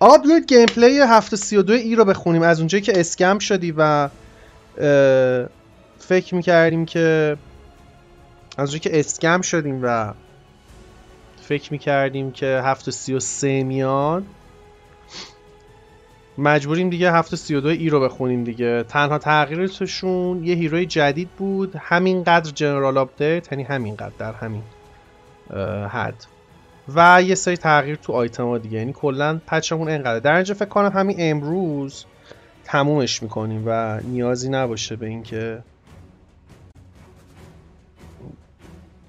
آقا بیاید gameplay 732 E رو بخونیم. از اونجایی که scam شدی و فکر می‌کردیم که از اونجایی که scam شدیم و فکر می‌کردیم که 733 میاد مجبوریم دیگه 732 E رو بخونیم دیگه. تنها تغییرشون یه hero ی جدید بود. همینقدر general update یعنی همینقدر در همین حد. و یه سری تغییر تو آیتم ها دیگه. یعنی کلا patch مون اینقدر در اینجا فکر کنم همین امروز تمومش می‌کنیم و نیازی نباشه به اینکه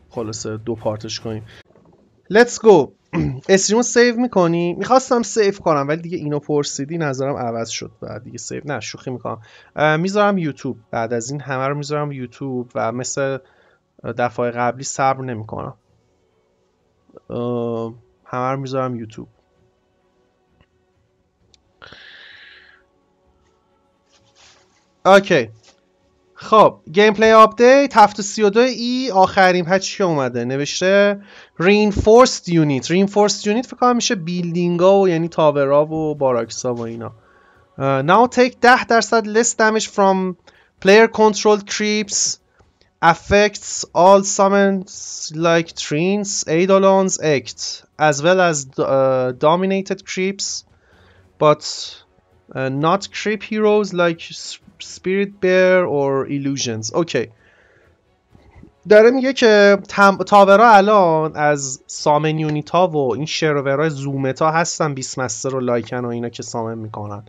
خلاصه دو part ش کنیم. Let's go. stream و save می‌کنی؟ می‌خواستم save کنم ولی دیگه اینو پرسیدی نظرم عوض شد و دیگه save نه شوخی می‌کنم. می‌ذارم یوتیوب بعد از این همه رو می‌ذارم یوتیوب و مثل دفعه قبلی صبر نمی‌کنم. همه رو می‌ذارم یوتیوب. okay. خب gameplay update 732 E آخرین patch ی که اومده. نوشته reinforced unit. reinforced unit فکر کنم میشه building ها و یعنی tower ا و barracks ها و اینا. now take 10 درصد less damage from player controlled creeps. Affects all summons like treants eidolons act as well as uh, dominated creeps but uh, not creep heroes like spirit bear or illusions. اوکی داره میگه که تاورا الان از سامن یونیتا و این شروورای زومتا هستن بیسمستر و لایکن و اینا که سامن می‌کنن.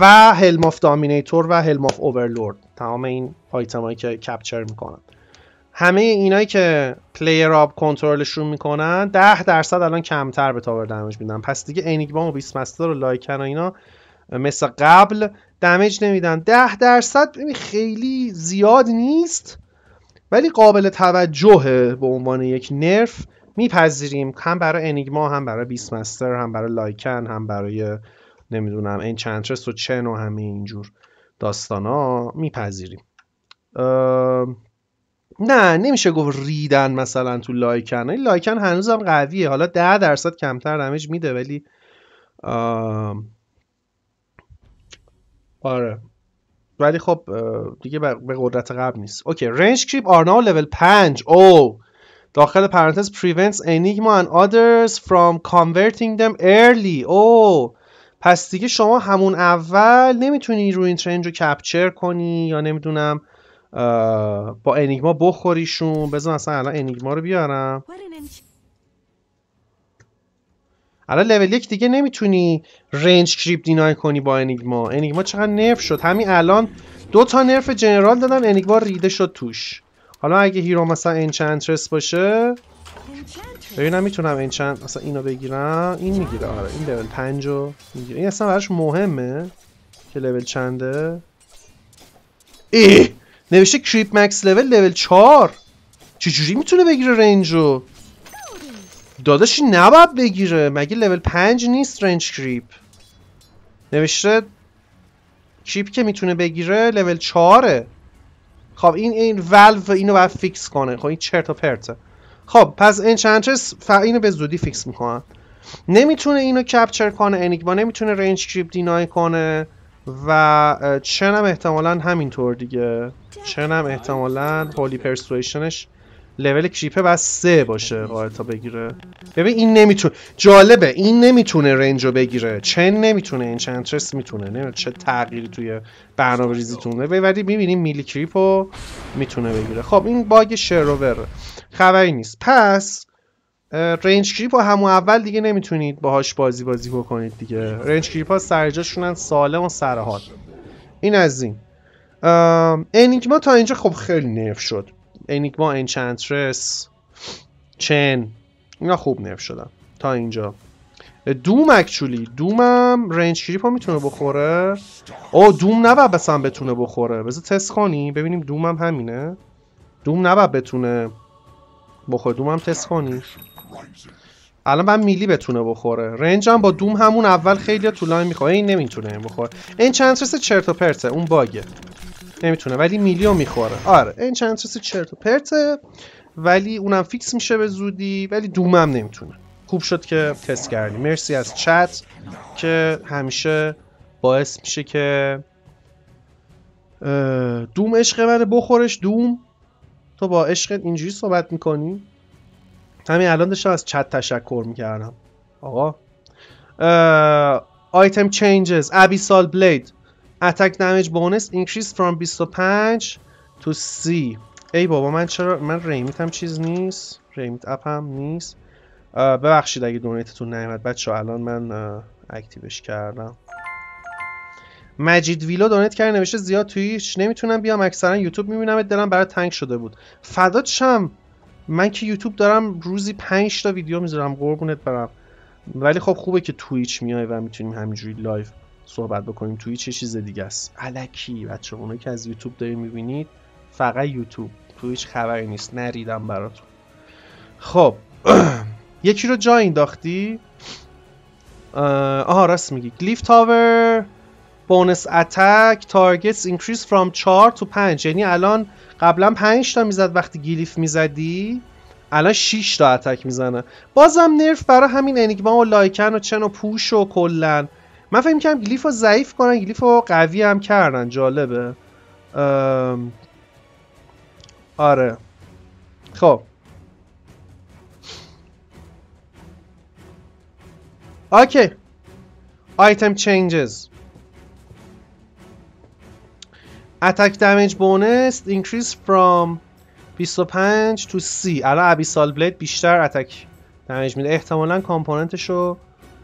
و Helm of Dominator و Helm of Overlord تمام این آیتم هایی که capture می‌کنن. همه اینایی که player آب کنترلشون می‌کنن ده درصد الان کمتر به tower damage میدن. پس دیگه Enigma و Beastmaster و Lycan و اینا مثل قبل damage نمیدن. ده درصد خیلی زیاد نیست ولی قابل توجهه به عنوان یک nerf میپذیریم. هم برای Enigma هم برای Beastmaster هم برای Lycan هم برای نمی‌دونم Enchantress و Chen و همه اینجور. داستان ها میپذیریم نه نمیشه گفت ریدن مثلا تو Lycan. Lycan هنوزم قویه. حالا ده درصد کمتر damage میده ولی آره. ولی خب دیگه به قدرت قبل نیست. okay ranged creep are now level 5 او داخل پرانتز prevents enigma and others from converting them early. اوه پس دیگه شما همون اول نمی‌تونی روی این ترنج رو capture کنی یا نمی‌دونم با Enigma بخوریشون. بذار مثلا الان Enigma رو بیارم. الان لول یک دیگه نمی‌تونی ranged creep deny کنی با Enigma. Enigma چقدر nerf شد. همین الان دو تا nerf general دادن Enigma ریده شد توش. حالا اگه hero مثلا Enchantress باشه. ببینم می‌تونم enchant مثلا اینو بگیرم. این می‌گیره. آره این لول 5 رو می‌گیره. این اصلا براش مهمه که لول چنده. ای! نوشته creep max level level 4 چجوری می‌تونه بگیره ranged رو؟ داداشی نباید بگیره. مگه لول 5 نیست ranged creep نوشته creep که می‌تونه بگیره لول 4 خب این این ولو اینو باید fix کنه. خب این چرت و پرته. خب پس Enchantress ف... اینو به زودی fix می‌کنن نمی‌تونه اینو capture کنه Enigma نمی‌تونه ranged creep deny کنه و Chen م احتمالا همینطور دیگه. Chen م احتمالا Holy Persuasion ش level creep ه باید سه باشه تا بگیره. ببین این نمی‌تونه جالبه این نمی‌تونه ranged رو بگیره. Chen نمی‌تونه Enchantress می‌تونه. نمی‌دونه چه تغییری توی برنامه ریزیتونه ولی می‌بینیم melee creep رو می‌تونه بگیره. خب این bug server خبری نیست. پس ranged creep ها همون اول دیگه نمی‌تونید باهاش بازی بازی بکنید دیگه. ranged creep ها سرجاشونن سالم و سرحال. این از این. Enigma تا اینجا خب خیلی nerf شد. Enigma Enchantress Chen اینا خوب nerf شدن تا اینجا. Doom actually Doom م ranged creep ها می‌تونه بخوره. او دوم نباید بسن بتونه بخوره. بذار تست کنی ببینیم دومم همینه. دوم نباید بتونه بخوره دومم تست کنی؟ الان من میلی بتونه بخوره. رنج هم با دوم همون اول خیلی طولانی می‌خوره. این نمی‌تونه بخوره. این چنترس چرت و پرته. اون باگه. نمی‌تونه. ولی میلیون می‌خوره. آره. این چنترس چرت و پرته. ولی اونم فیکس میشه به زودی. ولی دومم نمی‌تونه. خوب شد که تست کردیم. مرسی از چت که همیشه باعث میشه که دوم عشق منه. بخورش دوم. تو با عشق اینجوری صحبت می‌کنی؟ همین الان داشتم از چت تشکر می‌کردم. آقا. آیتم چینجز ابیسال بلید اتک دمیج بونس اینکریز فرام 25 تو سی ای بابا من چرا من ریمیت هم چیز نیست. ریمیت اپ هم نیست. ببخشید اگه donate تون نیومد. بچه الان من active ش کردم. مجید ویلو donate کرده نوشته زیاد Twitch نمی‌تونم بیام اکثرا یوتیوب می‌بینم دلم برای تنگ شده بود. فدات شم. من که یوتیوب دارم روزی 5 تا ویدیو می‌ذارم قربونت برم. ولی خب خوبه که Twitch میای و می‌تونیم همینجوری live صحبت بکنیم. Twitch چه چیز دیگه است. الکی بچه اونایی که از یوتیوب دارین می‌بینید فقط یوتیوب. Twitch خبری نیست. نریدم براتون. خب. یکی رو جا انداختی؟ آها راست میگی. glyph tower bonus attack targets increase from 4 to 5 یعنی الان قبلا 5 تا می‌زد وقتی glyph می‌زدی. الان 6 تا attack می‌زنه. بازم nerf برای همین Enigma و Lycan و Chen و push و کلا. من فکر کنم glyph رو ضعیف کنن. glyph رو قوی هم کردن. جالبه. آره. خب. اوکی. Item changes. Attack damage bonus increase from 25 تو 30 الان ابیسال بلید بیشتر اتک دمیج میده. احتمالا کامپوننتش رو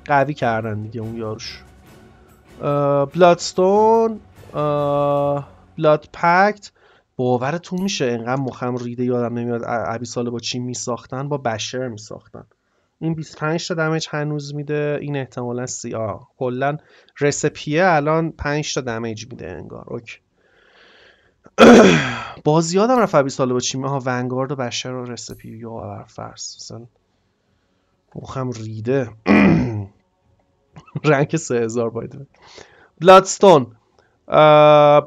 قوی کردن دیگه اون یاروش. بلادستون بلاد پکت باورتون میشه انقدر مخم ریده یادم نمیاد ابیسال با چی میساختن؟ با بشر میساختن. این 25 تا دمیج هنوز میده. این احتمالا سی آ کلا رسپیه الان 5 تا دمیج میده انگار. اوکی. باز یادم رفت ابی سال با چی؟ ها ونگارد و بشر و رسپی یا فرس مثلا مخم ریده. رنگ 3000 بایده Bloodstone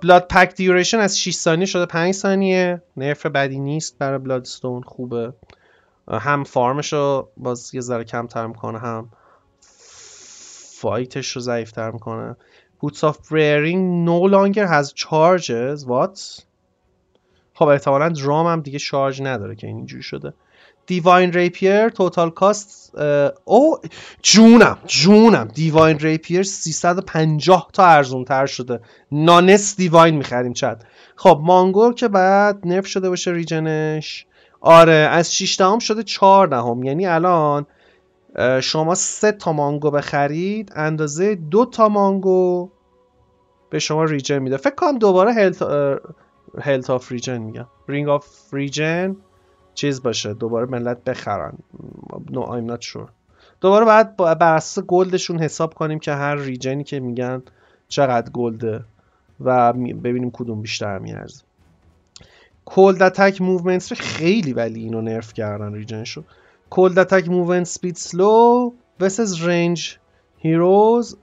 Bloodpact duration از 6 ثانیه شده 5 ثانیه. nerf بدی نیست برای Bloodstone خوبه. هم farm ش رو باز یه ذره کمتر می‌کنه هم fight ش رو ضعیفتر می‌کنه. Boots of Bearing no longer has charges. What? خب احتمالا درام هم دیگه شارژ نداره که اینجوری شده. Divine Rapier total cost او جونم جونم. دیواین ریپیر 350 تا ارزون تر شده. نانس دیواین می‌خریم چد خب مانگور که بعد نرف شده باشه ریجنش. آره از 6 دهم شده 4 دهم. یعنی الان شما سه تا مانگو بخرید اندازه دو تا مانگو به شما ریجن میده. فکر کنم دوباره هلت هلت آف ریجن میگم. رینگ آف ریجن چیز باشه دوباره ملت بخرن. No I'm not sure. دوباره باید بر اساس گلدشون حساب کنیم که هر regenی که میگن چقدر گلده و ببینیم کدوم بیشتر میارزه. cold attack movement خیلی ولی اینو nerf کردن cold attack movement speed slow versus ranged heroes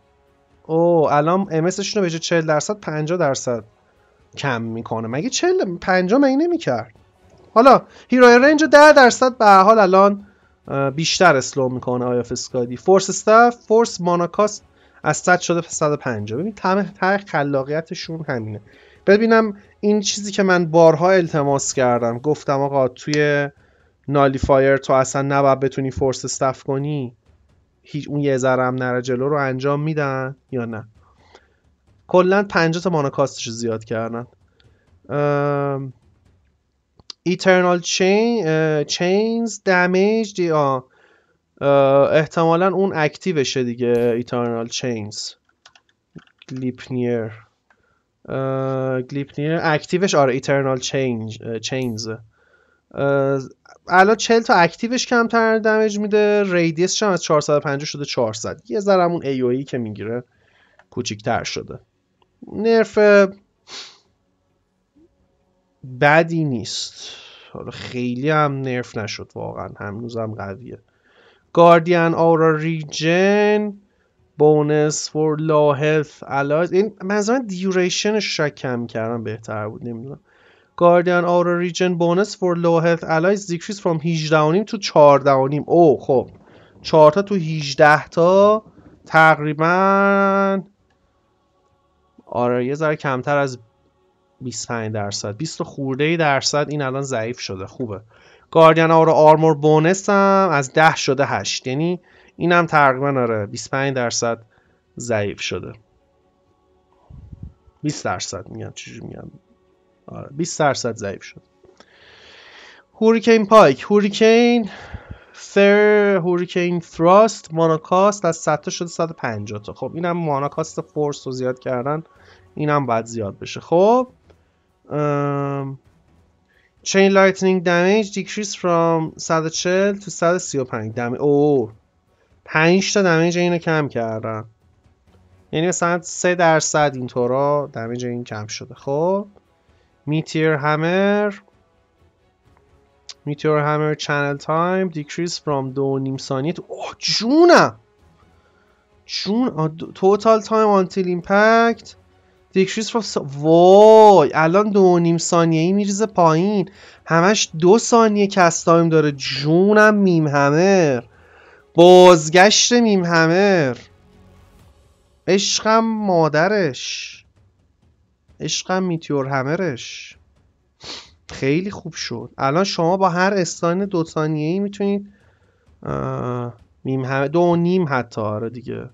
او الان MSشون رو به 40 درصد 50 درصد کم می‌کنه. مگه 40 50 مگه نمی‌کرد؟ حالا هیروی رنج 10 درصد به حال الان بیشتر slow می‌کنه Eye of Skadi Force Staff force mana cost از 100 شده 150 ببین تمه ته خلاقیتشون همینه. ببینم این چیزی که من بارها التماس کردم گفتم آقا توی Nullifier تو اصلا نباید بتونی Force Staff کنی هیچ اون یه ذره هم نره جلو رو انجام میدن یا نه. کلا 50 تا mana costش زیاد کردن. eternal chain chains damage دی احتمالا اون activeشه دیگه eternal chains Gleipnir Gleipnir activeش آره eternal chain chains الان 40 تا activeش کمتر damage میده radiusش هم از 450 شده 400 یه ذره ای ای که می‌گیره کوچیکتر شده. nerf بدی نیست. حالا خیلی هم nerf نشد واقعا. هنوزم قویه. guardian aura regen bonus for low allies این مثلا durationش شک کم کردم بهتر بود نمی‌دونم. guardian aura regen bonus for low health allies decreased from 18 to 14 او خب. 4 تا تو 18 تا تقریبا آره یه ذره کمتر از 25 درصد. 20 خورده درصد این الان ضعیف شده. خوبه. گاردین آور آرمور بونس هم از 10 شده 8 یعنی اینم تقریبا آره 25 درصد ضعیف شده. 20 درصد میگم چجوری میگم؟ آره 20 درصد ضعیف شد. Hurricane Pike hurricane thr hurricane thrust mana cost از 100 تا شده 150 تا. خب اینم mana cost force رو زیاد کردن. اینم باید زیاد بشه. خب chain lightning damage decreased from 140 to 135 damage او 5 تا damage اینو کم کردن. یعنی مثلا 3 درصد اینطورا damage این کم شده. خب Meteor Hammer Meteor Hammer channel time decreased from دو نیم ثانیه. اوه جونم. جون total time until impact decreased from وای الان دو نیم ثانیه ای میریزه پایین. همش دو ثانیه cast time داره. جونم meme hammer. بازگشت meme hammer. عشقم مادرش. عشقم Meteor Hammerش. خیلی خوب شد. الان شما با هر stunی دو ثانیه ای می‌تونید meme hammer دو نیم حتی آره دیگه.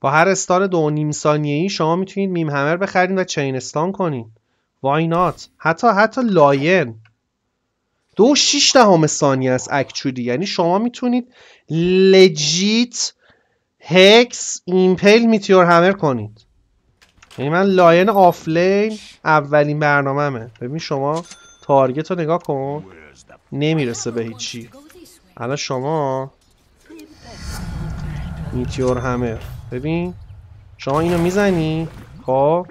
با هر stun دو نیم ثانیه ای شما می‌تونید meme hammer بخرید و chain stun کنید. why not حتی حتی Lion. دو شیش دهم ثانیه است actually یعنی شما می‌تونید legit hex impale Meteor Hammer کنید. یعنی من Lion offlane اولین برنامهمه. ببین شما target رو نگاه کن. نمی‌رسه به هیچی. الان شما Meteor Hammer ببین شما اینو می‌زنی؟ خب.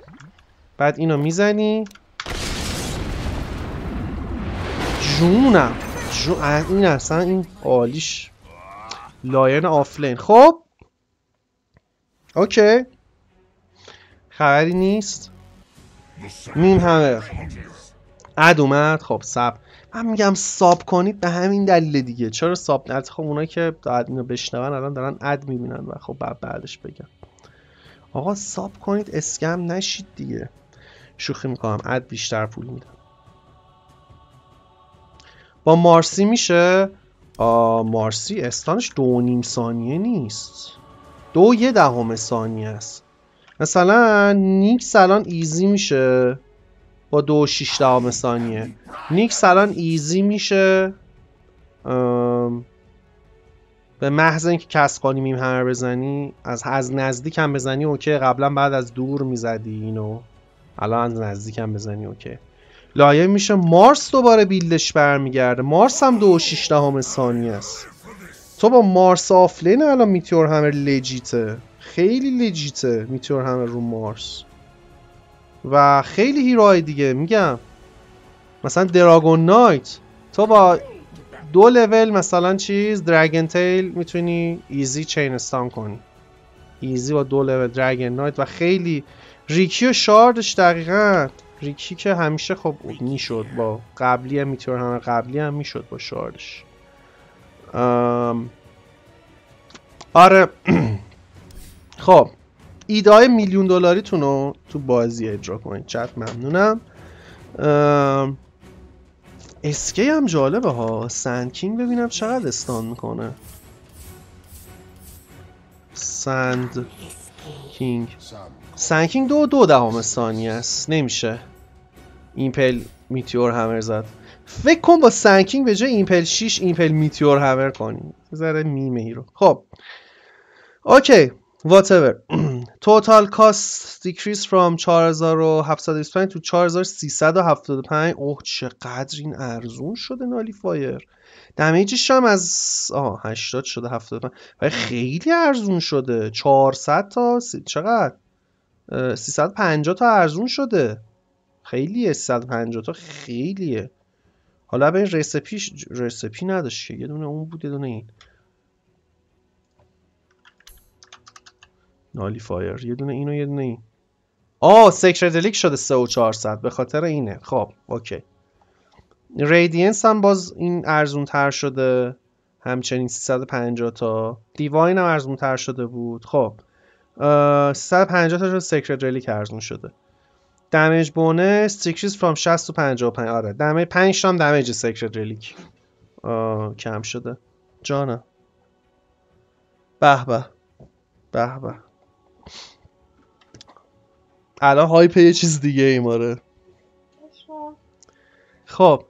بعد اینو می‌زنی؟ جونم. جون این اصلا این عالیش. Lion offlane. خب. Okay. خبری نیست؟ meme hammer. ad اومد. خب sub. من میگم sub کنید به همین دلیل دیگه. چرا sub نه؟ خب اونایی که اینو بشنون الان دارن ad می‌بینن و خب بعد بعدش بگم. آقا sub کنید. scam نشید دیگه. شوخی می‌کنم. ad بیشتر پول میدن با Marci میشه؟ Marci stunش دو نیم ثانیه نیست. دو یه دهم ثانیه است. مثلا Nyx الان easy میشه با دو شیش دهم ثانیه. Nyx الان easy میشه به محض اینکه cast کنی meme hammer بزنی از از نزدیک هم بزنی okay. قبلا بعد از دور می‌زدی اینو. الان از نزدیک هم بزنی okay. لایه میشه. Mars دوباره buildش برمیگرده. Mars هم دو شیش دهم ثانیه است. تو با Mars offlane الان Meteor Hammer legitه. خیلی legitه Meteor Hammer رو Mars. و خیلی heroهای دیگه میگم. مثلا Dragon Knight. تو با دو لول مثلا چیز dragon tail می‌تونی easy chain stun کنی. ایزی با دو لول درگن نایت و خیلی. ریکی و شاردش دقیقا. ریکی که همیشه خب می‌شد با قبلی هم میتور همه قبلی هم می‌شد با شاردش. آره. خب. ایده های میلیون دلاریتون رو تو بازی اجرا کنید. چت ممنونم. اسکی هم جالبه ها. سند ببینم چقدر استان می‌کنه. Sand King. Sand King دو دو دهم ثانیه است. نمیشه. impale Meteor Hammer زد. فکر کن با Sand King به جای impale 6 impale Meteor Hammer کنیم ذره memeه ای رو. خب. Okay. Whatever. Total cost decrease from 4725 to 4375 اوه چقدر این ارزون شده Nullifier. damage ش هم از آه 80 شده 75 و خیلی ارزون شده. 400 تا سی... چقدر؟ 350 تا ارزون شده. خیلیه 350 تا خیلیه. حالا به recipe recipe نداشت یه دونه اون بود یه دونه این. Nullifier. یه دونه اینو یه دونه این. آه Sacred Relic شده 3 و 400 به خاطر اینه. خب okay. Radiance هم باز این ارزون تر شده. همچنین 350 تا. Divine هم ارزون تر شده بود. خب اه، 350 تا شد Sacred Relic ارزون شده. damage bonus decrease from 60 و 55 آره damage 5 تا هم damage آه، کم شده. جانم به به به به. الان هایپ یه چیز دیگه ای ماره خب.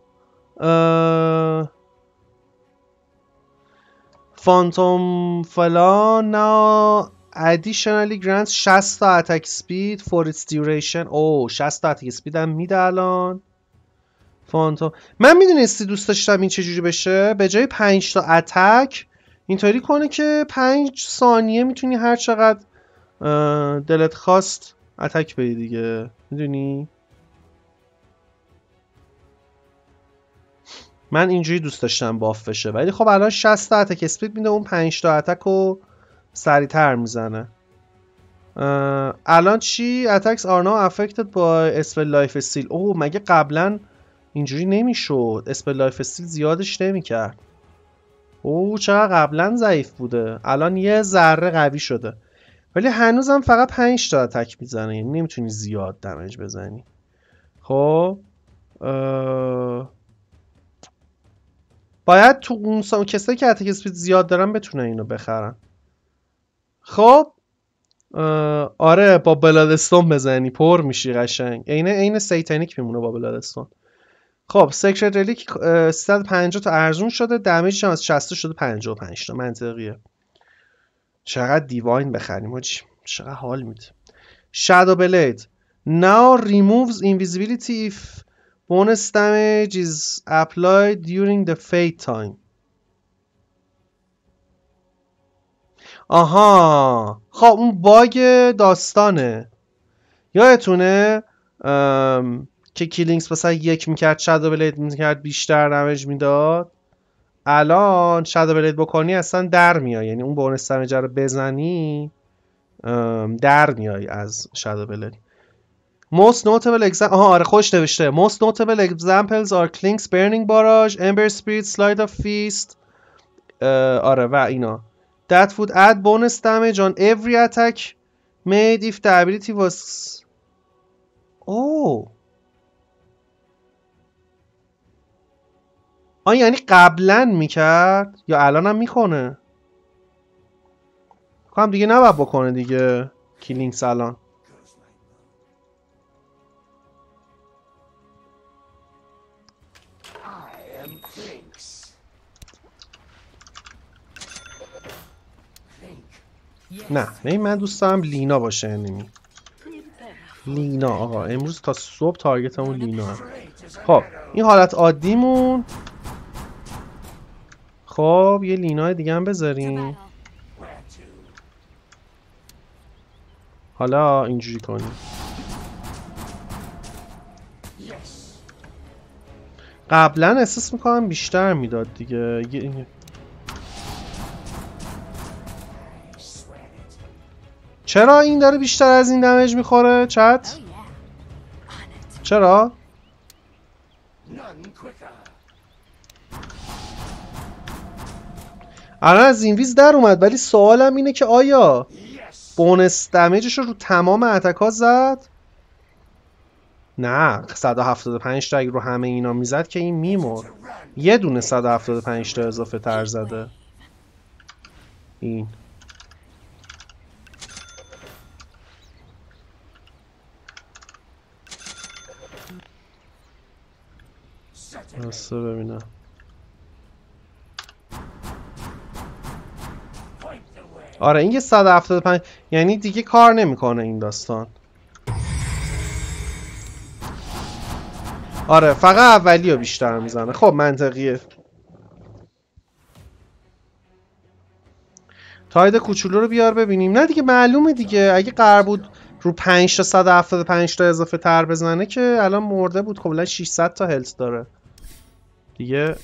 فانتوم فلان now additionally grants 60 تا attack speed for its duration. او 60 تا attack speed هم میده الان. فانتوم من می‌دونستی دوست داشتم این چجوری بشه؟ به جای 5 تا اتک اینطوری کنه که 5 ثانیه می‌تونی هر چقدر دلت خواست attack بدی دیگه. می‌دونی؟ من اینجوری دوست داشتم buff بشه ولی خب الان 60 تا attack speed میده اون 5 تا attack رو سریعتر می‌زنه. الان چی؟ Are now affected by spell lifesteal اوه مگه قبلا اینجوری نمی‌شد؟ spell lifesteal زیادش نمی‌کرد. اوه چقدر قبلا ضعیف بوده. الان یه ذره قوی شده. ولی هنوزم فقط 5 تا attack می‌زنه. یعنی نمی‌تونی زیاد damage بزنی. خب اه... باید تو اون سا... کسایی که attack speed زیاد دارن بتونن اینو بخرن. خب اه، آره با Bloodstone بزنی. پر میشی قشنگ. عین عین Satanic میمونه با Bloodstone خب Sacred Relic اه، 350 تا ارزون شده. damage ش هم از 60 شده 55 تا. منطقیه. چقدر دیواین بخریم حاجی؟ چقدر حال میده. شادو بلید now removes invisibility if bonus damage is applied during the fade time. آها خب اون باگ داستانه. یادتونه ام، که کیلینگز مثلا یک می‌کرد شادو بلید می‌کرد بیشتر دمج می‌داد. الان شادو بلید بکنی اصلا در میای یعنی اون بونس دمج رو بزنی در میای از شادو بلید Most notable examples آره خوش نوشته Most notable examples are Clink's Burning Barrage, Ember Spirit, Slide of Feast آره و اینا That would add bonus damage on every attack made if the ability was Oh آن یعنی قبلا می‌کرد؟ یا الان هم می‌کنه کنم دیگه نباید بکنه دیگه. Clinkz الان. نه نه من دوست دارم Lina باشه enemy Lina آقا امروز تا صبح target مون Lina. خب این حالت عادیمون. خب یه لینا دیگه هم بذاریم? حالا اینجوری کنیم. قبلا احساس می‌کنم بیشتر می‌داد دیگه. چرا این داره بیشتر از این دمج می‌خوره؟ چت؟ چرا؟ الان از این ویز در اومد ولی سوالم اینه که آیا. بونس دمیجش رو رو تمام اتکا زد نه 175 تا رو همه اینا می‌زد که این میمر. یه دونه 175 تا اضافه تر زده این. راسته ببینم آره این که 175 یعنی دیگه کار نمی‌کنه این داستان. آره فقط اولی رو بیشتر می‌زنه. خب منطقیه. تاید کوچولو رو بیار ببینیم. نه دیگه معلومه دیگه. اگه قرار بود رو 5 تا 175 تا اضافه تر بزنه که الان مرده بود. کلا 600 تا هلت داره. دیگه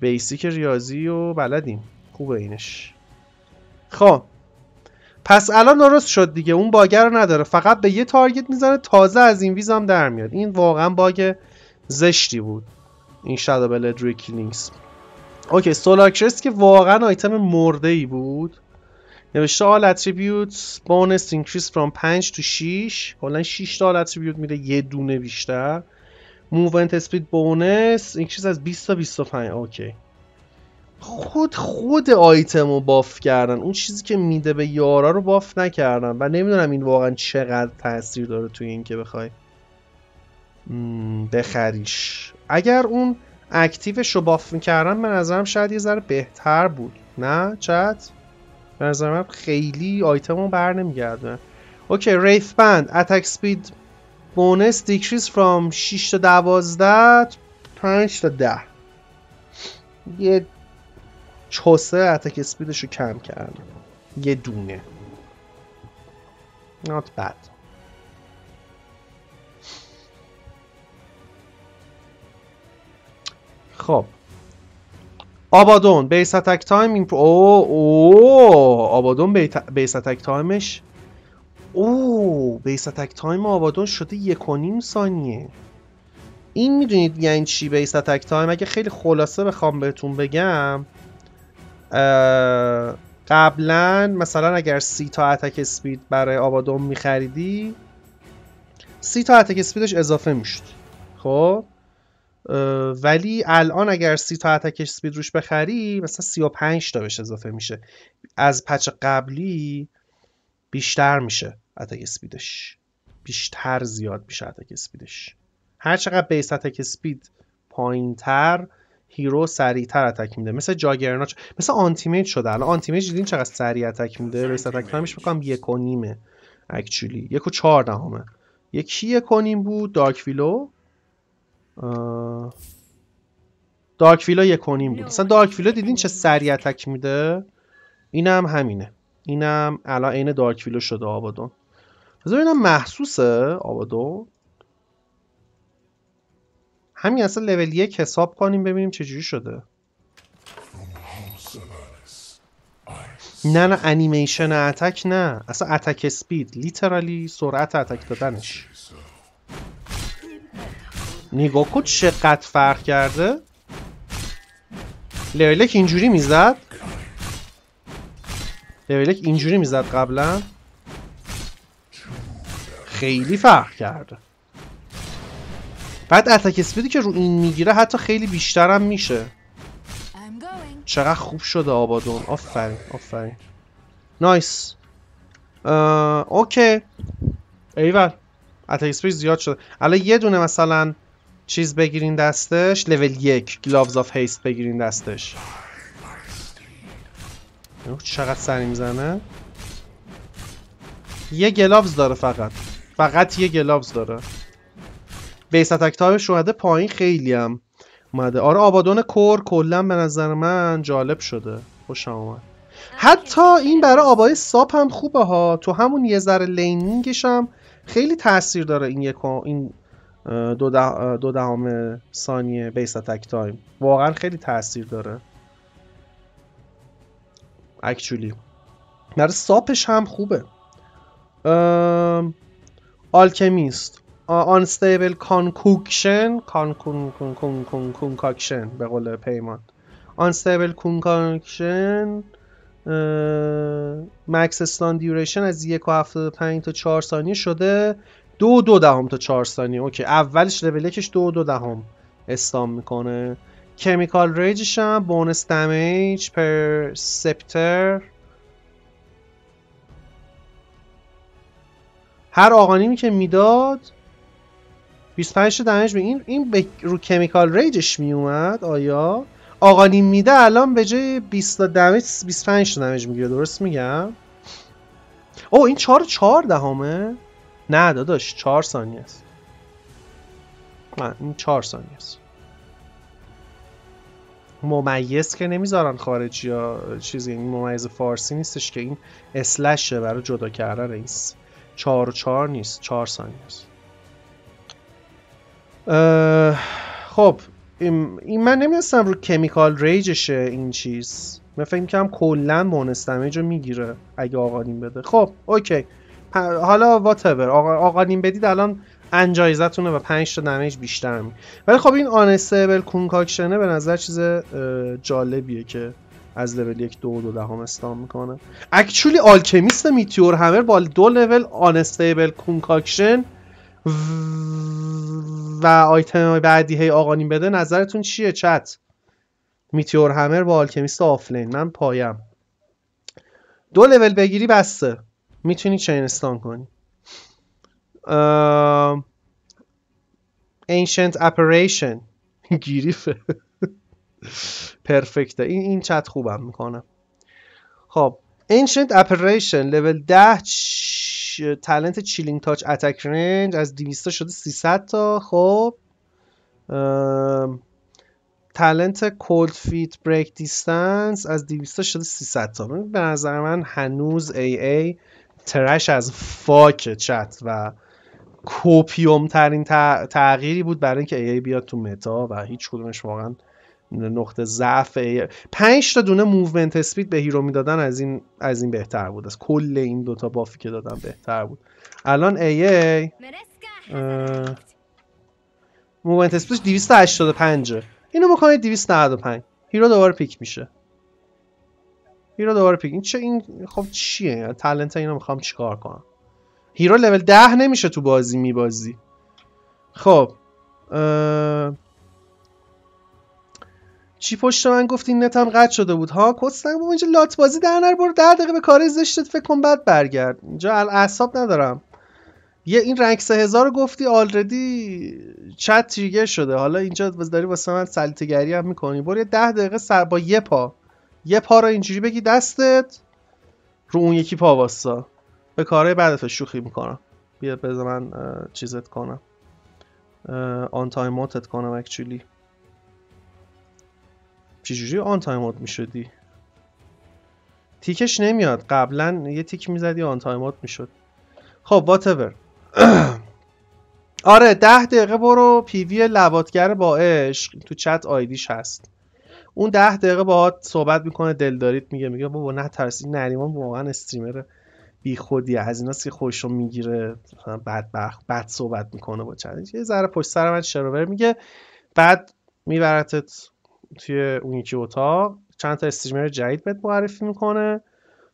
basic ریاضی و بلدیم. خوبه اینش. خب. پس الان درست شد دیگه. اون bug رو نداره. فقط به یه target می‌زنه. تازه از این ویز هم در میاد. این واقعا bug زشتی بود. این Shadow Blade روی Clinkz okay Solar Crest که واقعا آیتم مرده ای بود. نوشته all attributes bonus increase from 5 to 6 کلا 6 تا all attribute میره یه دونه بیشتر. Movement speed bonus increase از 20 تا 25 اوکی. خود خود آیتم رو باف کردن. اون چیزی که میده به یارا رو باف نکردن. و نمی‌دونم این واقعا چقدر تاثیر داره توی این که بخوای. بخریش. اگر اون اکتیوش رو باف می‌کردن به نظرم شاید یه ذره بهتر بود. نه؟ چت؟ به نظر من خیلی آیتم رو بر نمیگردن okay Wraith Band attack speed bonus decrease from 6 تا 12 5 تا 10 یه چوسه attack speed ش رو کم کرد. یه دونه. Not bad. خب. Abaddon base attack time این او او Abaddon base attack time ش. او base attack time Abaddon شده یک و نیم ثانیه. این می‌دونید یعنی چی base attack time؟ اگه خیلی خلاصه بخوام بهتون بگم قبلا مثلا اگر سی تا attack speed برای Abaddon میخریدی سی تا attack speed ش اضافه می‌شد. خب؟ ولی الان اگر سی تا attack speed روش بخری مثلا 35 تا بهش اضافه میشه. از patch قبلی بیشتر میشه attack speed ش بیشتر زیاد میشه attack speed ش هر چقدر base attack speed پایین تر hero سریعتر attack میده. مثل Juggernaut مثل Anti-Mage شده. الان Anti-Mage دیدین چقدر سریع attack میده؟ base attack time ش بکنم یک و نیمه actually یک و چهار دهمه یکی یک و نیم بود Dark Willow آه، دارک ویلو یک و نیم بود. مثلا دارک ویلو دیدین چه سریع اتک میده؟ اینم همینه. اینم الان عین دارک ویلو شده آبادون بذار ببینم محسوسه آبادون همین اصلا لول یک حساب کنیم ببینیم چجوری شده. نه نه انیمیشن اتک نه. اصلا اتک سپید لیترالی سرعت اتک دادنش. نگاه کن چقدر فرق کرده. لولک اینجوری می‌زد. لولک اینجوری می‌زد قبلا. خیلی فرق کرده. بعد اتک اسپیدی که رو این می‌گیره حتی خیلی بیشترم میشه. چقدر خوب شده آبادون. آفرین آفرین. نایس اه، اوکی. ایول. attack speed زیاد شده. الان یه دونه مثلا چیز بگیرین دستش. لول یک. Gloves of Haste بگیرین دستش. چقدر سریع می‌زنه؟ یه Gloves داره فقط. فقط یه Gloves داره. base attack اومده پایین خیلی هم اومده. آره Abaddon core کلا به نظر من جالب شده. خوشم اومد. حتی این برای Aba ی supp هم خوبه ها. تو همون یه ذره laning ش هم خیلی تاثیر داره این یک این دو, ده، دو دهم ثانیه base attack time. واقعا خیلی تاثیر داره. actually برای supp ش هم خوبه. Alchemist. Unstable Concoction Concoction به قول پیمان. Unstable Concoction max stun duration از یک و هفتاد و پنج تا چهار ثانیه شده دو دو دهم تا چهار ثانیه. okay اولش لول دو دو دهم stun می‌کنه. Chemical Rage ش هم bonus damage per scepter هر Aghanim ی که می‌داد 25 تا دمیج به این این به رو کمیکال ریجش میومد آیا؟ آقانیم میده الان به جای 20 تا دمیج 25 تا دمیج می‌گیره درست میگم؟ او این 4 4 دهمه؟ نه داداش 4 ثانیه است. نه این 4 ثانیه است. ممیز که نمی‌ذارن خارجی ها چیزی این ممیز فارسی نیستش که این اسلشه برای جدا کردن این 4 و 4 نیست 4 ثانیه است. خب این من نمی‌دونستم رو کمیکال ریجشه این چیز. من فکر می‌کنم کلا بونس دمیج رو می‌گیره اگه آقا نیم بده. خب اوکی. حالا واتور آقا, بدید الان انجایزتونه و 5 تا دمیج بیشتر می ولی خب این آنستیبل کونکاکشنه به نظر چیز جالبیه که از لول یک دو دو دهم استام می‌کنه. actually Alchemist Meteor Hammer با دو level Unstable Concoction و آیتم بعدی هی Aghanim بده نظرتون چیه chat؟ Meteor Hammer با Alchemist offlane. من پایم. دو لول بگیری بسته. می‌تونی chain stun کنی. ام... Ancient گیریفه. perfect ه. این این چت خوبم می‌کنه. خب Ancient Apparition لول 10 چ... talent Chilling Touch attack range از 200 تا شده 300 تا خب. ام... talent Cold Feet break distance از 200 تا شده 300 تا. به نظر من هنوز AA trash as fuck chat و copium ترین تغییری بود برای اینکه AA بیاد تو meta و هیچ کدومش واقعا نقطه ضعف. 5 تا دونه movement speed به hero می‌دادن از این از این بهتر بود. از کل این دوتا buff ی که دادن بهتر بود. الان AA. movement speed ش 285 اینو بکنید 295 hero دوباره pick میشه. hero دوباره pick این چه این خب چیه؟ talent اینو می‌خوام چیکار کنم؟ هیرو لول 10 نمیشه تو بازی میبازی. خب اه... چی پشت من گفتی؟ نتم قطع شده بود. ها کستن بابا اینجا لات بازی در نیار برو 10 دقیقه به کار زشتت فکر کن بعد برگرد. اینجا اعصاب ندارم. یه این rank 3000 رو گفتی already chat trigger شده. حالا اینجا داری واسه من سلیتگری هم می‌کنی. برو یه ده دقیقه سر با یه پا. یه پا رو اینجوری بگیر دستت رو اون یکی پا واسا به کارهای بدت شوخی می‌کنم. بیا بذار من چیزت کنم. un-timeout ت کنم actually چجوری un-timeout می‌شدی؟ tick ش نمیاد. قبلا یه tick می‌زدی un-timeout می‌شد. خب whatever. آره ده دقیقه برو. پیوی لواتگر با عشق تو chat ID ش هست. اون ده دقیقه باهات صحبت می‌کنه دلداریت میگه میگه بابا نه ترسی نریمان واقعا استریمر بی خودیه از ایناست که خودش رو می‌گیره مثلا بدبخت بد صحبت می‌کنه با چت. یه ذره پشت سر من شروور میگه. بعد میبرتت توی اون یکی اتاق چند تا استریمر جدید بهت معرفی می‌کنه.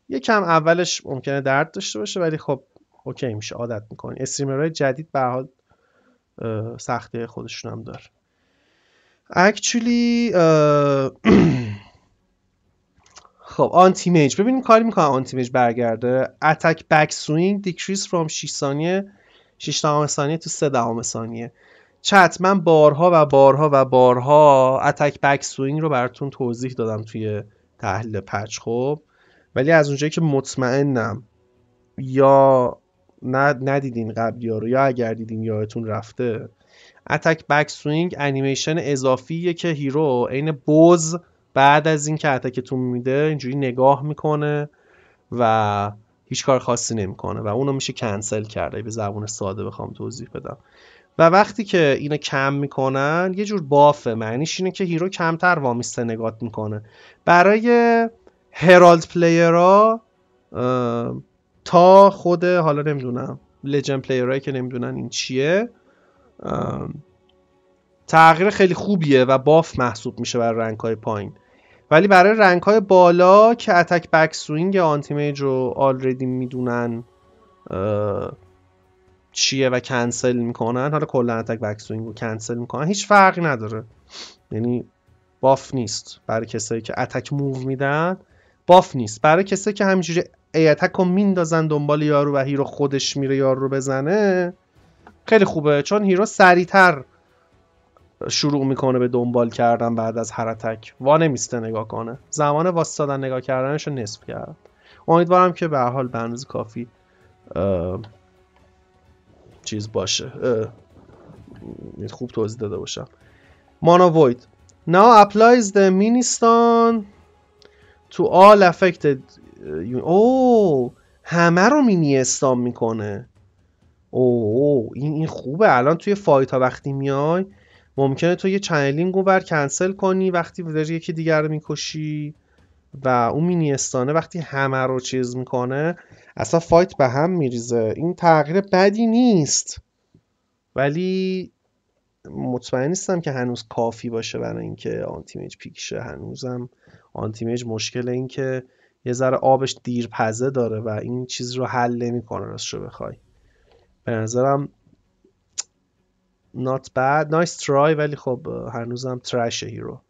یکم اولش ممکنه درد داشته باشه ولی خب اوکی میشه عادت می‌کنی. استریمرهای جدید به حال سختی خودشون هم داره. actually خب Anti-Mage ببینیم کاری می‌کنه Anti-Mage برگرده. attack backswing decrease from 6 ثانیه 6 دهم ثانیه تو 3 دهم ثانیه. چت من بارها و بارها و بارها attack backswing رو براتون توضیح دادم توی تحلیل patch خب؟ ولی از اونجایی که مطمئنم یا ندیدین قبلی ها رو یا اگر دیدین یادتون رفته attack backswing انیمیشن اضافیه که hero عین بز بعد از اینکه attack تون میده اینجوری نگاه می‌کنه و هیچ کار خاصی نمی‌کنه و اونو میشه کنسل کرده به زبون ساده بخوام توضیح بدم. و وقتی که اینو کم می‌کنن یه جور buff ه. معنیش اینه که hero کمتر وامیسته نگات می‌کنه. برای Herald player ها اه، تا خود حالا نمی‌دونم لجن player هایی که نمی‌دونن این چیه تغییر خیلی خوبیه و buff محسوب میشه برای rank های پایین. ولی برای rank های بالا که attack backswing Anti-Mage رو already می‌دونن چیه و کنسل می‌کنن. حالا کلا attack backswing رو کنسل می‌کنن. هیچ فرقی نداره. یعنی buff نیست برای کسایی که attack move میدن. buff نیست. برای کسایی که همینجوری A attack رو میندازن دنبال یارو و hero خودش میره یارو رو بزنه خیلی خوبه. چون hero سریعتر شروع می‌کنه به دنبال کردن بعد از هر attack وا نمیسته نگاه کنه. زمان واستادن نگاه کردنش رو نصف کرد. امیدوارم که به حال به کافی چیز باشه. اه، خوب توضیح داده باشم. Mana Void now applies the stun to all affected او همه رو مینی می‌کنه. اوه این این خوبه. الان توی fight ها وقتی میای ممکنه تو یه channeling اونور کنسل کنی وقتی داری یکی دیگر رو می‌کشی و اون mini stun ه وقتی همه رو چیز می‌کنه اصلا fight به هم میریزه. این تغییر بدی نیست. ولی مطمئن نیستم که هنوز کافی باشه برای اینکه Anti-Mage pick شه. هنوزم Anti-Mage مشکل این که یه ذره آبش دیرپزه داره و این چیز رو حل نمی‌کنه راستش رو بخوای. به نظرم not bad. Nice try ولی خب هنوزم trash hero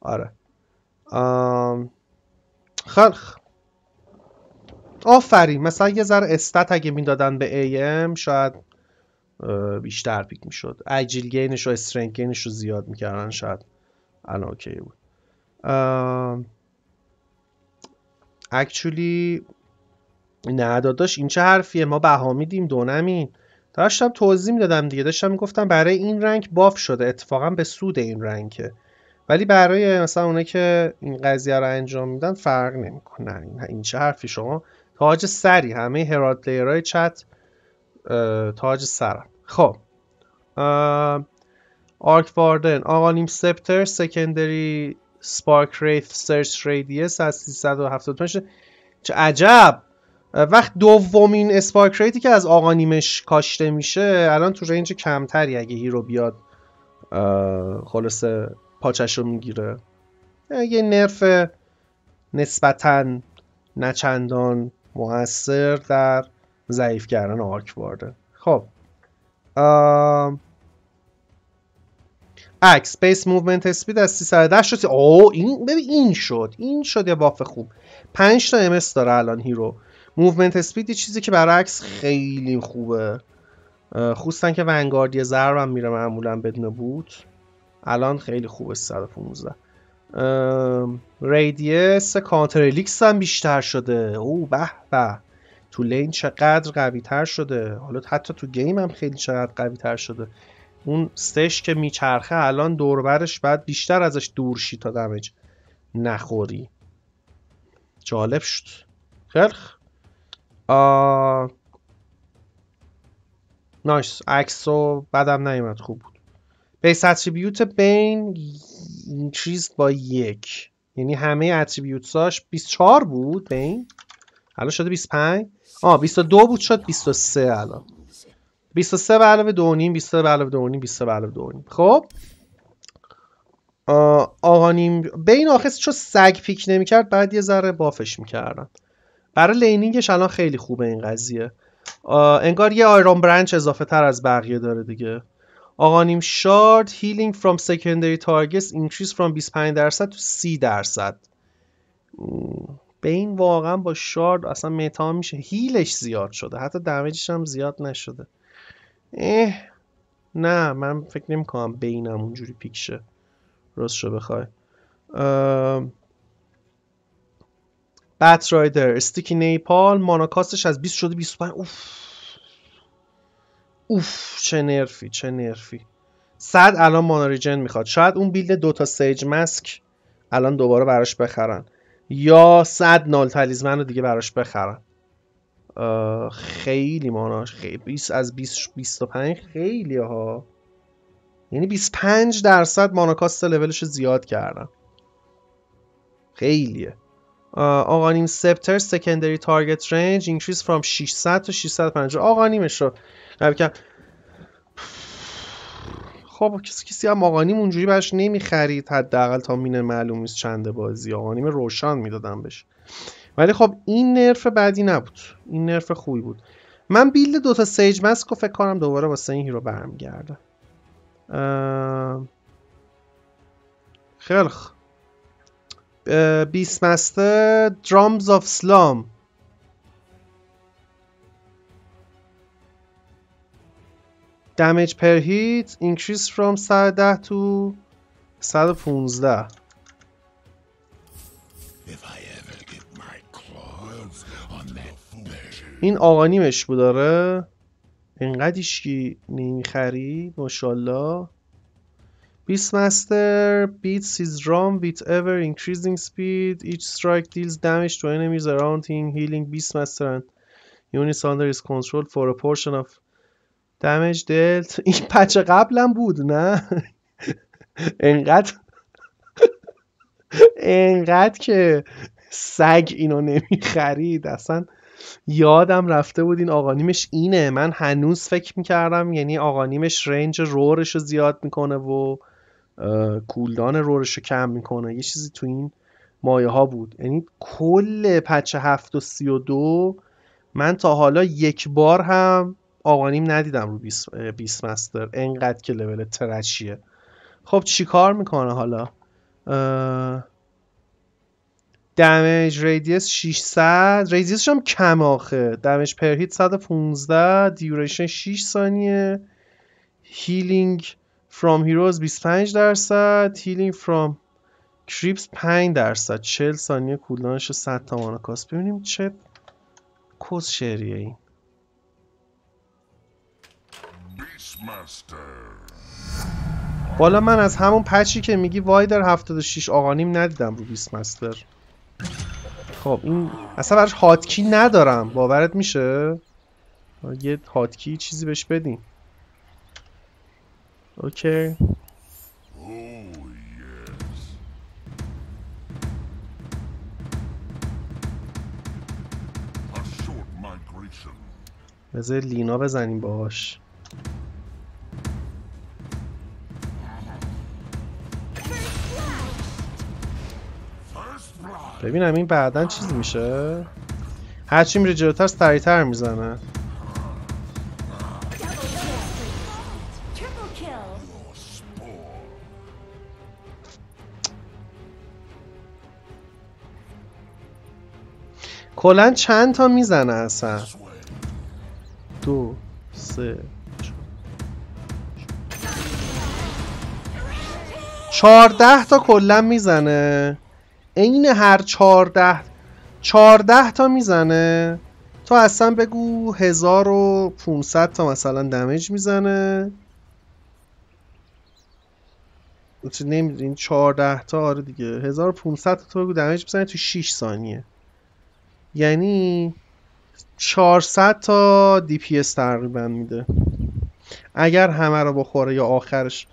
آره. آم... خیلی خ- آفرین. مثلا یه ذره stat اگه می‌دادن به AM شاید بیشتر pick می‌شد. agility gain ش و strength gain ش رو زیاد می‌کردن شاید الان okay بود. actually نه داداش این چه حرفیه؟ ما بها میدیم دونمین داشتم توضیح می‌دادم دیگه. داشتم می‌گفتم برای این rank buff شده. اتفاقا به سود این rank ه ولی برای مثلا اونایی که این قضیه رو انجام میدن فرق نمی‌کنه. این چه حرفی شما؟ تاج سری همه Herald player های chat تاج سرم خب Arc Warden Aghanim's Scepter secondary Spark Wraith search radius از 375 شده. چه عجب! وقت دومین Spark Wraith ی که از Aghanim ش کاشته میشه الان تو range کمتری اگه hero بیاد خلاصه patch ش رو می‌گیره یه nerf نسبتا نچندان موثر در ضعیف کردن Arc Warden ه. خب. Axe base movement speed از 310 شد او این ببین این شد. این شد یه buff خوب. 5 تا arm داره الان hero. movement speed یه چیزی که برعکس خیلی خوبه. خصوصا که Vanguard ی ضربم میره معمولا بدون boot الان خیلی خوبه 315 ام، radius Counter Helix هم بیشتر شده. او به به. تو lane چقدر قوی تر شده؟ حالا حتی تو game هم خیلی چقدر قوی تر شده. اون استش که میچرخه الان دوربرش بعد بیشتر ازش دور شی تا damage نخوری. جالب شد. خیلی خ- آه... نایس. عکس رو بدم نیومد. خوب بود. بیس اتریبیوت بین اینکریز با یک. یعنی همه اتریبیوتساش 24 بود بین. الان شده 25 آه 22 بود شد 23 الان. 23 به علاوه 2 نیم 23 به علاوه 2 نیم 23 به علاوه 2 نیم. خب؟ آه، آقا نیم. بین آخه چون سگ پیک نمی‌کرد بعد یه ذره بافش می‌کردن. برای laning ش الان خیلی خوبه این قضیه. انگار یه Iron Branch اضافه تر از بقیه داره دیگه. آقا shard healing from secondary targets increase from 25 درصد to 30 درصد. م، بین واقعا با shard اصلا meta میشه. heal ش زیاد شده. حتی damage ش هم زیاد نشده. اه نه من فکر نمی کنم بینم اونجوری pick شه راست شو بخوای. بت رایدر استیکی نیپال ماناکاستش از 20 شده 25 اوف. اوف چه نرفی چه نرفی. صد الان ماناریجن می‌خواد. شاید اون بیلد دوتا سیج مسک الان دوباره براش بخرن. یا صد نال تلیزمن رو دیگه براش بخرن. خیلی ماناش خیلی 20 از 20 25 خیلی ها. یعنی 25 درصد ماناکاست لولش زیاد کردن. خیلیه. Aghanim's Scepter secondary target range increase from 600 تا 650 Aghanim ش رو. قبل خب کسی کسی هم Aghanim اونجوری براش نمی‌خرید. حداقل تا مینه معلوم نیست چنده بازی. Aghanim روشن می‌دادم بهش. ولی خب این nerf بدی نبود. این nerf خوبی بود. من build دوتا Sage's Mask رو فکر کنم دوباره واسه این hero برمیگرده. خیلی بیس مستر درامز آف سلام دمیج پر هیت increase from 110 تو 115 If I ever get my claws on that bird. این آقا نیمش بود داره اینقدر ایشکی نمی‌خرید ماشاءالله. Beastmaster beats his drum with ever increasing speed. Each strike deals damage to enemies around him, healing Beastmaster and units under his control for a portion of damage dealt. این پچه قبلم بود نه؟ انقدر انقدر که سگ اینو نمی‌خرید اصلا یادم رفته بود این آقانیمش اینه من هنوز فکر می‌کردم یعنی آقانیمش رنج رورش رو زیاد می‌کنه و cooldown roar ش رو کم می‌کنه. یه چیزی تو این مایه ها بود. یعنی کل patch هفت و سی و دو من تا حالا یک بار هم Aghanim ندیدم رو Beast, Beastmaster انقدر که لول ترشیه. خب چی کار می‌کنه حالا؟ damage radius 600 radius ش هم کم آخه. damage per hit 115 duration 6 ثانیه. healing from heroes 25 درصد healing from creeps 5 درصد. 40 ثانیه cooldown ش 100 تا mana cost. ببینیم چه کس شعریه این. بالا من از همون patch ی که میگی وایدر 76 Aghanim ندیدم. رو Beastmaster. خب این اصلا براش hotkey ندارم. باورت میشه؟ یه هاتکی چیزی بهش بدیم اوکی. بذار لینا بزنیم باهاش. ببینم این بعدا چیزی میشه هرچی میره جلوتر سریعتر می‌زنه کلا چند تا می‌زنه اصلا. دو سه چهارده تا کلا می‌زنه. عین هر چهارده چهارده تا می‌زنه. تو اصلا بگو 1500 تا مثلا دمیج می‌زنه. چه نمی‌دونین 14 تا آره دیگه. 1500 تا تو بگو دمیج می‌زنه تو 6 ثانیه. یعنی 400 تا دی پی اس تقریبا میده. اگر همه رو بخوره یا آخرش.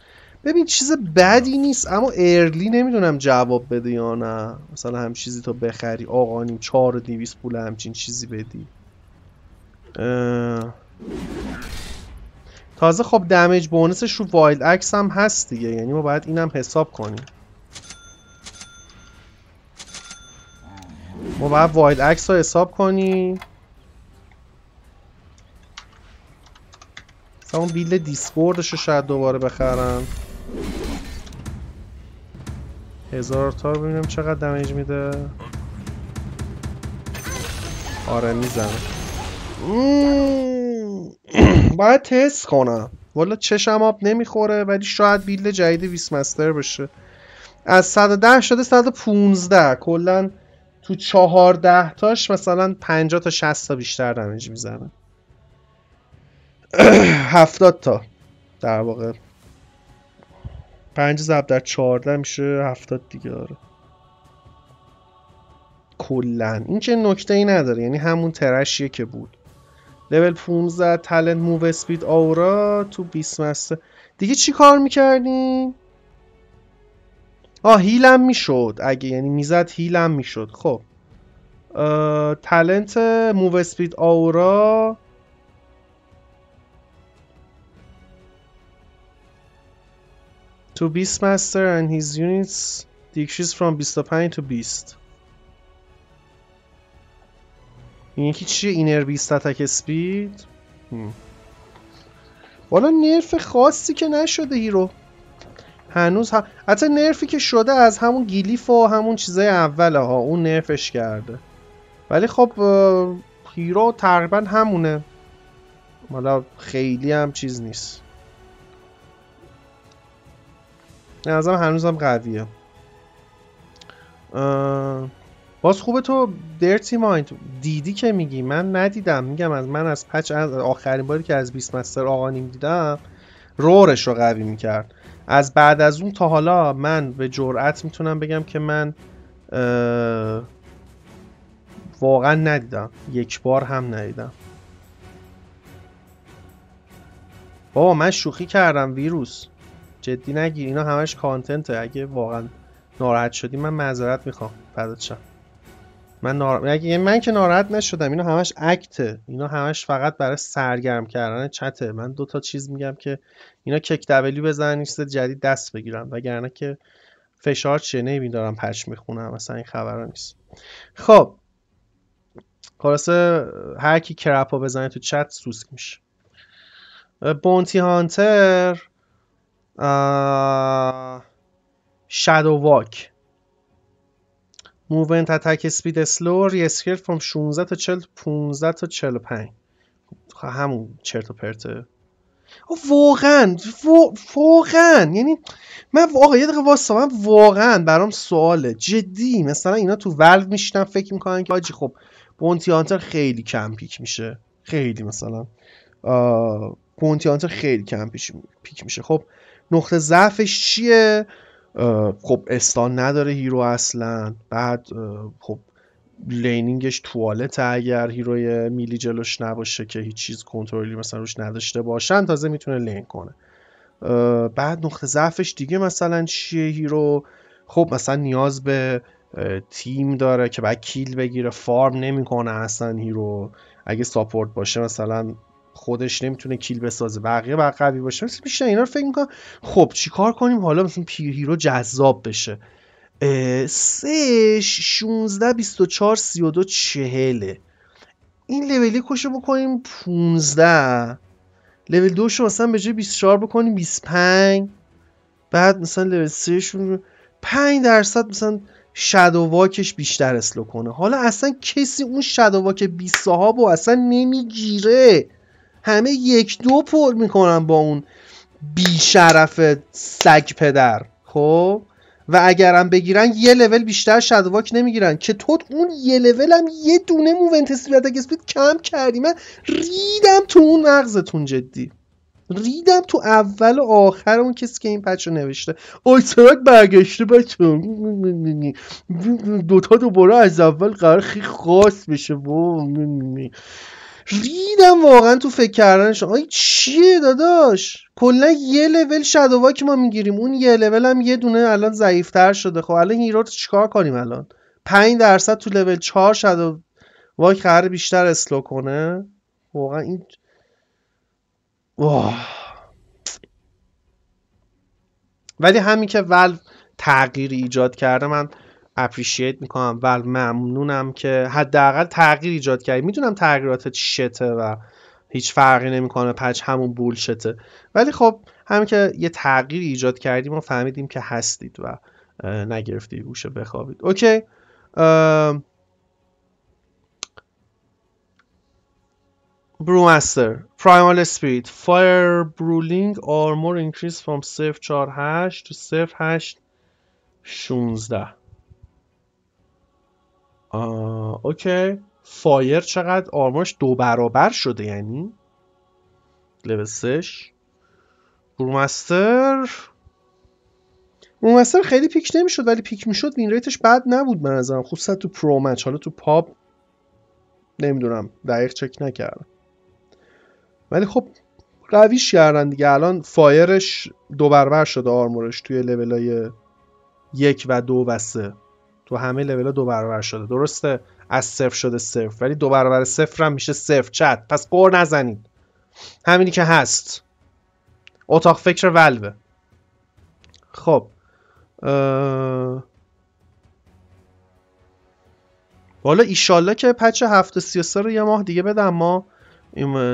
ببین چیز بدی نیست اما early نمی‌دونم جواب بده یا نه. مثلا هم چیزی تو بخری. Aghanim چهار و دیویس پول همچین چیزی بدی. اه. تازه خب damage bonus ش رو Wild Axe هم هست دیگه. یعنی ما باید اینم حساب کنیم. ما باید Wild Axe رو حساب کنیم. مثلا اون بیل دیسکوردش رو شاید دوباره بخرم. هزار تا رو ببینیم چقدر دمیج میده. آره می‌زنه. باید تست کنم. والا چشم آب نمی‌خوره ولی شاید بیل جدید ویسمستر بشه. از 110 شده 115 کلا تو 14 تاش مثلا 50 تا 60 تا بیشتر دمیج می‌زنه. 70 تا در واقع. 5 ضرب در 14 میشه 70 دیگه آره. کلا این که نکته ای نداره یعنی همون ترشیه که بود. لول 15 تالنت موو اسپید آورا تو 20 مستر دیگه چی کار می‌کردیم آه هیلم می‌شد اگه یعنی می‌زد هیلم می‌شد. خب. اه، talent move speed aura to Beastmaster and his units decrease from 25 to 20 این یکی چیه؟ Inner Beast attack speed والا nerf خاصی که نشده hero هنوز هم... حتی nerf ی که شده از همون گیلیف و همون چیزای اوله ها اون nerf ش کرده. ولی خب هیرو تقریبا همونه. حالا خیلی هم چیز نیست. نظرم هنوزم قویه. اه، باز خوبه تو درتی مایند دیدی که میگی؟ من ندیدم. میگم از من از پچ از آخرین باری که از بیست مستر آقانیم دیدم رورش رو قوی می‌کرد. از بعد از اون تا حالا من به جرئت می‌تونم بگم که من واقعا ندیدم. یک بار هم ندیدم. بابا من شوخی کردم ویروس. جدی نگیر اینا همش کانتنته اگه واقعا ناراحت شدی من معذرت می‌خوام. فدات شم من نار... اگه- من که ناراحت نشدم اینا همش اکته. اینا همش فقط برای سرگرم کردن چته. من دو تا چیز میگم که اینا کک دبلی بزنن این جدید دست بگیرن. وگرنه که فشار چیه؟ نمیدارم patch می‌خونم مثلا این خبرها نیست. خب. خلاصه هر کی کرپا بزنه تو چت سوسک میشه. Bounty Hunter Shadow Walk. movement attack speed slow rescaled from 16 تا 40 15 تا 45 خب همون چرت و پرته. واقعا وا- واقعا. یعنی من واقعا یه دقیقه واسه من واقعا برام سواله. جدی مثلا اینا تو Valve می‌شینن فکر می‌کنن که آجی خب Bounty Hunter خیلی کم pick میشه. خیلی مثلا. Bounty Hunter خیلی کم pick میشه. خب نقطه ضعفش چیه؟ خب stun نداره hero اصلا. بعد خب laning ش توالت اگر hero ی melee جلوش نباشه که هیچ چیز کنترلی مثلا روش نداشته باشن تازه می‌تونه lane کنه. بعد نقطه ضعفش دیگه مثلا چیه hero؟ خب مثلا نیاز به تیم داره که بعد kill بگیره farm نمی‌کنه اصلا hero. اگه support باشه مثلا خودش نمی‌تونه kill بسازه بقیه بقیه قوی باشه. مثلا بیشتر اینا رو فکر می‌کنم خب چیکار کنیم؟ حالا مثلا پیر hero جذاب بشه. سهش 16 24 32 40 این لول یکشو بکنیم 15 لول دوشو مثلا به جای 24 بکنیم 25 بعد مثلا لول 3 شون 5 درصد مثلا شادو واکش بیشتر slow کنه. حالا اصلا کسی اون Shadow Walk بی صاحب رو اصلا نمی‌گیره. همه یک دو پر می‌کنن با اون بیشرف سگ پدر. خب؟ و اگرم بگیرن یه level بیشتر Shadow Walk نمی‌گیرن. که تو اون یه لول هم یه دونه movement speed attack speed کم کردی. من ریدم تو اون مغزتون جدی. ریدم تو اول و آخر اون کسی که این پچ رو نوشته. آیسراک برگشته بچه دوتا دوباره از اول قرار خیلی خاص بشه. و ریدم واقعا تو فکر کردنش آی چیه داداش؟ کلا یه لول شادو که ما می‌گیریم. اون یه لول هم یه دونه الان ضعیفتر شده. خب الان هیرو رو چیکار کنیم الان؟ 5 درصد تو لول 4 شادو واک قرار بیشتر اسلو کنه؟ واقعا این واه. ولی همین که ولو تغییر ایجاد کرده من اپریشیت می‌کنم ولو ممنونم که حداقل تغییر ایجاد کرد می‌دونم تغییرات شته و هیچ فرقی نمی‌کنه پچ همون بولشته ولی خب همین که یه تغییر ایجاد کردیم و فهمیدیم که هستید و نگرفتی گوشه بخوابید. okay. ام، Brewmaster Primal Spirit Fire Brewling Armor Increase from 048 to 08 16 آه، اوکی. Fire چقدر armor ش دو برابر شده یعنی؟ لول 3 Brewmaster. Brewmaster خیلی pick نمی‌شد ولی pick می‌شد win rate ش بد نبود به نظرم. خصوصا تو pro match. حالا تو pub نمی‌دونم دقیق چک نکردم. ولی خب قویش کردن دیگه. الان Fire ش دو برابر شده armor ش توی لولای یک و دو و سه. تو همه لول دو برابر شده. درسته؟ از صفر شده صفر. ولی دو برابر صفر هم میشه صفر. چت. پس غر نزنید. همینی که هست. اتاق فکر ولوه. خب. اه... والا ایشالله که پچ هفته سی و سه رو یه ماه دیگه بدم. ما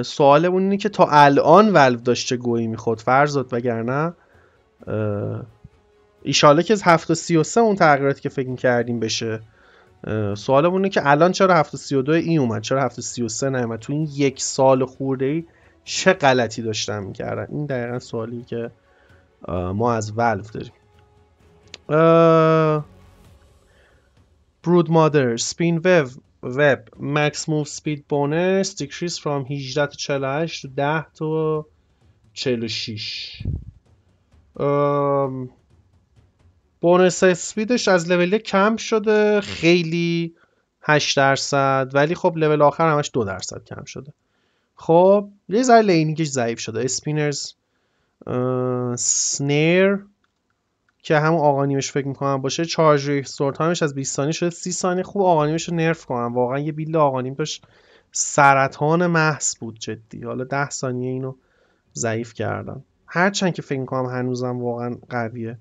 سوالمون اینه که تا الان ولو داشته گویی می‌خورد. فرزاد وگرنه. اه، ایشالله که هفته سی و سه اون تغییراتی که فکر می‌کردیم بشه اه، سوالمون اینه که الان چرا هفته سی و دو این اومد؟ چرا هفته سی و سه نیومد؟ تو این یک سال خورده ای چه غلطی داشتن می‌کردن؟ این دقیقا سوالی که ما از ولو داریم. Broodmother Spin Web web max move speed bonus decrease from 18 تا 48 to 10 تا 46 ام، bonus speed ش از level کم شده خیلی 8 درصد ولی خب لول آخر همش 2 درصد کم شده. خب یه ذره laning ش ضعیف شده. Spinner's Snare که همون Aghanim ش فکر می‌کنم باشه charge restore time ش از 20 ثانیه شده. 30 ثانیه خوب Aghanim ش رو nerf کردن. واقعا یه build Aghanim داشت سرطان محض بود جدی. حالا 10 ثانیه اینو ضعیف کردن هرچند که فکر می‌کنم هنوزم واقعا قویه.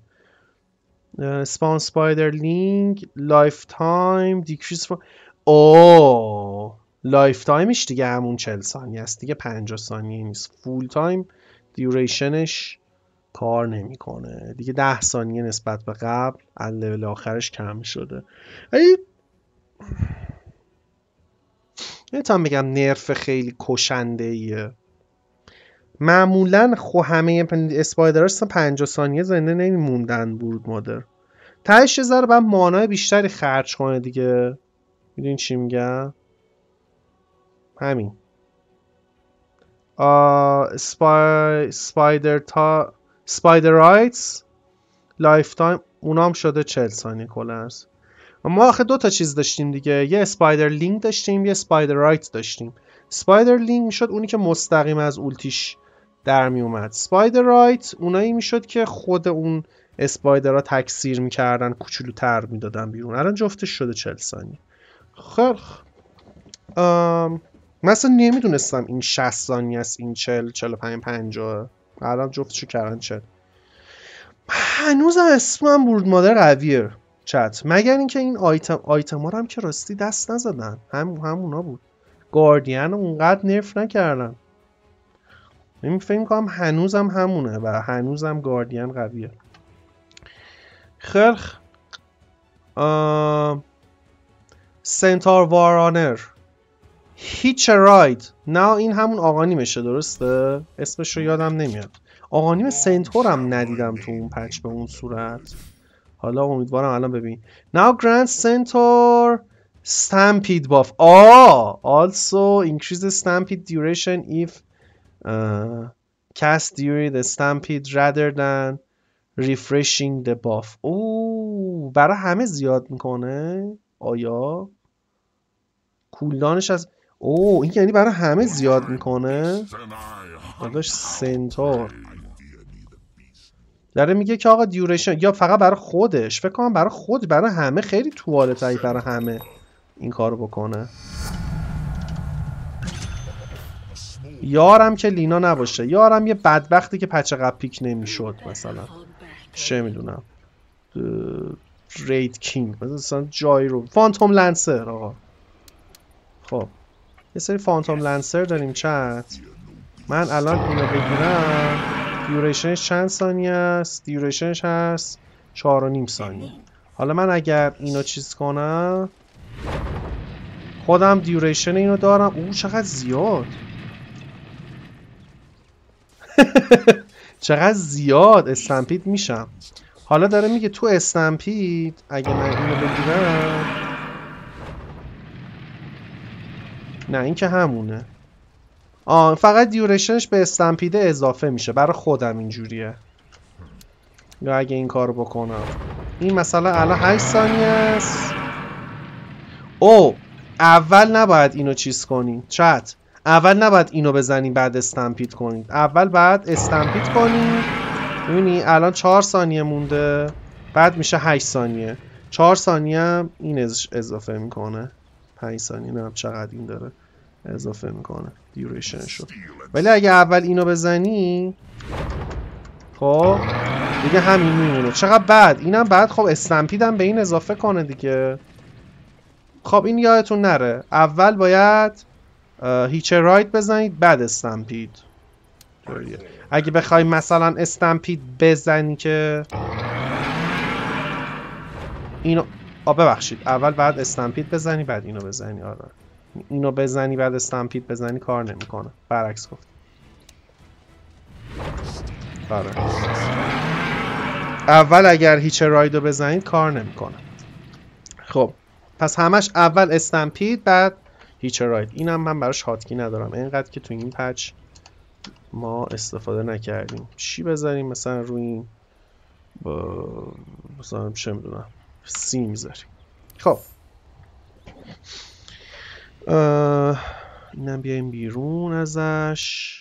Spawn Spiderling lifetime decrease او lifetime ش دیگه همون 40 ثانیه است. دیگه 50 ثانیه نیست. full time duration ش کار نمی‌کنه. دیگه 10 ثانیه نسبت به قبل از لول آخرش کم شده. ولی نمی‌تونم بگم nerf خیلی کشنده ایه. معمولا خو همه spider اش 50 ثانیه زنده نمیموندن Broodmother. تهش یه باید mana ی بیشتری خرج کنه دیگه. می‌دونی چی میگم؟ همین. آه، سپای... spider تا Spiderites lifetime اونام شده 40 ثانیه Clinkz ما آخه دو تا چیز داشتیم دیگه. یه Spiderling داشتیم یه Spiderite داشتیم. Spiderling می‌شد اونی که مستقیم از ulti ش در می اومد. Spiderite اونایی می‌شد که خود اون اسپایدرها تکثیر می‌کردن کوچولوتر می‌دادن بیرون. الان جفتش شده 40 ثانیه. خیلی. مثلا نمی‌دونستم این 60 ثانیه است این 40 45 50 الان جفتشو کردن 40 هنوزم اسمم برود مادر قویه چت. مگر اینکه این آیتم آیتم ها رو هم که راستی دست نزدن. هم همونا بود. گاردین اونقدر نرف نکردن. این فکر کنم هنوزم همونه و هنوزم گاردین قویه. خیلی سنتار وارانر. هیچ راید نه این همون آقانیمشه درسته؟ اسمش رو یادم نمیاد. آقانیم سنتور هم ندیدم تو اون پچ به اون صورت. حالا امیدوارم الان ببین. Now grant centaur stampede buff. آه also increase the stampede duration if cast during the stampede rather than refreshing the buff. اوه برای همه زیاد می‌کنه؟ آیا؟ کولدانش از اوه این یعنی برای همه زیاد می‌کنه؟ داداش سنتور. داره میگه که آقا دیوریشن یا فقط برای خودش. فکر کنم برای خود برای همه. خیلی تواله تایی برای همه این کارو بکنه. یارم که لینا نباشه یارم یه بدبختی که پچه پیک نمی‌شد مثلا. چه می‌دونم. رید کینگ مثلا جای رو. فانتوم لنسر آقا. خب. یه سری فانتوم لنسر داریم چت. من الان اینو بگیرم. دیوریشنش چند ثانیه است؟ دیوریشنش هست چهار و نیم ثانیه. حالا من اگر اینو چیز کنم خودم دیوریشن اینو دارم. او چقدر زیاد. چقدر زیاد استمپید میشم. حالا داره میگه تو استمپید اگه من اینو بگیرم. نه این که همونه. آه فقط دیوریشنش به استمپیده اضافه میشه. برای خودم اینجوریه. یا اگه این کارو بکنم. این مثلا الان 8 ثانیه است. او اول نباید اینو چیز کنیم چت. اول نباید اینو بزنیم بعد استمپید کنید. اول بعد استمپید کنید می‌بینی الان 4 ثانیه مونده. بعد میشه 8 ثانیه. 4 ثانیه هم این اضافه می‌کنه. 5 ثانیه نه چقدر این داره. اضافه می‌کنه. دیوریشنشو ولی اگه اول اینو بزنی خب دیگه همین میمونه. چقدر بعد؟ اینم بعد خب استمپیدم به این اضافه کنه دیگه. خب این یادتون نره. اول باید هیچ رایت بزنید بعد استمپید. اگه بخوای مثلا استمپید بزنی که اینو آ ببخشید. اول بعد استمپید بزنی بعد اینو بزنی. آره. اینو بزنی بعد استمپید بزنی کار نمی‌کنه. برعکس گفت آره. اول اگر هیچ رایدو بزنید کار نمی‌کنه. خب. پس همش اول استمپید بعد هیچ راید اینم من براش هاتکی ندارم. اینقدر که تو این پچ ما استفاده نکردیم. چی بذاریم مثلا روی این؟ با مثلا چه می‌دونم. سی می‌ذاریم خب. اینم بیایم بیرون ازش.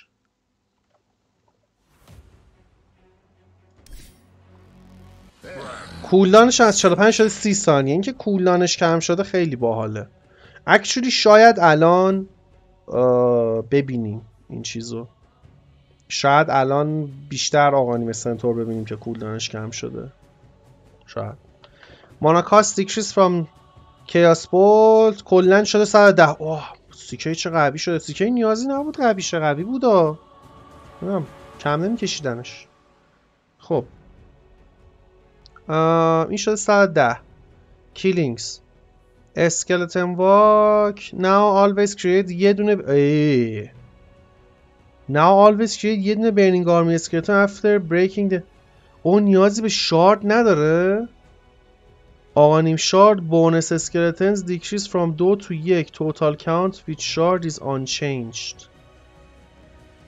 کولدانش از 45 شده 30 ثانیه. اینکه کولدانش کم شده خیلی باحاله. اکچولی شاید الان ببینیم این چیزو. شاید الان بیشتر آقانیم سنتور ببینیم که کولدانش کم شده. شاید. مانا کاست دیکریس فرام Chaos Bolt کلا شده 110 اوه CK چه قوی شده. CK نیازی نبود قوی شه. قوی بودا. نمی‌دونم. کم نمیکشیدنش. خب. این شده 110 Clinkz Skeleton Walk. Now always create یه دونه ای. now always create یه دونه Burning Army skeleton after breaking the اون نیازی به shard نداره. Aghanim shard bonus skeletons decrease from دو to یک. Total count with shard is unchanged.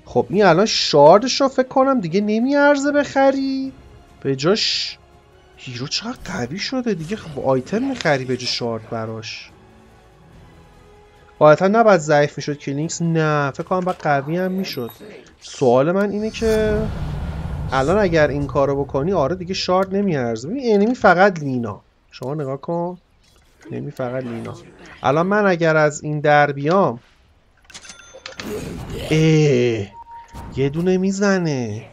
خب این الان شاردش رو فکر کنم دیگه نمیارزه بخری. به جاش hero چقدر قوی شده دیگه. خب آیتم می‌خری به shard براش. قاعدتا نباید ضعیف می‌شد Clinkz نه فکر کنم باید قوی هم می‌شد. سوال من اینه که الان اگر این کارو بکنی آره دیگه shard نمیارزه. این enemy فقط لینا. شما نگاه کن. enemy فقط لینا. الان من اگر از این در بیام اه یه دونه می‌زنه.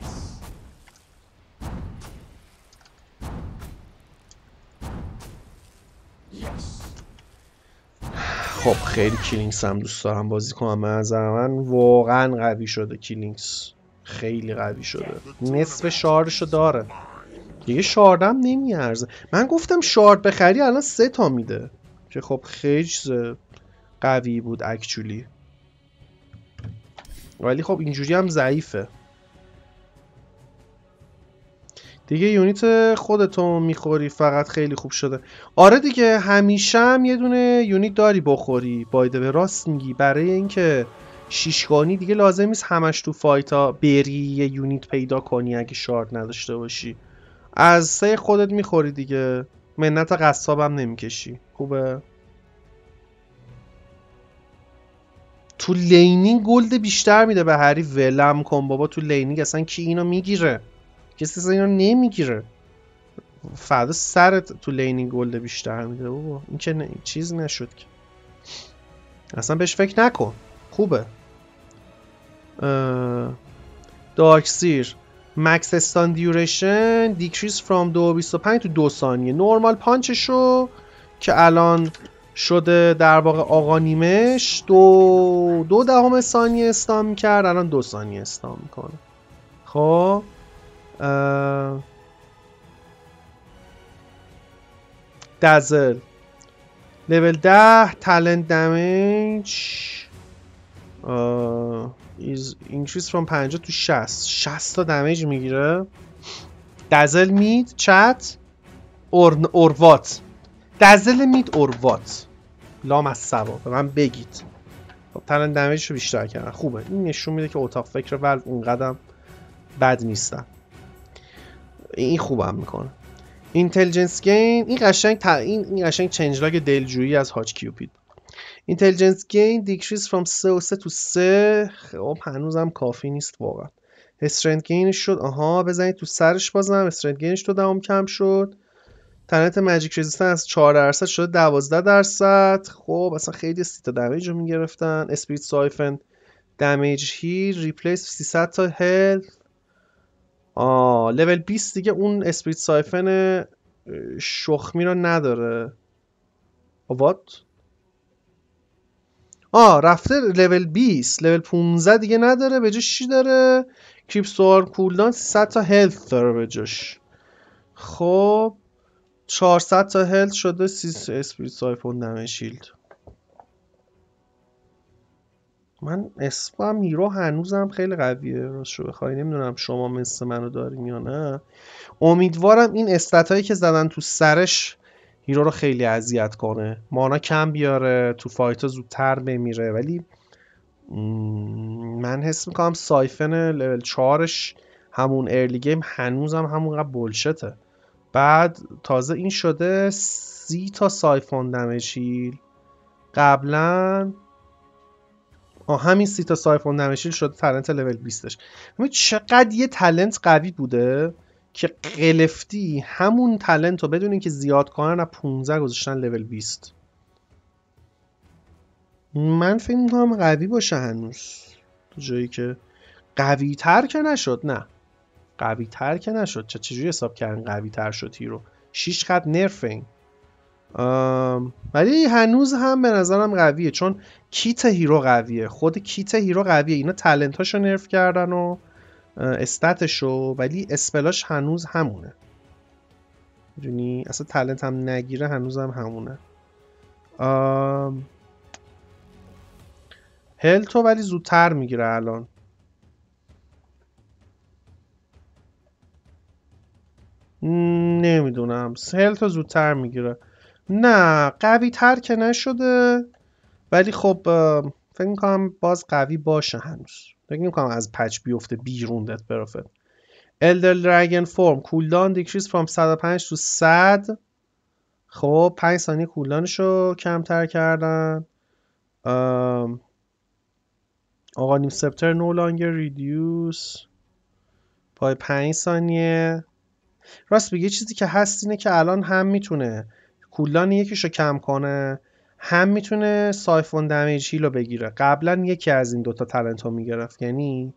خب خیلی Clinkz هم دوست دارم بازی کنم. به نظر من واقعا قوی شده Clinkz خیلی قوی شده. نصف شاردشو داره. دیگه شاردم نمیارزه. من گفتم شارد بخری الان سه تا میده. که خب خیلی قوی بود اکچولی ولی خب اینجوری هم ضعیفه. دیگه یونیت خودتو می‌خوری فقط خیلی خوب شده. آره دیگه همیشه هم یه دونه یونیت داری بخوری. بایده به راست میگی. برای اینکه شیشگانی دیگه لازم نیست همش تو fight ا بری یه unit پیدا کنی اگه shard نداشته باشی. از سه خودت می‌خوری دیگه. منت قصابم نمی‌کشی. خوبه؟ تو laning gold بیشتر میده به هری. ولم کن بابا تو laning اصلا کی اینو می‌گیره؟ کسی اصلا اینو نمی‌گیره. فردا سرت تو laning gold بیشتر میده بابا این که نه- چیز نشد که. اصلا بهش فکر نکن. خوبه. دارک سیر مکس استان دیوریشن دیکریز فرام 2.25 تو دو ثانیه. نورمال پانچشو که الان شده در واقع آقا نیمش دو دو دهم ثانیه استام می‌کرد الان دو ثانیه استام می‌کنه. خب؟ دزل لول ده تالنت دمیج increase from 50 تو 60 60 تا دمیج می‌گیره. دزل مید چت اور اوروات دزل مید اوروات لام از سوا به من بگید. خب تالنت دمیجش رو بیشتر کردن. خوبه. این نشون میده که اتاق فکر ولو اونقدر بد نیستن. این خوبم می‌کنه. اینتلیجنس گین این قشنگ. این این قشنگ چنج لاگ دلجویی از هاچ کیوپید اینتلیجنس گین دیکریز فرام 3 و 3 تو 3 خب هنوزم کافی نیست واقعا. استرنت گینش شد. آها بزنید تو سرش بازم. استرنت گینش تو دهم کم شد. تنت ماجیک رزیستن از 4 درصد شده 12 درصد. خب اصلا خیلی سی تا دمیج رو می‌گرفتن. اسپریت سایفن دمیج هیل ریپلیس 300 تا هلت آه لول 20 دیگه اون اسپریت سایفن شخمی رو نداره. وات آه رفته لول 20 لول 15 دیگه نداره به جاش چی داره؟ کریپ سوار کولدان 300 تا هلت داره به جاش. خب 400 تا هلت شده 30 اسپریت سایفون دمه شیلد من اسمم hero هنوزم خیلی قویه راست رو بخوای. نمی‌دونم شما مثل منو دارین یا نه. امیدوارم این stat ایی که زدن تو سرش hero رو خیلی اذیت کنه. mana کم بیاره تو fight ا زودتر بمیره. ولی من حس می‌کنم siphon level 4ش همون early game هنوزم همونقدر bullshit ه بعد تازه این شده سی تا siphon damage heal قبلا آه همین سی تا siphon damage heal شده talent level 20ش ببین چقدر یه talent قوی بوده که قلفتی همون talent رو بدون اینکه زیاد کنن از 15 گذاشتن لول 20 من فکر می‌کنم قوی باشه هنوز. تو جایی که قوی تر که نشد نه. قوی تر که نشد. چه چجوری حساب کردن قوی تر شد hero؟ 6 خط nerf این. ولی هنوز هم به نظرم قویه چون kit hero قویه. خود kit hero قویه. اینا talent اشو nerf کردن و اه، stat شو ولی spell هاش هنوز همونه. می‌دونی؟ اصلا talent هم نگیره هنوز هم همونه. health و ولی زودتر می‌گیره الان. نمی‌دونم. هلتو زودتر می‌گیره. نه قوی تر که نشده. ولی خب فکر می‌کنم باز قوی باشه هنوز. فکر نمی‌کنم از پچ بیفته بیرون دت برافت. الدر دراگن فرم کولدان دیکریز فرام 105 تو 100 خب 5 ثانیه کولدانش رو کمتر کردن. آقا نیم سپتر نو لانگر ریدیوس by 5 ثانیه. راست بگه چیزی که هست اینه که الان هم می‌تونه cooldown یکیش رو کم کنه هم می‌تونه siphon damage heal رو بگیره. قبلا یکی از این دوتا talent رو می‌گرفت. یعنی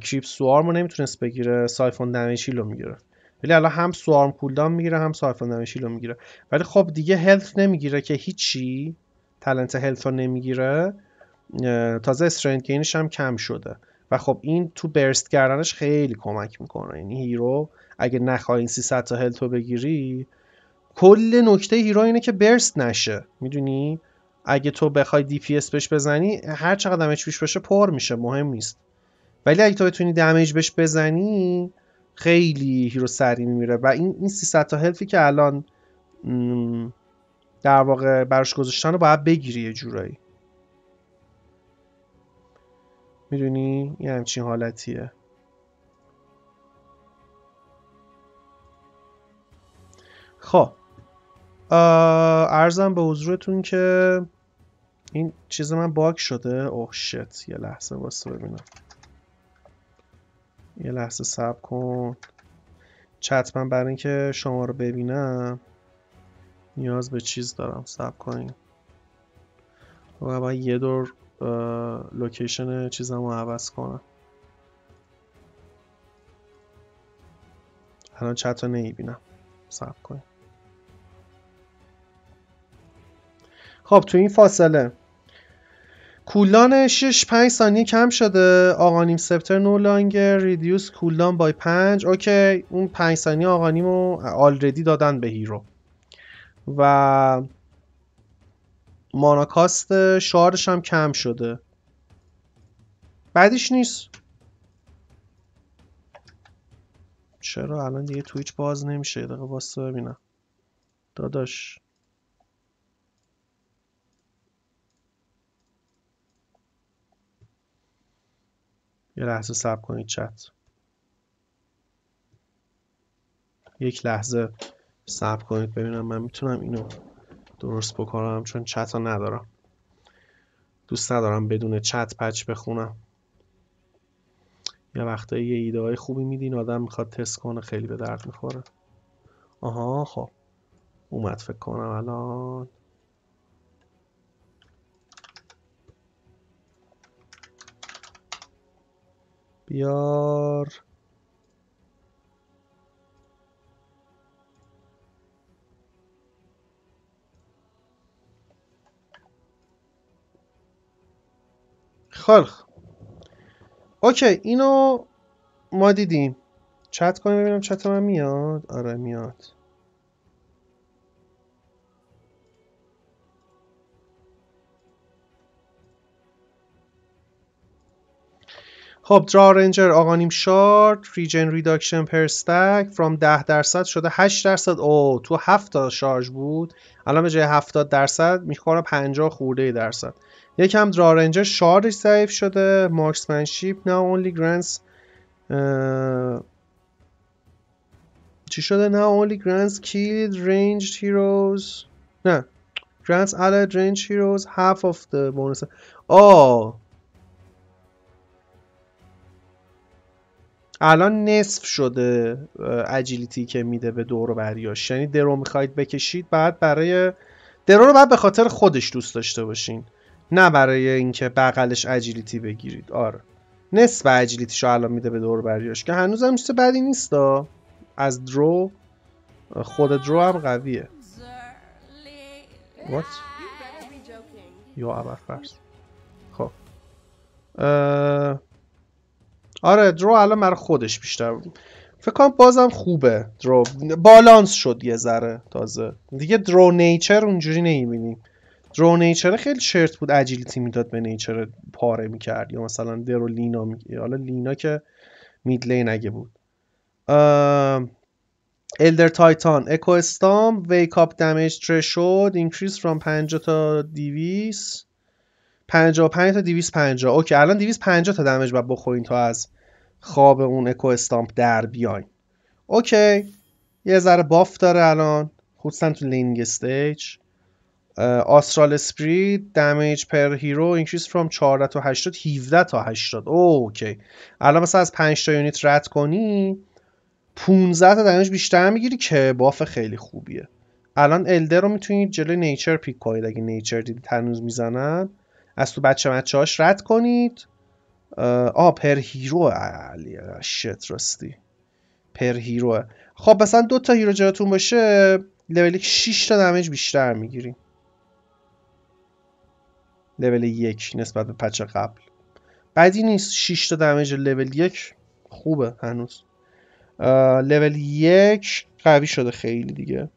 Crypt Swarm رو نمی‌تونست بگیره siphon damage heal رو می‌گرفت. ولی الان هم Swarm cooldown می‌گیره هم siphon damage heal رو می‌گیره. ولی خب دیگه health نمی‌گیره که هیچی talent health رو نمی‌گیره. تازه strength gain ش هم کم شده. و خب این تو burst کردنش خیلی کمک می‌کنه. یعنی hero اگه نخوای این 300 تا health رو بگیری کل نکته hero اینه که burst نشه. می‌دونی؟ اگه تو بخوای DPS بهش بزنی هر چقدر damage بهش بشه پر میشه مهم نیست. ولی اگه تو بتونی damage بهش بزنی خیلی hero سریع میمیره. و این این 300 تا health ی که الان در واقع براش گذاشتن رو باید بگیری یه جورایی. می‌دونی؟ یه همچین حالتیه. خب. ارزم به حضورتون که این چیز من باگ شده. اوه شت. یه لحظه واسه ببینم. یه لحظه صبر کن. چت من برای اینکه شما رو ببینم نیاز به چیز دارم. صبر کنین. و باید یه دور location چیزم رو عوض کنم. الان چت رو نمی‌بینم. کنین. خب تو این فاصله. cooldown 6 5 ثانیه کم شده. Aghanim's Scepter no longer. reduces cooldown by 5 okay. اون 5 ثانیه Aghanim و already دادن به hero. و ماناکاست شارش هم کم شده. بعدیش نیست. چرا الان دیگه تویچ باز نمیشه؟ دقیقه واسه ببینم. داداش. یه لحظه صبر کنید چت. یک لحظه صبر کنید ببینم من می‌تونم اینو درست بکنم چون چت رو ندارم. دوست ندارم بدون چت پچ بخونم. یه وقتایی یه ایده های خوبی میدین آدم می‌خواد تست کنه خیلی به درد می‌خوره. آها خب. اومد فکر کنم الان. بیار. خلق. اوکی اینو ما دیدیم. چت کنیم ببینم چت من میاد. آره میاد. خب Drow Ranger Aghanim's Shard regen reduction per stack from 10 درصد شده 8 درصد. اوتو 7 تا شارژ بود. الان به جای 70 درصد می‌خوره 50 خورده درصد. یکم Drow Ranger shard ضعیف شده. Marksmanship only grants اه، چی شده؟ now only grants killed ranged heroes. نه grants allied ranged heroes half of the bonus. آه الان نصف شده اجیلیتی که میده به دور بریاش. یعنی درو می‌خواید بکشید بعد برای درو رو بعد به خاطر خودش دوست داشته باشین. نه برای اینکه بغلش اجیلیتی بگیرید. آره. نصف اجیلیتیشو الان میده به دور بریاش که هنوز هم چیز بدی نیست از درو خود درو هم قویه. What? یا اول فرض خب. اه، آره درو الان برای خودش بیشتر. فکر کنم بازم خوبه. درو بالانس شد یه ذره تازه. دیگه درو نیچر اونجوری نمی‌بینیم درو نیچر خیلی شرط بود اجیلیتی می‌داد به نیچر پاره می‌کرد. یا مثلا درو لینا می... حالا لینا که میدلین اگه بود. Elder Titan Echo Stomp wake up damage threshold increase from 50 تا 200 55 تا 250 okay الان 250 تا damage باید بخورین تا از خواب اون Echo Stomp در بیاین. okay یه ذره buff داره الان. خصوصا تو laning stage. Astral Spirit damage per hero increase from 14 تا 80 17 تا 80 okay الان مثلا از 5 تا unit رد کنی 15 تا damage بیشتر می‌گیری که buff خیلی خوبیه. الان Elder رو می‌تونید جلوی Nature pick کنید اگه Nature دیدید هنوز می‌زنن. از تو بچه بچه هاش رد کنید. آه، per hero علی shit راستی. per hero ه خب مثلا دو تا hero جاتون باشه لول 6 تا damage بیشتر می‌گیریم لول یک نسبت به پچ قبل. بدی نیست. 6 تا دمیج لول یک. خوبه هنوز. لول یک قوی شده خیلی دیگه.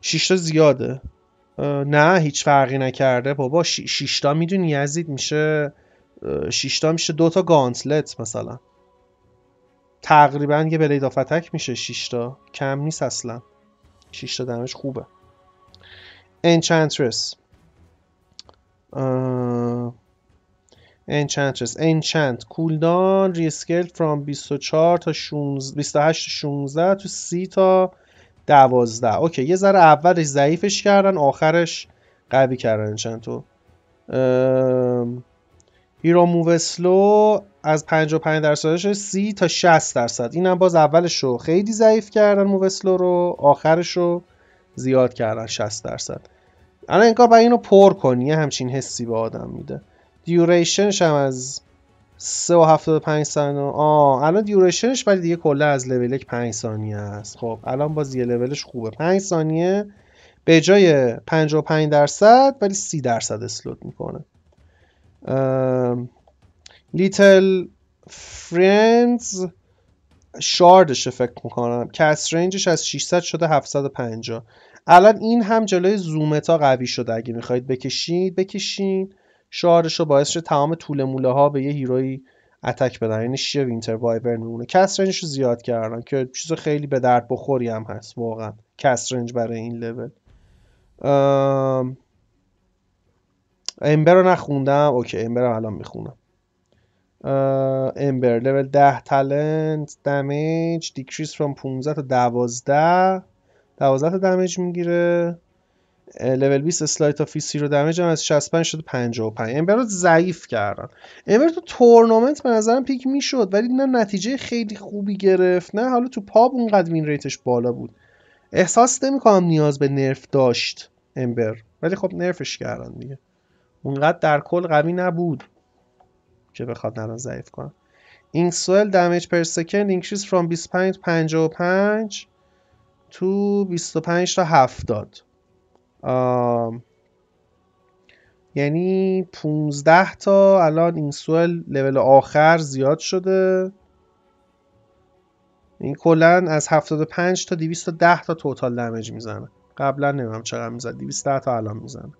6 تا زیاده. نه هیچ فرقی نکرده. بابا 6 تا می‌دونی یزید میشه؟ 6 تا میشه دو تا گانتلت مثلا. تقریبا یه بلید آف اتک میشه 6 تا کم نیست اصلا. 6 تا damage ش خوبه. Enchantress. Enchantress. Enchant. cooldown rescale from 24 تا 16 28 تا 16 تو 30 تا 12 okay یه ذره اولش ضعیفش کردن آخرش قوی کردن Enchant و ام، hero move slow از 55 درصدش 30 تا 60 درصد. اینم باز اولش رو خیلی ضعیف کردن move slow رو آخرش رو زیاد کردن 60 درصد. الان انگار باید اینو پر کنی همچین حسی به آدم میده. duration ش هم از 3 و 75 ثانیه. آه الان duration ش ولی دیگه کلا از لول 1 5 ثانیه است. خب الان باز یه لولش خوبه. 5 ثانیه به جای 55 درصد ولی 30 درصد slow می‌کنه. Little Friends shard شه فکر می‌کنم. cast range ش از 600 شده 750 الان این هم جلوی zoo meta قوی شده. اگه می‌خواید بکشید بکشین. شاردش رو باعث شه تمام توله موله ها به یه hero ی attack بدن. یعنی شبیه Winter Wyvern میمونه؟ cast range ش رو زیاد کردن که چیز خیلی به درد بخوری هم هست واقعا. cast range برای این level ام... Ember رو نخوندم. okay Ember رو الان می‌خونم. Ember level 10 talent damage decrease from 15 to 12 12 تا damage می‌گیره. level 20 Sleight of Fist damage از 65 شده 55 Ember رو ضعیف کردن. Ember تو تورنمنت به نظرم pick می‌شد ولی نه نتیجه خیلی خوبی گرفت. نه حالا تو pub اونقدر win rate ش بالا بود. احساس نمی‌کنم نیاز به nerf داشت Ember ولی خب nerf ش کردن دیگه. اونقدر در کل قوی نبود که بخواد الان ضعیف کنه. اینکسوئل دمیج پر سکند اینکریز فرام 25 55 تو 25 تا 70 آم، یعنی 15 تا الان اینکسوئل لول آخر زیاد شده. این کلا از 75 تا 210 تا توتال دمیج می‌زنه. قبلا نمی‌دونم چقدر می‌زد 210 تا الان می‌زنه.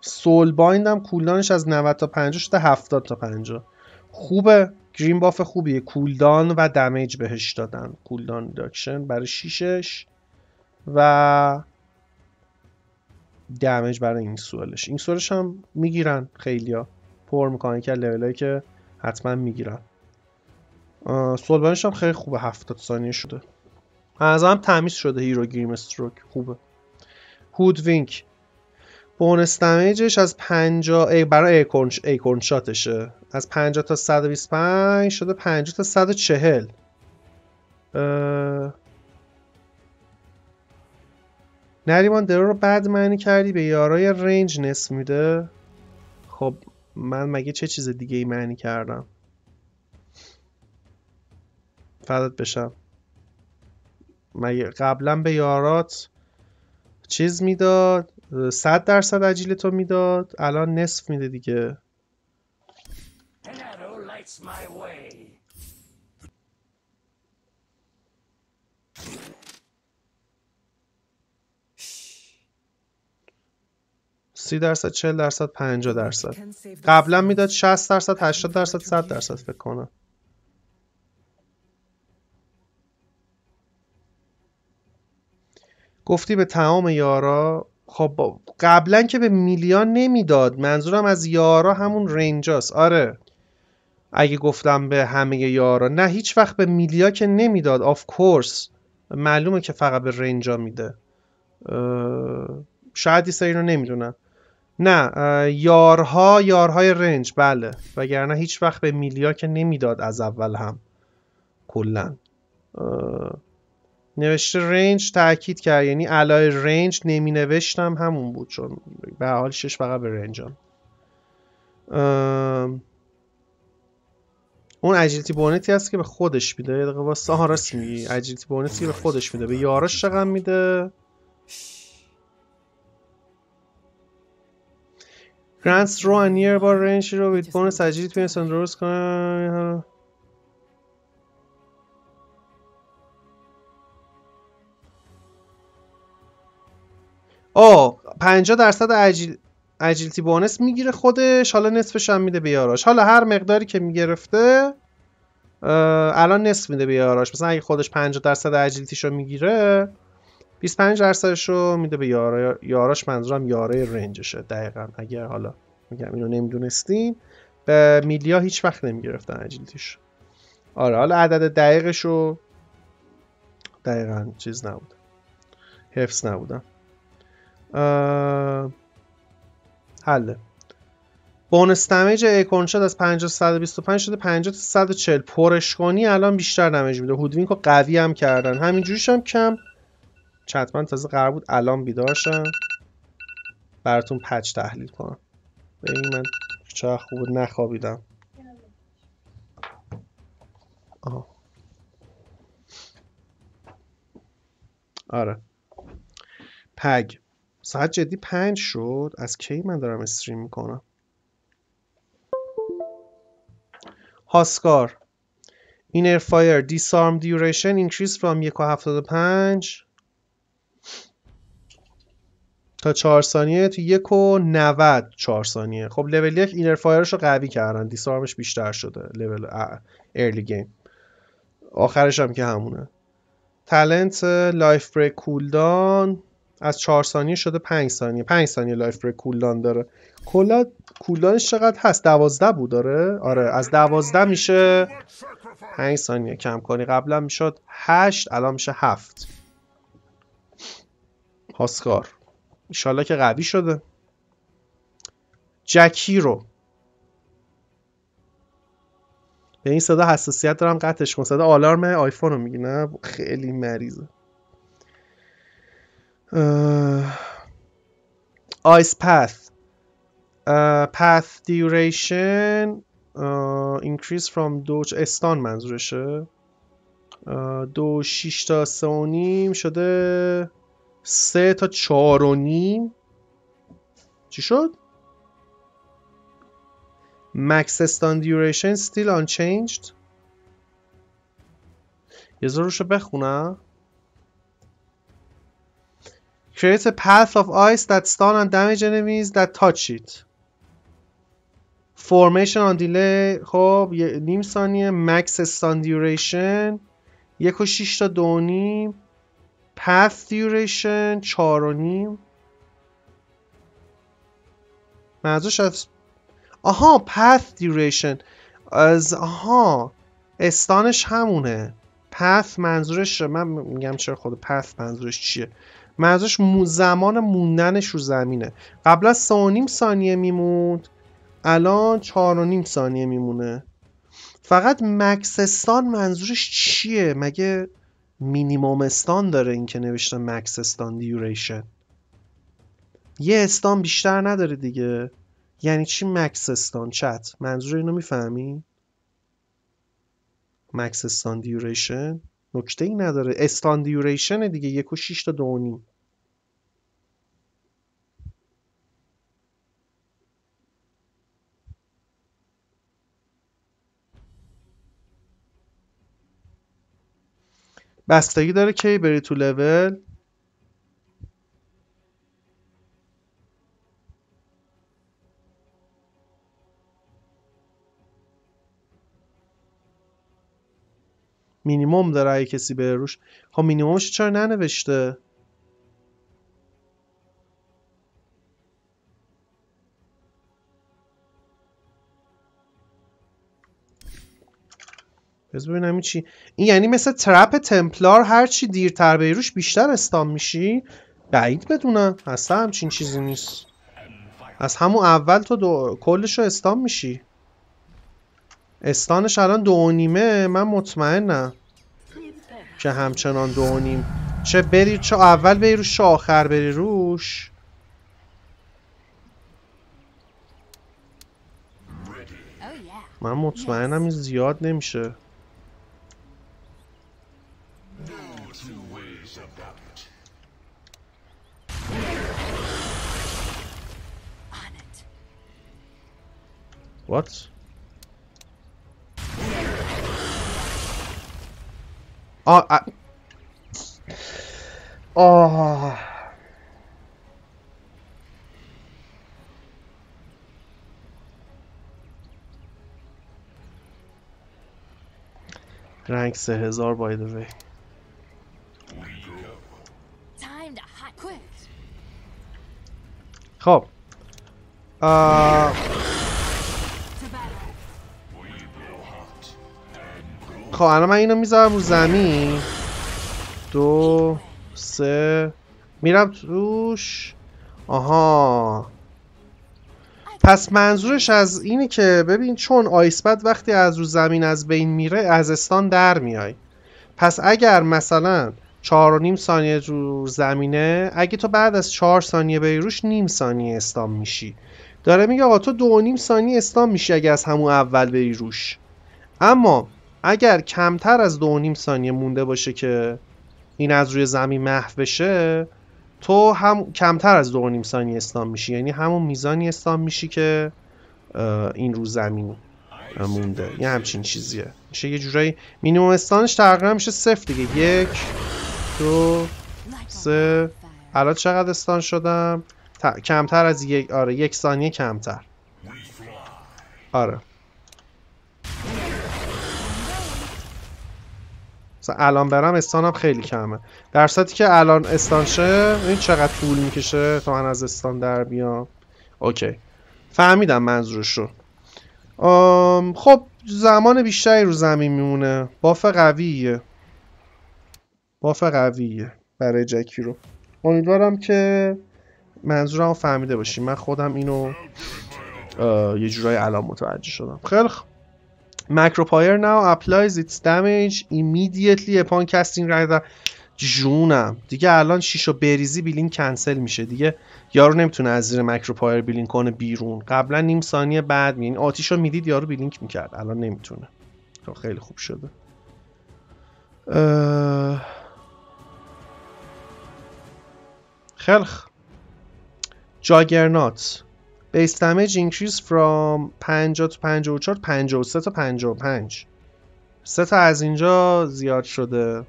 Soulbind هم cooldown ش از 90 تا 50 شده 70 تا 50 خوبه. Grim buff خوبیه. cooldown و damage بهش دادن. cooldown reduction برای شیشش. و damage برای این سوالش. این سوالش هم می‌گیرن خیلیا پر می‌کنن که لولایی که حتما می‌گیرن. سول بایندش هم خیلی خوبه. 70 ثانیه شده. از هم تمیز شده هیرو گریم استروک خوبه. هود وینک بونس دمیجش از 50 ای برای ایکون ایکون شاتشه از 50 تا 125 شده 50 تا 140 نریمان درو رو بد معنی کردی به یارای رنج نصف میده؟ خب من مگه چه چیز دیگه ای معنی کردم؟ فدات بشم. مگه قبلا به یارات چیز می‌داد؟ صد درصد اجیل تو می‌داد؟ الان نصف میده دیگه. An arrow lights my way. سی درصد. چل درصد پنجاه درصد قبلا می‌داد 60 درصد 80 درصد 100 درصد فکر کنم گفتی به تمام یارا خب قبلا که به میلیان نمی‌داد منظورم از یارا همون رنجاست. آره. اگه گفتم به همه یارا نه هیچ وقت به میلیا که نمی‌داد. آف کورس معلومه که فقط به رنجا میده. شاید سری رو نمی‌دونم. نه یارها یارهای رنج بله. وگرنه هیچ وقت به میلیا که نمی‌داد از اول هم کلا. نوشته رنج تاکید کرد یعنی علای رنج نمی نوشتم همون بود چون به حال شش فقط به رنجان. اون اجیلیتی بونتی هست که به خودش میده. یه دقیقه واسه راست میگی. اجیلیتی بونتی به خودش میده. به یاراش چقدر میده؟ Grants draw a nearby range رو with bonus agility می‌رسن درست کنن آه 50 درصد اجیل اجیلیتی بونس می‌گیره خودش. حالا نصفش هم میده به یاراش. حالا هر مقداری که می‌گرفته الان نصف میده به یاراش. مثلا اگه خودش 50 درصد اجیلیتیش رو می‌گیره 25 درصدش رو میده به یارا... یاراش منظورم یارای رنجشه دقیقا. اگر حالا میگم اینو نمی‌دونستین به میلیا هیچ وقت نمی‌گرفتن اجیلیتیش. آره حالا عدد دقیقش رو دقیقا چیز نبود حفظ نبودم اه... حله. بونس دمیج ایکون شد از 50 تا 125 شده 50 تا 140 پرش کنی الان بیشتر دمیج میده. هودوینک رو قوی هم کردن. همینجوریش هم کم. چتمن تازه قرار بود الان بیدار شم براتون patch تحلیل کنم. ببین من چقدر خوب نخوابیدم. آها آره. پگ. ساعت جدی پنج شد. از کی من دارم stream می‌کنم؟ Huskar. Inner Fire disarm duration increase from 1.75 تا 4 ثانیه to یک و 90 4 ثانیه. خب level یک Inner Fire ش رو قوی کردن. disarm ش بیشتر شده. level early game آخرش هم که همونه. talent Life Break cooldown از 4 ثانیه شده 5 ثانیه. 5 ثانیه Life Break cooldown داره. کلا cooldown ش چقدر هست؟ 12 بود داره آره از 12 میشه 5 ثانیه. کم کنی. قبلا می‌شد 8 الان میشه 7 هاسکار. ایشالله که قوی شده. جکی رو. به این صدا حساسیت دارم قطعش کن. صدا آلارم آیفون رو میگی نه خیلی مریضه. آیس پث. پث دیوریشن increase from دو استان منظورشه. دو شیش تا سه و نیم شده. سه تا چهار و نیم چی شد؟ max stun duration still unchanged یه ذره روشو بخونم creates a path of ice that stun and damage enemies that touch it formation on delay خب نیم ثانیه max stun duration یک و شیش تا دو نیم path duration چهار و نیم. منظورش از آها path duration. از آها استانش همونه. Path منظورش من میگم چرا خود path منظورش چیه. منظورش زمان موندنش رو زمینه. قبلا سه و نیم ثانیه میموند. الان چهار و نیم ثانیه میمونه. فقط مکس استان منظورش چیه؟ مگه مینیموم استان داره این که نوشته مکس استان دیوریشن یه استان بیشتر نداره دیگه. یعنی چی مکس استان؟ چت منظور اینو می‌فهمی؟ مکس استان دیوریشن نکته ای نداره. استان دیوریشن دیگه یک و شیش تا دو بستگی داره کی بری تو لول؟ مینیموم داره اگه کسی بره روش. خب مینیمومش چرا ننوشته؟ بذار ببینم این چی. این یعنی مثل ترپ تمپلار هرچی دیرتر بری روش بیشتر استام میشی؟ بعید بدونم. اصلا همچین چیزی نیست. از همون اول تو دو... کلش رو استام میشی. استانش الان دو و نیمه. من مطمئنم که همچنان دو و نیم. چه بری چه اول بری روش چه آخر بری روش. Oh. من مطمئنم این زیاد نمیشه. What? آه ا- آه رنگ سه هزار by the way Time to hot quick. خب آه خب الان من اینو می‌ذارم رو زمین. دو سه. میرم توش. آها. پس منظورش از اینه که ببین چون آیسپد وقتی از رو زمین از بین میره از استان در میای. پس اگر مثلا چهار و نیم ثانیه رو زمینه اگه تو بعد از چهار ثانیه بری روش نیم ثانیه استام میشی. داره میگه آقا تو دو و نیم ثانیه استام میشی اگه از همون اول بری روش. اما اگر کمتر از دو نیم ثانیه مونده باشه که این از روی زمین محو بشه تو هم کمتر از دو نیم ثانیه استام میشی. یعنی همون میزانی استام میشی که این رو زمین مونده. یه همچین چیزیه. میشه یه جورایی مینیموم استانش تقریبا میشه صفر دیگه. یک دو سه. الان چقدر استان شدم؟ ت- کمتر از یک آره یک ثانیه کمتر. آره. مثلا الان برم استانم خیلی کمه. در صورتی که الان استان شه این چقدر طول می‌کشه تا من از استان در بیام. اوکی. فهمیدم منظورش رو خب زمان بیشتری رو زمین میمونه. باف قویه. باف قویه برای جکی رو. امیدوارم که منظورم فهمیده باشیم من خودم اینو یه جورایی الان متوجه شدم. خیلی خوب Macropier now applies its damage immediately upon casting rider جونم دیگه الان شیشو بریزی بیلینگ کنسل میشه دیگه. یارو نمی‌تونه از زیر مکروپایر بیلینگ کنه بیرون. قبلا نیم ثانیه بعد می این آتیشو می‌دید یارو بیلینک می‌کرد. الان نمی‌تونه. خب خیلی خوب شده. اه... خوب. جاگرنات بیس damage increase from 50 تا 54 53 تا 55 سه تا از اینجا زیاد شده.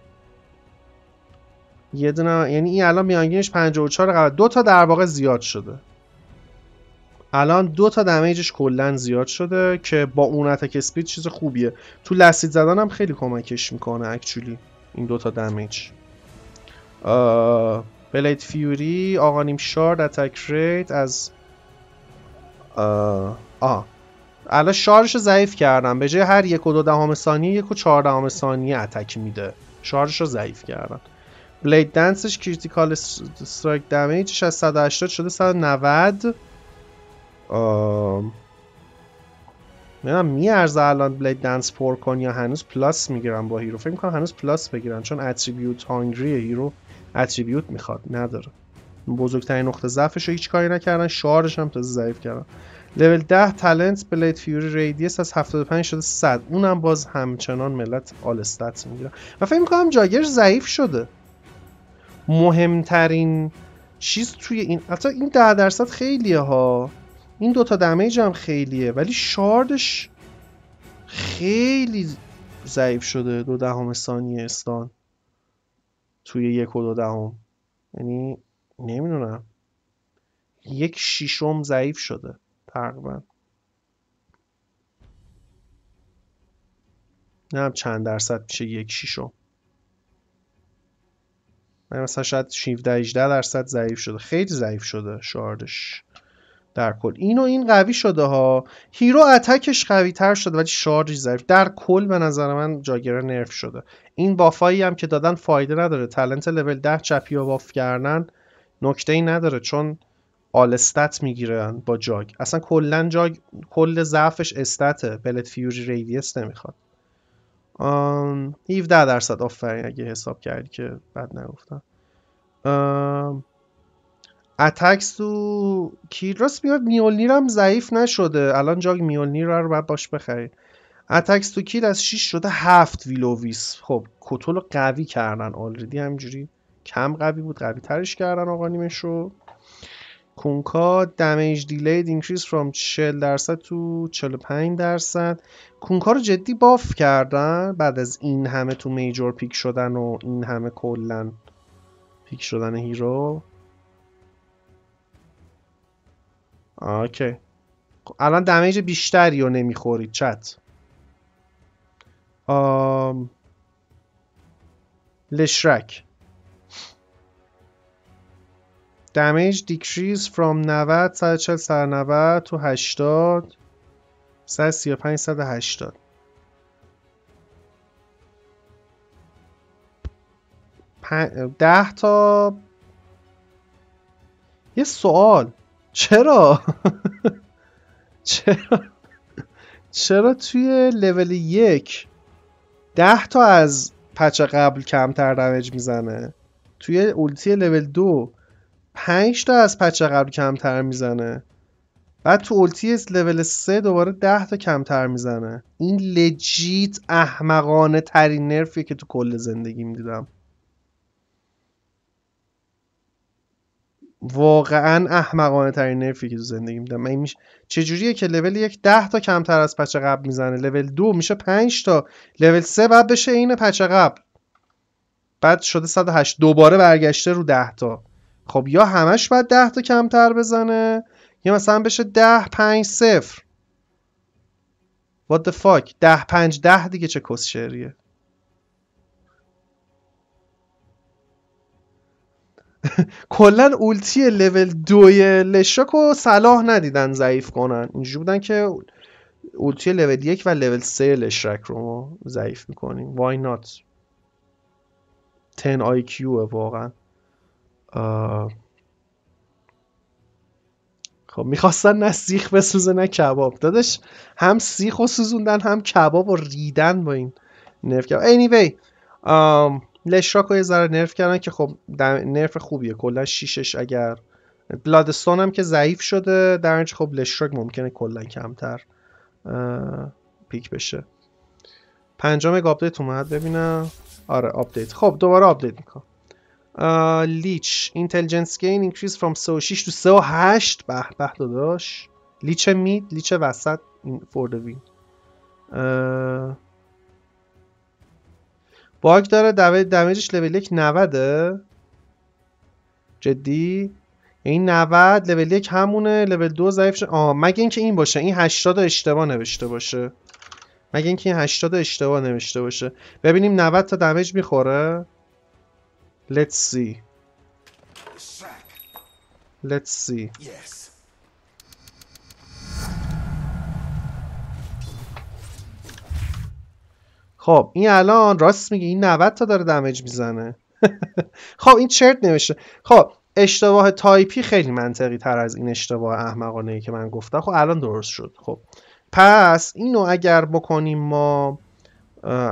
یه دونه یعنی این الان میانگینش 54 قبل دو تا در واقع زیاد شده. الان دو تا damage ش کلا زیاد شده که با اون attack speed چیز خوبیه. تو last hit زدن هم خیلی کمکش می‌کنه actually این دو تا damage. Blade Fury Aghanim's Shard attack rate از آه. الان shard رو ضعیف کردن. به جای هر یک و دو دهم ثانیه یک و چهار دهم ثانیه attack میده. shard رو ضعیف کردن. Blade Dance ش critical strike damage ش از 180 شده 190 آم... نمی‌دونم میارزه الان Blade Dance پر کن یا هنوز plus می‌گیرن با hero. فکر می‌کنم هنوز plus بگیرن چون attribute hungry hero attribute می‌خواد نداره. بزرگترین نقطه ضعفش رو هیچ کاری نکردن شارژش هم تازه ضعیف کردن. level 10 talent Blade Fury radius از 75 شده 100 اونم باز همچنان ملت all stats می‌گیرن و فکر می‌کنم جاگر ضعیف شده. مهمترین چیز توی این حتی این 10 درصد خیلیه ها. این دوتا دمیج هم خیلیه. ولی شاردش خیلی ضعیف شده دو دهم ثانیه استان توی یک و دو دهم. یعنی نمی‌دونم. یک شیشم ضعیف شده تقریبا. نه چند درصد میشه یک شیشم من مثلا شاید 17 18 درصد ضعیف شده. خیلی ضعیف شده شاردش در کل. اینو این قوی شده ها. hero attack ش قوی تر شده ولی shard ضعیف. در کل به نظر من Juggernaut نرف شده. این buff ایی هم که دادن فایده نداره. talent level 10 چپی buff کردن. نکته ای نداره چون all stat می‌گیرن با Jug. اصلا کلا Jug کل ضعفش استاته بلت فیوری ریدیس نمی‌خواد. 17 درصد آفرین اگه حساب کردی که بد نگفتم. اتکس تو کیراس میاد میولنیر هم ضعیف نشده. الان جاگ میولنیر رو باید باش بخری. اتکس تو کیل از 6 شده 7 ویلوویس. خب کتول قوی کردن آلردی همجوری کم قوی بود قوی ترش کردن آقا نیمش رو. Kunkka damage delayed increase from 40 درصد to 45 درصد. Kunkka رو جدی buff کردن بعد از این همه تو Major pick شدن و این همه کلا pick شدن hero okay خب، الان damage بیشتری رو نمی‌خورید چت. آم... Leshrac. Damage decrease from 90 140 190 تو 80 135 180 ده تا یه سوال. چرا؟ چرا؟ چرا توی لول یک ده تا از پچ قبل کمتر دمیج می‌زنه؟ توی اولتی لول دو 5 تا از پچ قبل کمتر می‌زنه. بعد تو اولتی لول 3 دوباره 10 تا کمتر می‌زنه. این لجیت احمقانه ترین نرفیه که تو کل زندگیم دیدم. واقعا احمقانه ترین نرفی که تو زندگی میدم من میشه چجوریه که لول یک 10 تا کمتر از پچ قبل می‌زنه؟ لول دو میشه 5 تا. لول 3 بعد بشه این پچ قبل. بعد شده 108 دوباره برگشته رو 10 تا. خب یا همش باید 10 تا کمتر بزنه یا مثلا بشه 10 5 0 What the fuck 10 5 10 دیگه چه کس شعریه کلا اولتی لول دوی لشاک رو صلاح ندیدن ضعیف کنن. اینجوری بودن که اولتی لول یک و لول سه لشرک رو ما ضعیف می‌کنیم. Why not? 10 آی کیوه واقعا. خب می‌خواستن نه سیخ بسوزه نه کباب. دادش هم سیخ رو سوزوندن هم کباب رو ریدن با این نرف کباب. Anyway لشراک رو یه ذره نرف کردن که خب نرف خوبیه. کلا شیشش اگر Bloodstone هم که ضعیف شده در خب Leshrac ممکنه کلا کمتر pick بشه. پنجم آپدیت اومد ببینم. آره آپدیت خب دوباره آپدیت می‌کنم. Lich. Intelligence gain increase from 36 to 38 به به داداش. Lich mid Lich وسط. for win باگ داره damage ش level 1 90 جدی؟ این 90 لول 1 همونه. لول 2 ضعیف شد. آه مگه اینکه این باشه. این 80 اشتباه نوشته باشه. مگه اینکه این 80 اشتباه نوشته باشه. ببینیم 90 تا دمیج می‌خوره. Let's see. Let's see. Yes. خب این الان راست میگه این 90 تا داره دمیج می‌زنه خب این چرت نوشته خب اشتباه تایپی خیلی منطقی تر از این اشتباه احمقانه ای که من گفتم خب الان درست شد خب پس اینو اگر بکنیم ما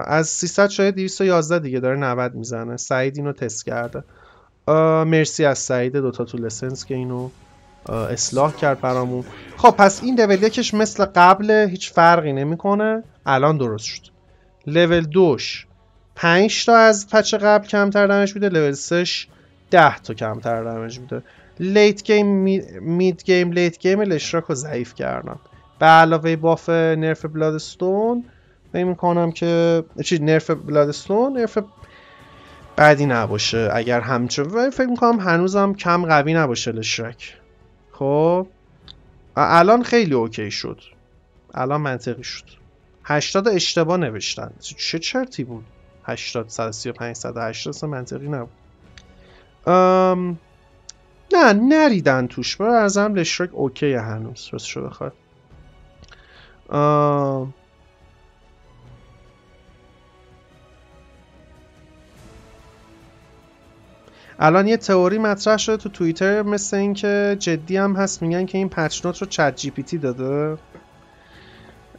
از 300 شاید 211 دیگه داره 90 می‌زنه. سعید اینو تست کرده. مرسی از سعید دوتا تو لسنس که اینو اصلاح کرد برامون. خب پس این لول یکش مثل قبل هیچ فرقی نمی‌کنه. الان درست شد. لول دوش 5 تا از patch قبل کمتر damage میده. لول 3 10 تا کمتر damage میده. late game mid game late game Leshrac رو ضعیف کردن. به علاوه buff nerf Bloodstone فکر می‌کنم که چی nerf Bloodstone nerf بعدی نباشه اگر همچون ولی فکر می‌کنم هنوزم کم قوی نباشه Leshrac. خب؟ الان خیلی okay شد. الان منطقی شد. 80 اشتباه نوشتن. چه چرتی بود؟ 80 135 180 اصلا منطقی نبود. ام... نه نریدن توش. برای ارزم Leshrac okay هنوز. راست شو بخواد. ام... الان یه تئوری مطرح شده تو توییتر مثل اینکه جدی هم هست میگن که این patch note رو ChatGPT داده.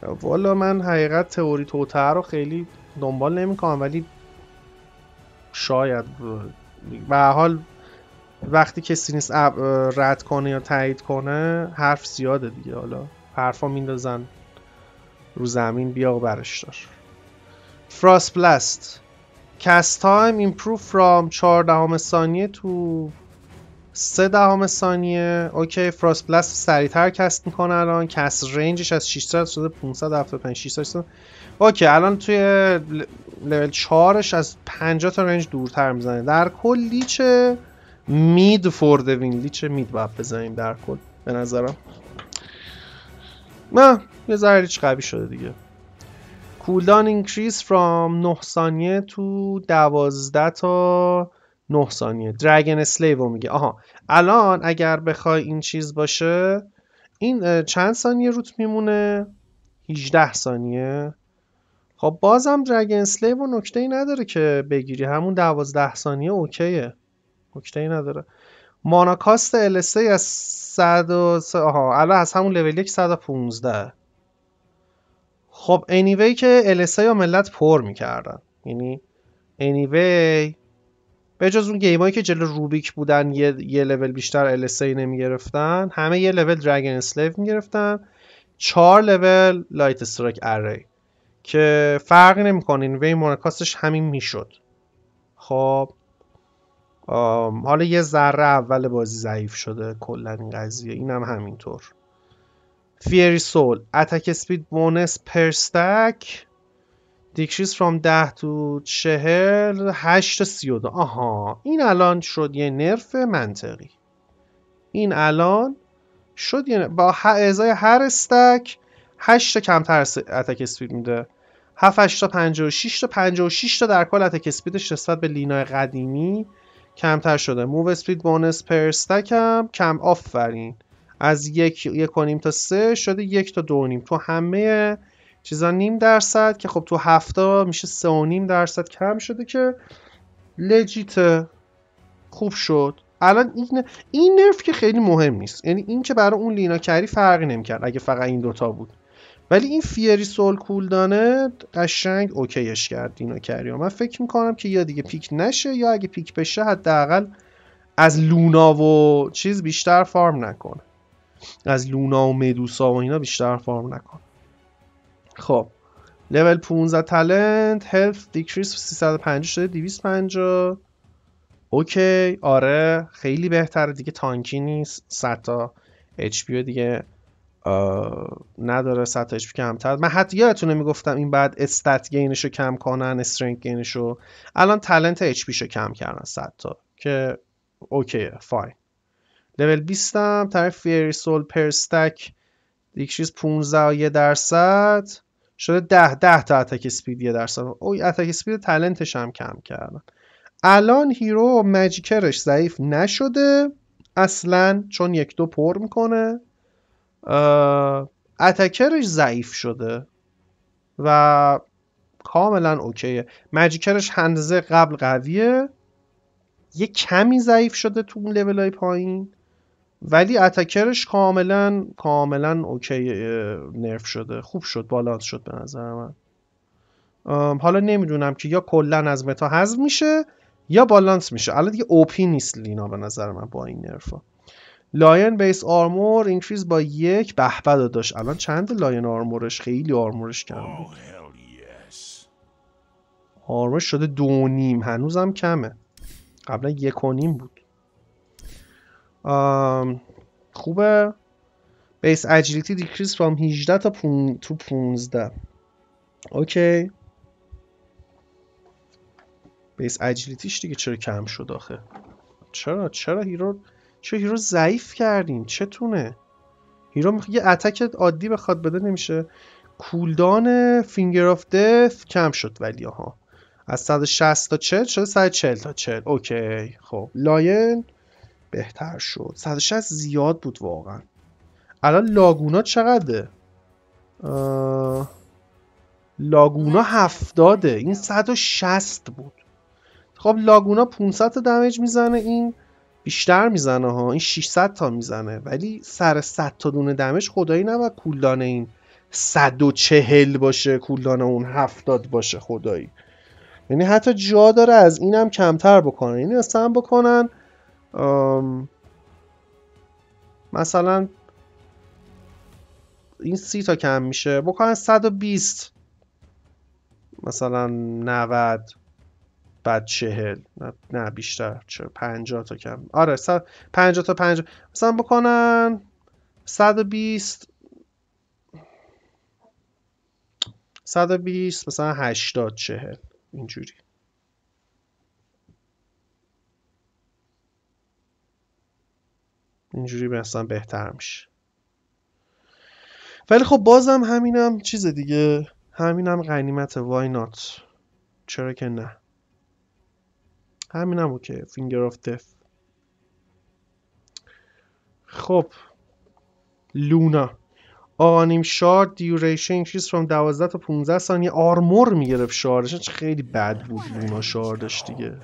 والا من حقیقت تئوری توطئه رو خیلی دنبال نمی‌کنم ولی شاید. به حال وقتی کسی نیست رد کنه یا تایید کنه حرف زیاده دیگه. حالا حرفا میندازن رو زمین بیا و برش دار. Frost Blast cast time improve from 14 ثانیه to 3 دهم ثانیه. okay Frost Blast سریعتر cast می‌کنه الان. cast range ش از 600 شده 575 600 شده okay الان توی لول 4ش از 50 تا range دورتر می‌زنه. در کل Lich mid for the win Lich mid باید بزنیم در کل به نظرم. نه یه ذره Lich قوی شده دیگه. cooldown increase from 9 ثانیه to 12 تا 9 ثانیه. Dragon Slave میگه. آها. الان اگر بخوای این چیز باشه این چند ثانیه root میمونه؟ 18 ثانیه. خب بازم Dragon Slave نکته ای نداره که بگیری. همون 12 ثانیه okay ه. نکته ای نداره mana cost LSA از 100 و س- آها. الان از همون لول 1 115 خب anyway که LSA یا ملت پر می‌کردن. یعنی anyway به جز اون گیمایی که جلو Rubick بودن یه, یه لول بیشتر LSA نمی‌گرفتن همه یه level Dragon Slave می‌گرفتن. چهار level Light Strike Array که فرقی نمی‌کنه anyway mana cost ش همین می‌شد. خب حالا یه ذره اول بازی ضعیف شده کلا این قضیه. اینم همینطور. Fiery Soul attack speed bonus per stack decrease from 10 to 40 8 تا 32 آها این الان شد یه nerf منطقی. این الان شد یه با ه- ازای هر استک 8 تا کمتر اتک اسپید میده. 7 8 تا 56 تا 56 تا در کل اتک اسپیدش نسبت به لینای قدیمی کمتر شده. موو اسپید بونس پر استک هم کم آفرین. از یک یک و نیم تا سه شده یک تا دو و نیم. تو همه چیزا نیم درصد که خب تو هفته میشه سه و نیم درصد کم شده که لجیته خوب شد. الان این این نرف که خیلی مهم نیست. یعنی این که برای اون لینا کری فرقی نمی‌کرد اگه فقط این دوتا بود. ولی این فیری سول کولدانه قشنگ اوکیش کرد لینا کری من فکر می‌کنم که یا دیگه پیک نشه یا اگه پیک بشه حداقل از لونا و چیز بیشتر فارم نکنه. از لونا و مدوسا و اینا بیشتر فارم نکنه خب level 15 talent health decrease 350 شده 250 okay آره خیلی بهتره دیگه tanky نیست 100 تا HP دیگه نداره 100 تا HP کمتر. من حتی یادتونه می‌گفتم این بعد stat gain ش رو کم کنن strength gain ش رو الان talent HP شو کم کردن 100 تا. که okay ه fine level 20 هم طرف Fiery Soul per stack decrease 15 و 1 درصد. شده 10 10 تا attack speed 1 درصد. اوی attack speed talent ش هم کم کردن. الان hero magic کرش ضعیف نشده. اصلا چون Q W پر می‌کنه. attacker ش ضعیف شده. و کاملا okay ه. magic کرش هندزه قبل قویه. یه کمی ضعیف شده تو اون لول های پایین. ولی attacker ش کاملا کاملا okay nerf شده. خوب شد بالانس شد به نظر من. حالا نمی‌دونم که یا کلا از meta حذف میشه یا بالانس میشه. الان دیگه OP نیست Lina به نظر من با این nerf ا. Lion base armor increase با یک به به داداش الان چند Lion armor ش خیلی armor ش کم بود. Oh, yes. armor ش شده دو نیم. هنوزم کمه. قبلا یک و نیم بود. خوبه. base agility decrease from 18 تا پون... to 15 okay base agility ش دیگه چرا کم شد آخه؟ چرا؟ چرا hero چرا hero ضعیف کردین چتونه؟ hero میخ... یه attack عادی بخواد بده نمیشه. cooldown Finger of Death کم شد ولی ها از 160 تا 40 شده 140 تا 40 اوکی خب. الان بهتر شد. 160 زیاد بود واقعا. الان Laguna چقدره؟ آه... Laguna 70 این 160 بود. خب Laguna 500 تا damage می‌زنه این بیشتر می‌زنه ها. این 600 تا می‌زنه. ولی سر 100 تا دونه damage خدایی نباید cooldown این 140 باشه کولدان اون 70 باشه خدایی. یعنی حتی جا داره از اینم کمتر بکنن یعنی اصلا بکنن مثلا این سی تا کم میشه. بکنن 120 مثلا 90 بعد 40 نه, بیشتر. چه 50 تا کم. آره 100 50 تا 50 مثلا بکنن 120 120 مثلا 80 40 اینجوری. اینجوری مثلا بهتر میشه. ولی خب بازم همینم چیز دیگه همینم غنیمت وای نات چرا که نه. همینم اوکی Finger of Death خب Luna. Aghanim's Shard duration increase from 12 تا 15 ثانیه. armor می‌گرفت شاردش چه خیلی بد بود Luna shard ش دیگه.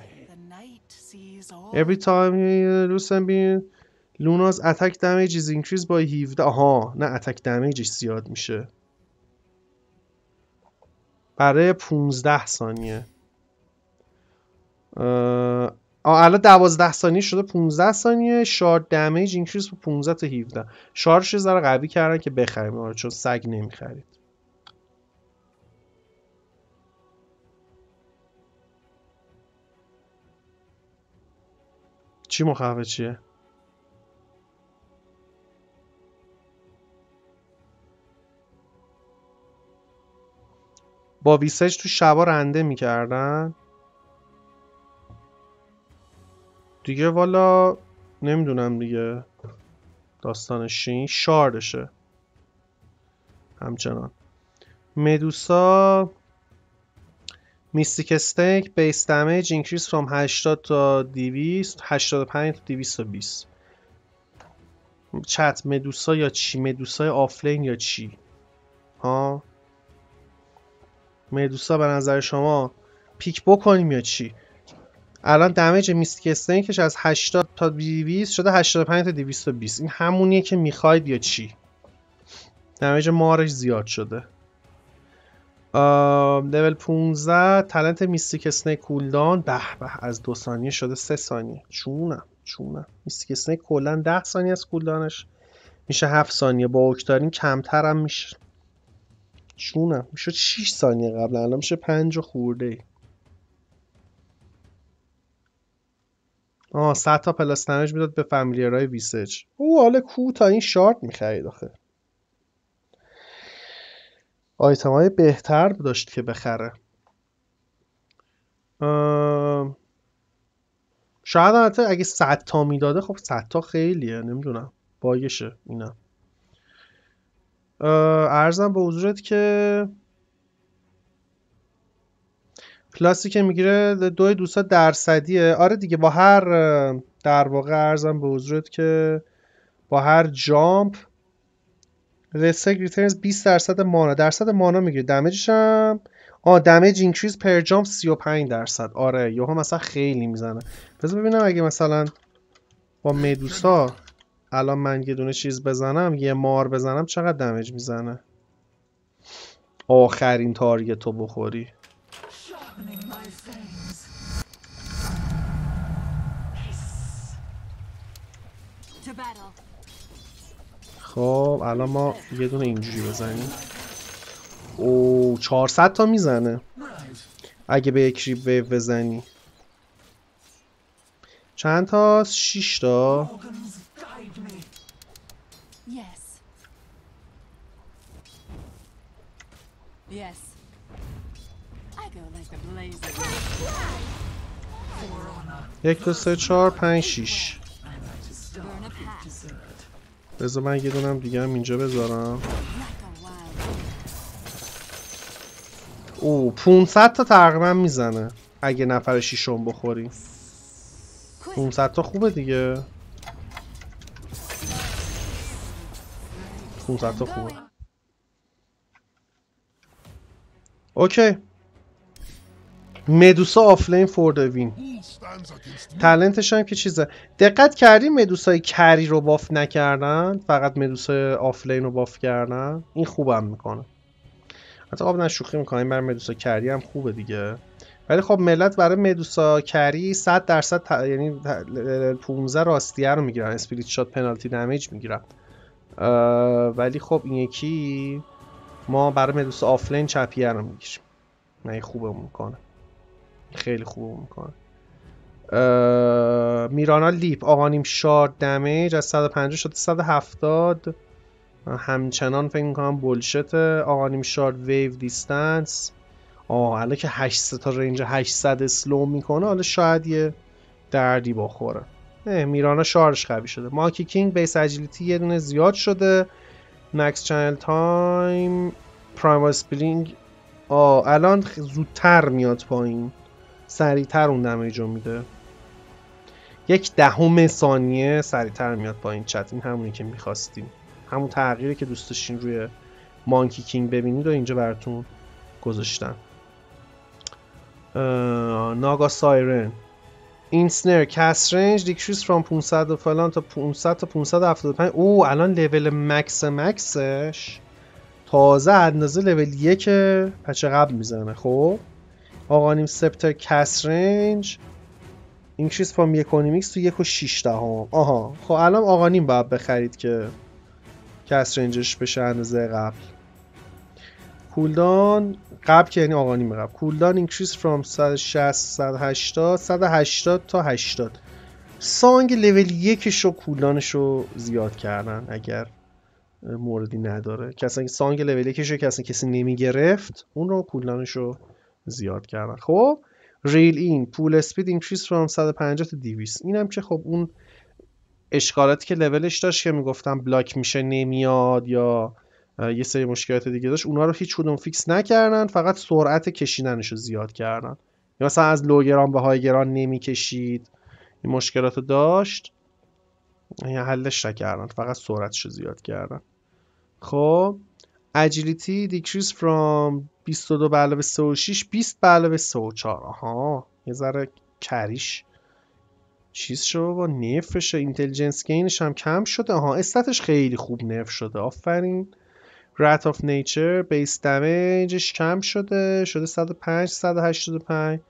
Every time you lose something Luna's attack damage is increased by 17 آها نه attack damage ش زیاد میشه. برای 15 ثانیه. آه، الان 12 ثانیه شده 15 ثانیه. شارد دمیج اینکریز با 15 تا 17 شارش یه ذره قوی کردن که بخریم آره چون سگ نمی‌خرید. چی مخفف چیه؟ با ویسج تو شبا رنده می‌کردن؟ دیگه والا نمی‌دونم دیگه. داستانش این شاردشه. همچنان. مدوسا میستیک استیک بیس دمیج اینکریز فرام 80 تا 200 85 تا 220 چت مدوسا یا چی؟ مدوسای آفلین یا چی؟ ها؟ مدوسا به نظر شما پیک بکنیم یا چی؟ الان دمیج میستیک استینکش از 80 تا 200 شده 85 تا 220 این همونیه که می‌خواید یا چی؟ دمیج مارش زیاد شده. لول 15 تلنت میستیک اسنیک کولدان. به به از دو ثانیه شده سه ثانیه. چونم چونم. میستیک اسنیک کلا 10 ثانیه از کولدانش. میشه 7 ثانیه. با اوکتارین کمتر هم میشه. چونم می‌شد 6 ثانیه قبل الان میشه 5 خورده ای. آه 100 تا پلاس دمیج می‌داد به فامیلیارای ویسج. او حالا کو تا این شارت می‌خرید آخه. آیتم های بهتر داشت که بخره. ام، شاید حتی اگه 100 تا می‌داده خب 100 تا خیلیه نمی‌دونم. باگشه اینا. اه، ارزم به حضورت که کلاسی که می‌گیره دو دوستا درصدیه. آره دیگه با هر در واقع ارزم به حضورت که با هر جامپ رسک ریترنز 20 درصد مانا. درصد مانا می‌گیره. دمیجش هم آه دمیج اینکریز پر جامپ 35 درصد. آره یوها مثلا خیلی می‌زنه. بذار ببینم اگه مثلا با مدوسا الان من یه دونه چیز بزنم یه مار بزنم چقدر دمیج می‌زنه؟ آخرین تارگت رو بخوری. خب الان ما یه دونه اینجوری بزنیم. او 400 تا می‌زنه. اگه به یک ریب ویو بزنی. چند تا؟ 6 تا. Yes. یک دو سه چهار پنج شیش. بذار من یه دونم دیگه هم اینجا بذارم. او 500 تا تقریبا می‌زنه اگه نفر شیشم بخوریم 500 تا خوبه دیگه. 500 تا خوبه. اوکی. مدوسا آفلین فور وین? talent ش هم که چیزه. دقت کردی Medusa ی carry رو buff نکردن؟ فقط Medusa ی offlane رو buff کردن؟ این خوبم می‌کنه. حتی البته شوخی می‌کنیم برای Medusa carry هم خوبه دیگه. ولی خب ملت برای Medusa carry 100 درصد ت... یعنی ت- 15 راستیه رو می‌گیرن. Split Shot penalty damage می‌گیرن. ولی خب این یکی ما برای Medusa offlane چپیه رو می‌گیریم نه خوبه می‌کنه خیلی خوبه می‌کنه Mirana Leap Aghanim's Shard damage از 150 شده 170 همچنان فکر می‌کنم bullshit Aghanim's Shard wave distance. آه حالا که 800 تا range 800 slow می‌کنه حالا شاید یه دردی بخوره. Mirana shard ش قوی شده. Monkey King base agility یه دونه زیاد شده. max channel time Primal Spring آه الان زودتر میاد پایین. سریعتر اون damage میده. یک دهم ثانیه سریعتر میاد پایین چت. این همونی که می‌خواستیم. همون تغییری که دوست داشتین روی Monkey King ببینید و اینجا براتون گذاشتم. Naga Siren. Ensnare cast range decrease from 500 و فلان تا 500 تا 575 او الان level max max ش تازه اندازه level یک patch ه قبل می‌زنه خب؟ Aghanim's Scepter cast range increase from یک و نیم x to یک و شیش دهم. آها. خب الان Aghanim باید بخرید که cast range ش بشه اندازه قبل. cooldown قبل که یعنی Aghanim قبل. cooldown increase from 160 180 180 تا 80 Song level یکش رو cooldown ش رو زیاد کردن اگر موردی نداره. اصلا Song level یکش رو اصلا کسی نمی‌گرفت اون رو cooldown ش رو زیاد کردن. خب Reel In pull speed increase from 150 تا 200 اینم که خب اون اشکالاتی که لولش داشت که می‌گفتم block میشه نمیاد یا یه سری مشکلات دیگه داشت. اونا رو هیچ کدوم fix نکردن فقط سرعت کشیدنش رو زیاد کردن. یا مثلا از low ground به high ground نمی‌کشید. این مشکلات رو داشت. یا حلش نکردن فقط سرعتش رو زیاد کردن. خب agility decrease from 22 به علاوه 3 و 6 20 به علاوه 3 و 4 آها یه ذره carry ش. چیز شو با nerf شه. intelligence gain ش هم کم شده. آها stat ش خیلی خوب nerf شده. آفرین. Wrath of Nature base damage ش کم شده شده 105 185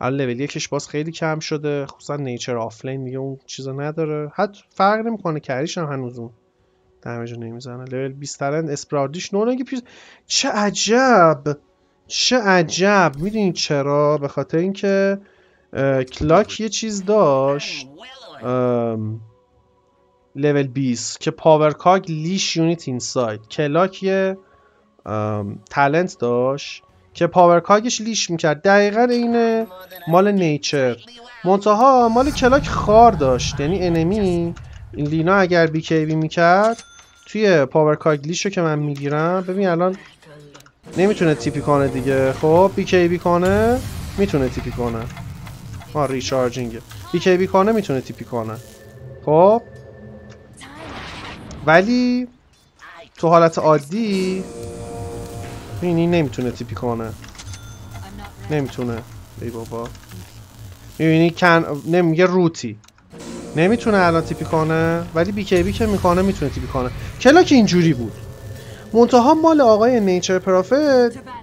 الان لول یکش باز خیلی کم شده خصوصا Nature offlane دیگه اون چیزا نداره. حتی فرق نمی‌کنه carry ش هم هنوز اون دمیج رو نمی‌زنه لول 20 ترند اسپراردیش نونگی پیش چه عجب! چه عجب! می‌دونی چرا؟ به خاطر اینکه کلاک یه چیز داشت. لول 20 که پاور کاگ لیش یونیت اینساید کلاک یه داشت که پاور کاگش لیش می‌کرد. دقیقا اینه مال نیچر منتها مال کلاک خار داشت. یعنی انمی این Lina اگر BKB می‌کرد توی Power Cog leash که من می‌گیرم ببین الان نمی‌تونه TP کنه دیگه. خب BKB کنه می‌تونه TP کنه. آه recharging ه BKB کنه می‌تونه TP کنه. خب؟ ولی تو حالت عادی این نمی‌تونه TP کنه. نمی‌تونه. ای بابا. می‌بینی کن نمیگه rooted. نمی‌تونه الان TP کنه ولی BKB که می‌کنه می‌تونه TP کنه. Clock اینجوری بود. منتها مال آقای Nature's Prophet.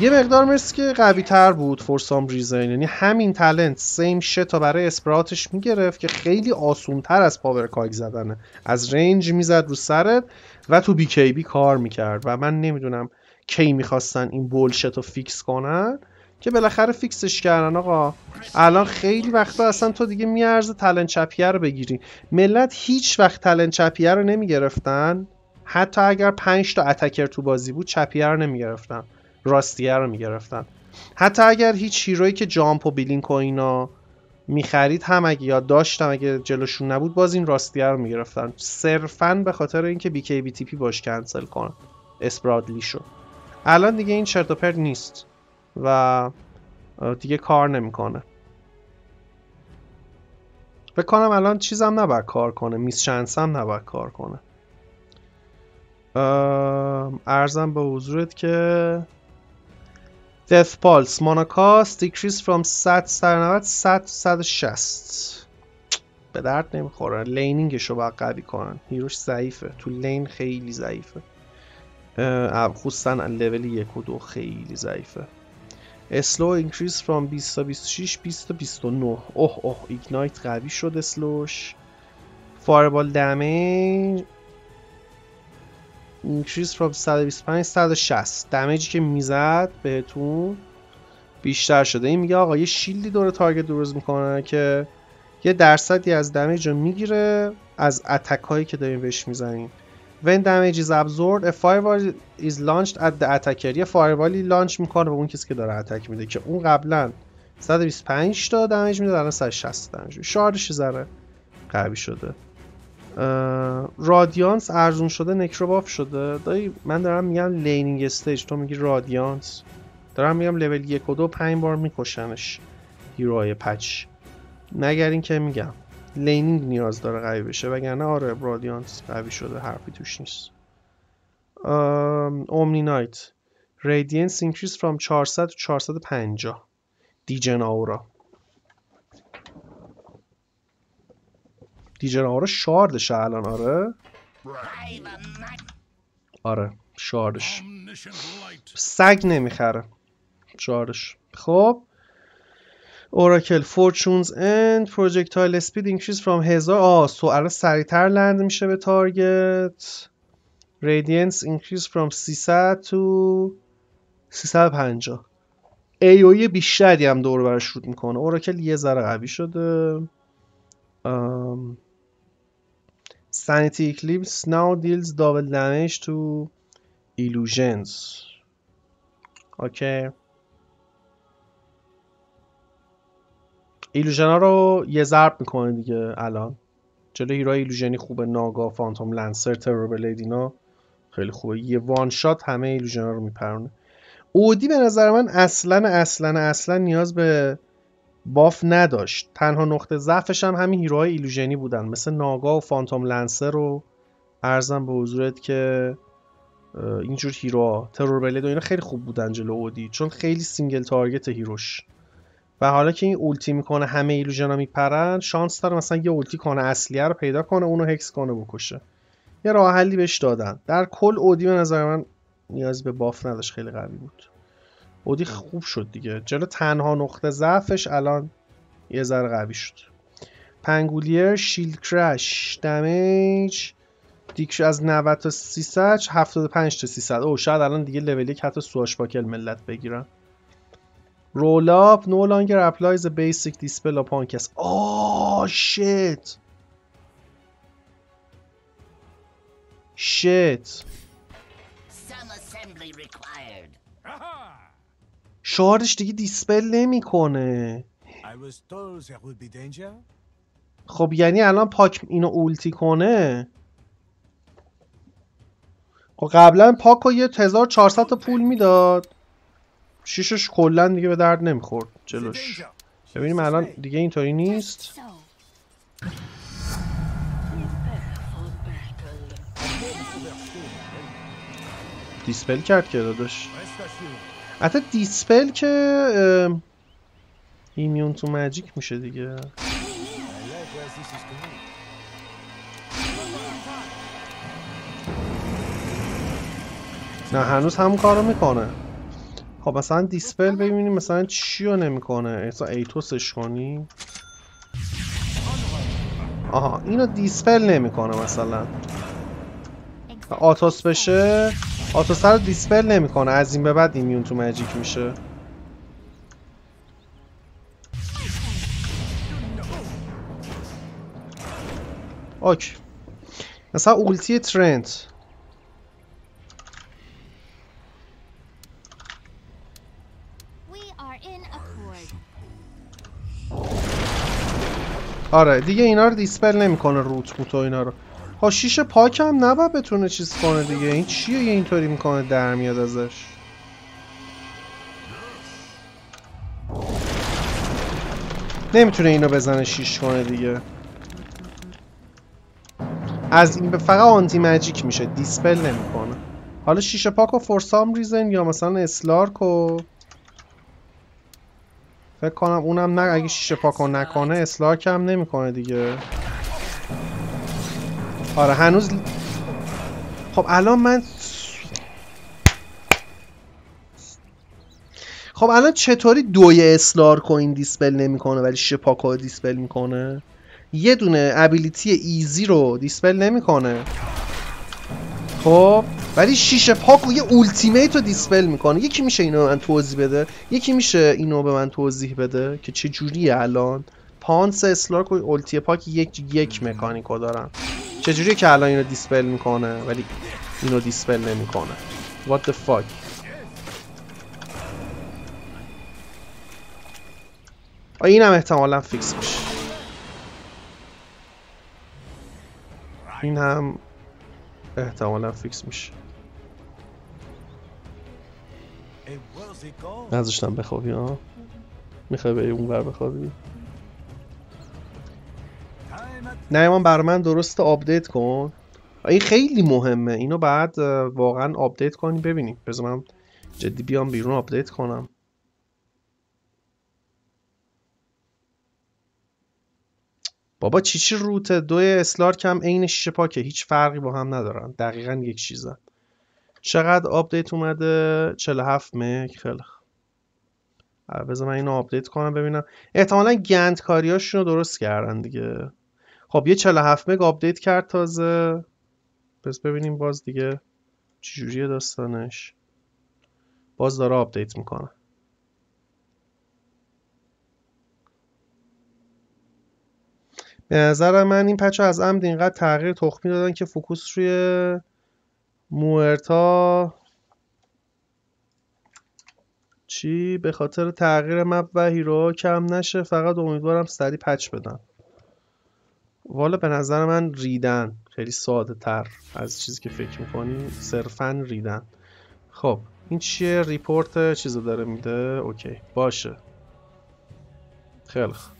یه مقدار مثل که قوی تر بود for some reason یعنی همین talent سیم شه تا برای Sprout ش می‌گرفت که خیلی آسون تر از Power Cog زدنه. از range می‌زد رو سرت و تو BKB کار می‌کرد. و من نمی‌دونم کی می‌خواستن این bullshit رو fix کنن که بالاخره fix ش کردن. آقا الان خیلی وقتا اصلا تو دیگه میارزه talent چپیه رو بگیری. ملت هیچ وقت talent چپیه رو نمی‌گرفتن. حتی اگر 5 تا attacker تو بازی بود چپیه رو نمی‌گرفتن. راستیه رو می‌گرفتن. حتی اگر هیچ hero یی که jump و blink و اینا می‌خرید هم اگه یا داشتم اگه جلوشون نبود باز این راستیه رو می‌گرفتن. صرفا به خاطر اینکه BKB TP باش کنسل کنن اسپرادلی شو. الان دیگه این چرت و پرت نیست و دیگه کار نمی‌کنه. فکر کنم الان چیزم نباید کار کنه. میس شانس هم نباید کار کنه. ارزم به حضورت که Pulse Mana cost decrease from 100 190 100 160 به درد نمی‌خوره. لینینگش رو باید قوی کنن. هیروش ضعیفه. تو لین خیلی ضعیفه. خصوصا لول یک و دو خیلی ضعیفه. slow increase from 20 تا 26 20 تا 29 اوه اوه Ignite قوی شد slow ش fireball damage increase from 125 160 damage ی که می‌زد بهتون بیشتر شده. این میگه آقا یه shield ی دور target درست می‌کنه که یه درصدی از damage رو می‌گیره از attack هایی که داریم بهش می‌زنیم. When damage is absorbed, a fireball is launched at the attacker. یه fireball ی launch می‌کنه به اون کسی که داره attack میده که اون قبلا 125 تا damage میده الان 160 damage شاردش ذره قوی شده. رادیانس ارزون شده نکرو buff شده. دایی من دارم میگم laning stage. تو میگی رادیانس. دارم میگم لول یک و دو پنج بار میکشنش. hero های patch. مگر اینکه میگم laning نیاز داره قوی بشه وگرنه آره رادیانس قوی شده حرفی توش نیست. اومنی نایت. radius increase from 400 to 450 Degen Aura. Degen Aura shard شه الان آره. آره شاردش. سگ نمی‌خره. شاردش. خب. اوراکل Fortune's End projectile speed increase from 1000 آه so الان سریعتر land میشه به target radius increase from 300 to 350 ای بیشتری هم دور برش shoot می‌کنه. اوراکل یه ذره قوی شده. Sanity Eclipse now deals double damage to illusions. اوکی illusion ها رو یه ضرب می‌کنه دیگه الان. جلو hero های illusion ی خوبه ناگا فانتوم لنسر ترور بلید اینا. خیلی خوبه. یه one shot همه illusion ها رو میپرونه. اودی به نظر من اصلا اصلا اصلا نیاز به buff نداشت. تنها نقطه ضعفش هم همین hero های illusion ی بودن. مثل ناگا و فانتوم لنسر رو عرضم به حضورت که اینجور hero ترور بلید و اینا خیلی خوب بودن جلو اودی. چون خیلی single target hero ش. و حالا که این ulti می‌کنه همه illusion ها میپرن شانس داره مثلا یه ulti کنه اصلیه رو پیدا کنه اونو hex کنه بکشه. یه راه حلی بهش دادن. در کل اودی به نظر من نیاز به buff نداشت خیلی قوی بود. اودی خوب شد دیگه. جلو تنها نقطه ضعفش الان یه ذره قوی شد. پنگولیر شیلد کرش دمیج. دیکش از 90 تا 300 75 تا 300 او شاید الان دیگه لول یک حتی سواش باکل ملت بگیرن. رول اپ longer applies a basic dispel upon cast آه شت شت شاردش دیگه دیسپل نمی‌کنه. خب یعنی الان پاک اینو اولتی کنه. خب قبلا پاک رو یه 1400 تا پول می‌داد. شیشش کلا دیگه به درد نمی‌خورد. جلوش. ببینیم الان دیگه اینطوری نیست. دیسپل کرد که داداش. حتی دیسپل که immune to magic میشه دیگه. نه هنوز همون کارو می‌کنه. خب مثلا dispel ببینیم مثلا چی رو نمی‌کنه. مثلا آتوسش کنی. آها اینو dispel نمی‌کنه مثلا. آتوس بشه. آتوس رو dispel نمی‌کنه. از این به بعد immune to magic میشه. اوکی. مثلا اولتی ترنت. آره دیگه اینا رو دیسپل نمی‌کنه روت موت و اینا رو. ها شیشه پاک هم نباید بتونه چیز کنه دیگه. این چیه یه اینطوری می‌کنه در میاد ازش؟ نمی‌تونه اینو بزنه شیش کنه دیگه. از این به فقط آنتی مجیک میشه. دیسپل نمی‌کنه. حالا شیشه پاک و فورسام ریزن یا مثلا اسلارک و فکر کنم اونم نه اگه شیشه پاکو نکنه اسلاک هم نمی‌کنه دیگه. آره هنوز خب الان من خب الان چطوری دوی اسلارک و این دیسپل نمی‌کنه ولی شیشه پاکو دیسپل می‌کنه؟ یه دونه ابیلیتی ایزی رو دیسپل نمی‌کنه. خب ولی شیشه و یه اولتیمیت رو دیسپل می‌کنه. یکی میشه اینو من توضیح بده یکی میشه اینو به من توضیح بده که چه جوریه الان. پانس اسلارک و اولتی پاک یک یک مکانیکو دارن. چجوریه که الان اینو دیسپل می‌کنه؟ ولی اینو dispel نمی‌کنه. What the fuck? این هم احتمالا fix میشه. این هم احتمالا fix میشه. نذاشتم بخوابی ها می‌خوای بری اون بر بخوابی؟ من بر من درست update کن. این خیلی مهمه. اینو بعد واقعا update کنی ببینیم. بذار من جدی بیام بیرون update کنم. بابا چی چی روت دوی اسلارک هم عین شیشه پاکه. هیچ فرقی با هم ندارن. دقیقا یک چیزن چقدر update اومده؟ 47 مگ. خیلی. آره، بذار من اینو update کنم ببینم. احتمالا گند درست کردن دیگه. خب یه 47 مگ update کرد تازه. پس ببینیم باز دیگه چجوریه داستانش. باز داره update می‌کنه. به نظر من این patch از عمد اینقدر تغییر تخمی دادن که focus روی موئرتا چی؟ به خاطر تغییر map و hero کم نشه. فقط امیدوارم سریع patch بدن. والا به نظر من ریدن. خیلی ساده تر از چیزی که فکر می‌کنی. صرفا ریدن. خب این چیه؟ report چیزو داره میده؟ اوکی باشه. خیلی خوب.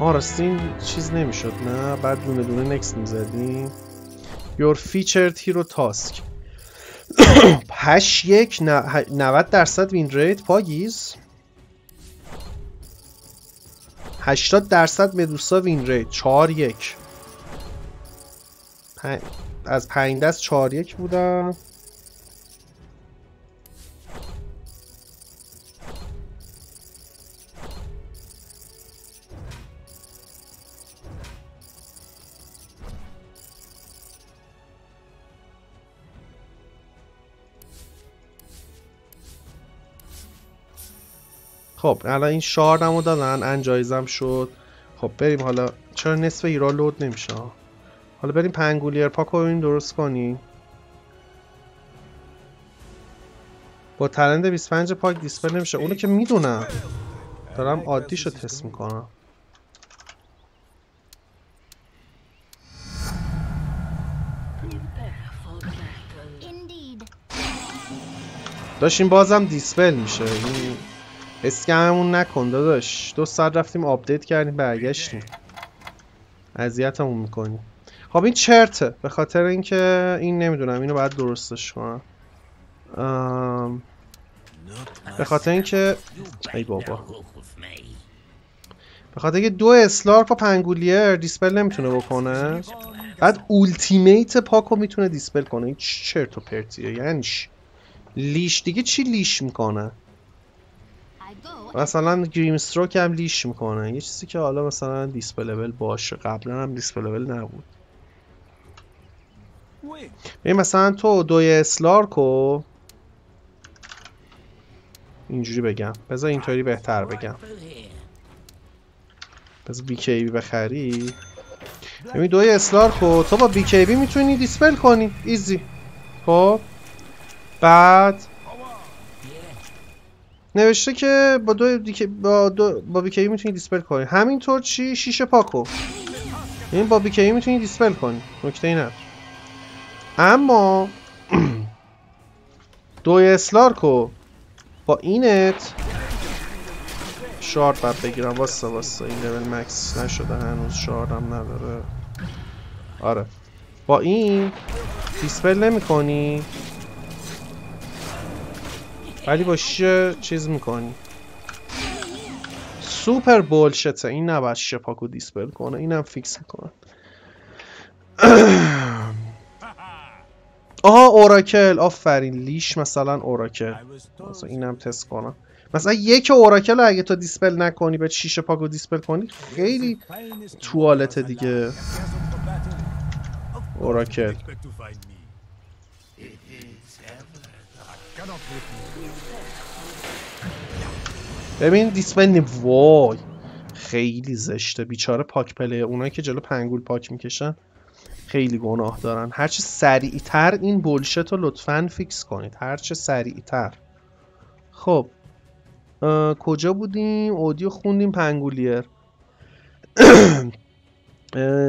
آه راستی این چیز نمی‌شد نه؟ بعد دونه دونه next می‌زدیم. Your featured hero task. 8 1 90 درصد وین ریت پاگیز. 80 درصد مدوسا وین ریت. 4 1 از 5 دست 4 1 بودم. خب الان این شاردمو دادن انجایزم شد. خب بریم حالا. چرا نصف ایران لود نمیشه؟ حالا بریم پنگولیر پاک رو درست کنی با تلنت 25 پاک دیسپل نمیشه. اونو که می‌دونم. دارم عادیشو تست می‌کنم. داشتیم بازم dispel میشه. scam مون نکن داداش. دو ساعت رفتیم update کردیم برگشتیم. اذیتمون می‌کنیم خب این چرته. به خاطر اینکه این نمی‌دونم اینو باید درستش کنم. به خاطر اینکه ای بابا. به خاطر اینکه دو اسلارک با پنگولیر dispel نمی‌تونه بکنه. بعد ultimate پاکو می‌تونه dispel کنه. این چرت و پرتیه. یعنی؟ leash دیگه چی leash می‌کنه؟ مثلا گریم استروک هم leash می‌کنه. یه چیزی که حالا مثلا dispellable باشه. قبلا هم dispellable نبود. ببین مثلا تو دوی اسلارکو اینجوری بگم. بذار اینطوری بهتر بگم. بذار بی بخری. ببین دوی اسلارکو تو با BKB می‌تونی dispel کنی. easy. خب؟ بعد نوشته که با دو دیکه با دو با BKB می‌تونی dispel کنی. همینطور چی؟ شیشه پاکو. این با BKB می‌تونی dispel کنی. نکته ای نداره. اما دوی اسلارکو با innate shard باید بگیرم. واسه واسه این level max نشده. هنوز shard م نداره. آره. با این dispel نمی کنی ولی با شیشه چیز می‌کنی. super bullshit ه این نباید شیشه پاکو dispel کنه. اینم fix می‌کنه آها اوراکل. آفرین. leash مثلا اوراکل. مثلا اینم تست کنم. مثلا یک اوراکل اگه تو dispel نکنی به شیشه پاکو dispel کنی خیلی توالت دیگه. اوراکل. ببین دیسپل وای. خیلی زشته. بیچاره پاک پله اونایی که جلو پنگول پاک می‌کشن خیلی گناه دارن. هرچه سریعتر این بولشت رو لطفا فیکس کنید. هرچه سریعتر. خب. کجا بودیم؟ اودیو خوندیم پنگولیر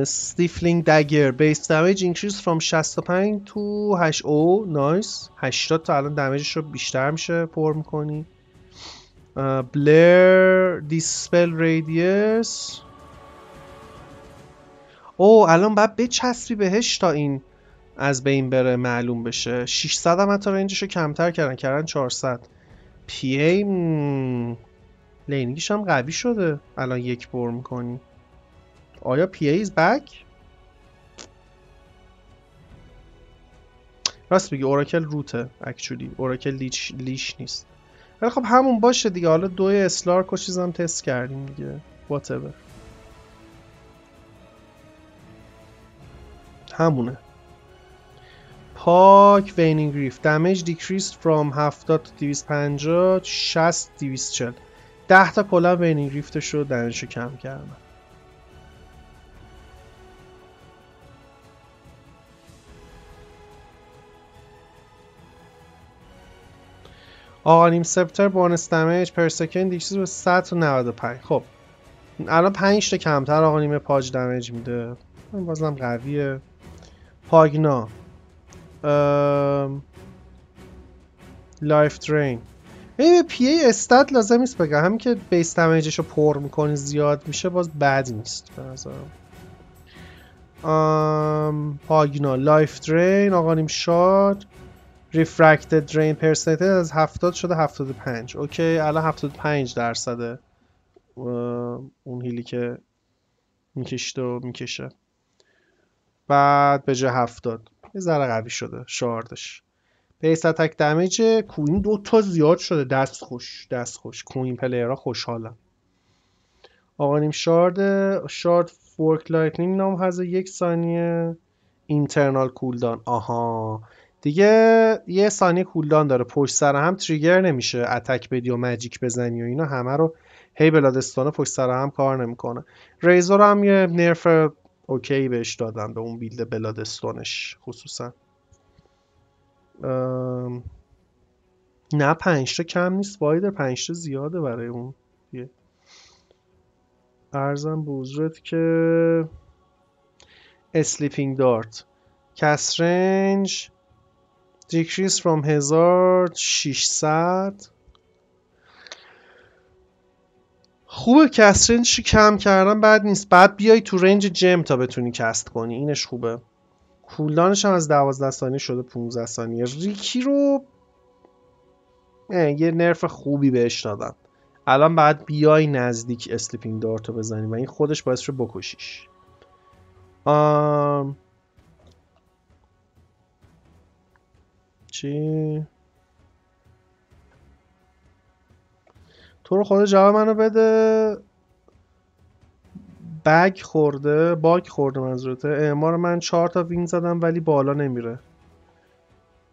Stifling Dagger base damage increase from 65 to 8 oh nice 80 تا الان damage ش رو بیشتر میشه. پر می‌کنی. Blur dispel radius او الان باید بچسبی بهش تا این از بین بره معلوم بشه. 600 هم حتی range ش رو کمتر کردن. کردن 400 PA laning ش هم قوی شده. الان یک Blur می‌کنی. آیا PA is back؟ راست بگی اوراکل روته actually اوراکل leash, leash نیست. ولی خب همون باشه دیگه. حالا دوی اسلارک و چیزم تست کردیم دیگه. Whatever. همونه. پاک Waning Rift. damage decreased from 70 تا 250 60 240 10 تا کلا Waning Rift ش رو damage ش کم کردم. Aghanim's Scepter bonus damage per second decrease به 100 تا 95 خب الان 5 تا کمتر Aghanim ه پاج damage میده. بازم قویه. پاگنا. ام... لایف درین این به پی ای استات لازم نیست بگم. همین که بیس دمیجش رو پر می‌کنی زیاد میشه باز بد نیست به نظرم. ام... پاگنا. لایف درین آقا نیم شاد. ریفرکتد درین پرسنتج از 70 شده 75 اوکی الان 75 درصده. اون heal ی که میکشته و می‌کشه. بعد به جای 70 یه ذره قوی شده shard ش base attack damage کوین دو تا زیاد شده. دست خوش دست خوش. Queen player ها خوشحالم Aghanim's Shard shard fork lightning now has یک ثانیه. internal cooldown آها. دیگه یه ثانیه cooldown داره. پشت سر هم trigger نمیشه attack بدی و magic بزنی و اینا. همه رو هی Bloodstone ه پشت سر هم کار نمی‌کنه. ریزور هم یه nerf okay بهش دادن به اون build Bloodstone ش خصوصا. ام، نه پنج تا کم نیست. وایپر پنج تا زیاده برای اون. یه. عرضم به حضورت که Sleeping Dart cast range decrease from 1600 خوبه cast range ش کم کردن بد نیست. بعد بیای تو range جم تا بتونی cast کنی. اینش خوبه. cooldown ش هم از 12 ثانیه شده 15 ثانیه. ریکی رو یه nerf خوبی بهش دادن. الان بعد بیای نزدیک Sleeping Dart و بزنی و این خودش باعث رو بکشیش. آم... چی؟ تو رو خدا جواب منو بده. بگ خورده باگ خورده منظورته. اعمار من چهار تا وین زدم ولی بالا نمیره.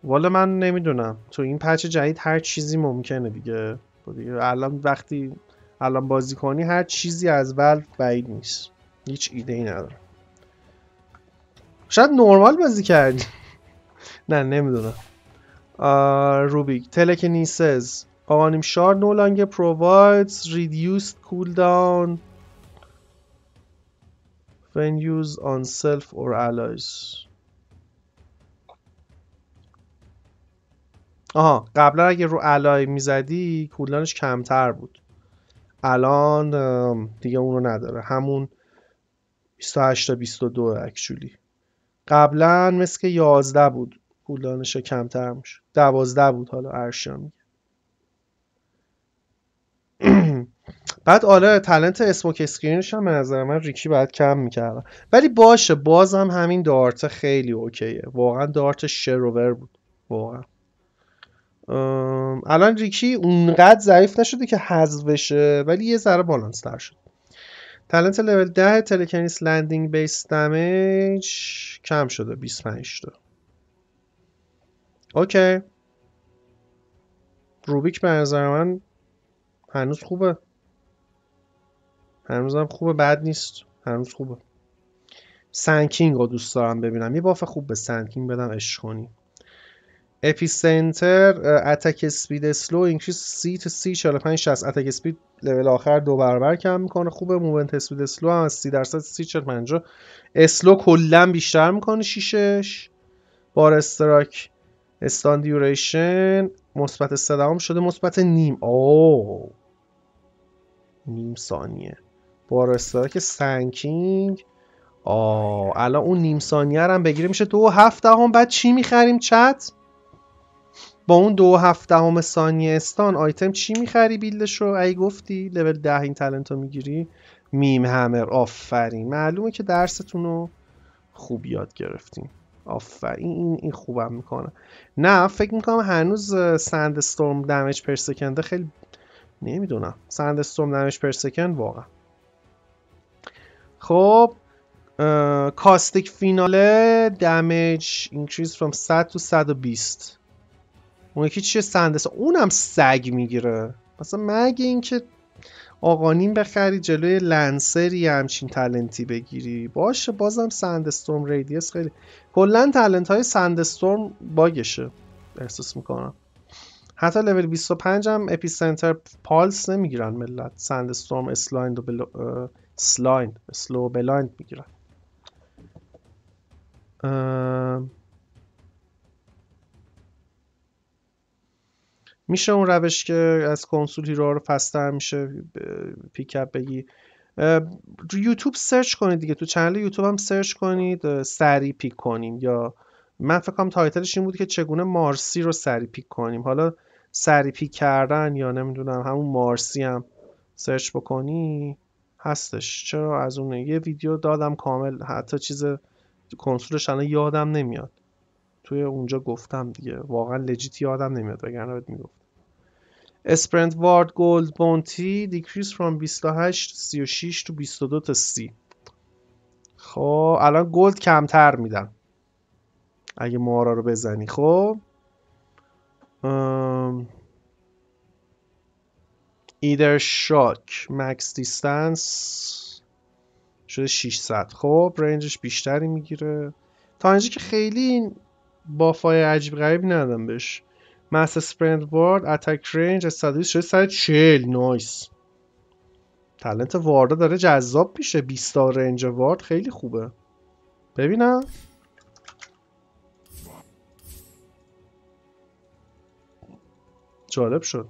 والا من نمی‌دونم. تو این پچ جدید هر چیزی ممکنه دیگه. دیگه الان وقتی الان بازی کنی هر چیزی از ولف بعید نیست. هیچ ایده ای ندارم. شاید نرمال بازی کردی. نه نمی‌دونم. روبیک telekinesis. قوانیم شار no longer provides. Reduced cooldown. When used on self or allies. آها قبلا اگه رو علای می‌زدی کولدانش کمتر بود. الان دیگه اونو نداره. همون 28 تا 22 اکچولی قبلا مثل که 11 بود. cooldown ش کمتر میشه. 12 بود حالا ارشیا میگه. بعد آره talent Smoke Screen ش هم به نظر من ریکی باید کم می‌کردم ولی باشه بازم همین dart خیلی okay ه. واقعا dart شرور بود. واقعا. الان ریکی اونقدر ضعیف نشده که حذف بشه ولی یه ذره بالانس تر شد. talent level 10 telekinesis landing base damage کم شده 25 تا. okay. روبیک به نظر من هنوز خوبه. هنوزم خوبه بد نیست. هنوز خوبه. Sand King رو دوست دارم ببینم. یه buff خوب به Sand King بدم عشق کنی. Epicenter attack speed slow increase سی تا سی 45 60 attack speed level آخر دو برابر کم می‌کنه. خوبه. movement speed slow هم از 30 درصد 30 40 50 slow کلا بیشتر می‌کنه شیشش. Burrowstrike. stun duration مثبت 3 دهم شده مثبت نیم. اوه نیم ثانیه. Burrowstrike Sand King. آه الان اون نیم ثانیه هم بگیره. میشه دو هفت دهم. بعد چی می‌خریم چت؟ با اون دو هفت دهم ثانیه stun item چی می‌خری build ش رو ای گفتی لول ده این talent رو می‌گیری؟ میم همر آفرین. معلومه که درستون رو خوب یاد گرفتیم. آفرین این این خوبم می‌کنه. نه فکر می‌کنم هنوز سند استورم دمیج پر سکنده خیلی نمی‌دونم. سند استورم دمیج پر سکند واقعا. خب کاستیک فیناله دمیج increase from 100 تو 120 اون یکی چیه؟ سندس اونم سگ می‌گیره. مثلا مگه اینکه آقانیم بخری جلوی لنسری همچین تلنتی بگیری. باشه بازم سندستورم ریدیس خیلی. کلا تلنت های سندستورم باگشه احساس می‌کنم. حتی لول 25 هم اپیسنتر پالس نمی‌گیرن ملت. سندستورم اسلایند و بلو... اه، سلایند سلو بلایند می‌گیرن. ام، میشه اون روش که از console hero رو faster میشه pick up بگی. رو یوتیوب search کنید دیگه. تو channel یوتیوب هم search کنید اه، سریع pick کنیم. یا من فکر کنم title ش این بود که چگونه مارسی رو سریع pick کنیم. حالا سریع pick کردن یا نمی‌دونم همون مارسی هم search بکنی هستش. چرا؟ از اون یه ویدیو دادم کامل. حتی چیز کنسولش الان یادم نمیاد. توی اونجا گفتم دیگه. واقعا legit یادم نمیاد. وگرنه بهت می‌گفت Serpent Ward gold bounty decrease from 28 36 to 22 تا 30 خب الان gold کمتر میدن اگه مارا رو بزنی خب. Ether Shock max distance شده 600 خب رنجش بیشتری می‌گیره. تا اینجا که خیلی بافای عجیب غریبی ندادم بهش. مس اسپرنت وارد اتک رنج استادیس شده 140 نایس تلنت واردا داره جذاب میشه. 20 تا رنج وارد خیلی خوبه. ببینم. جالب شد.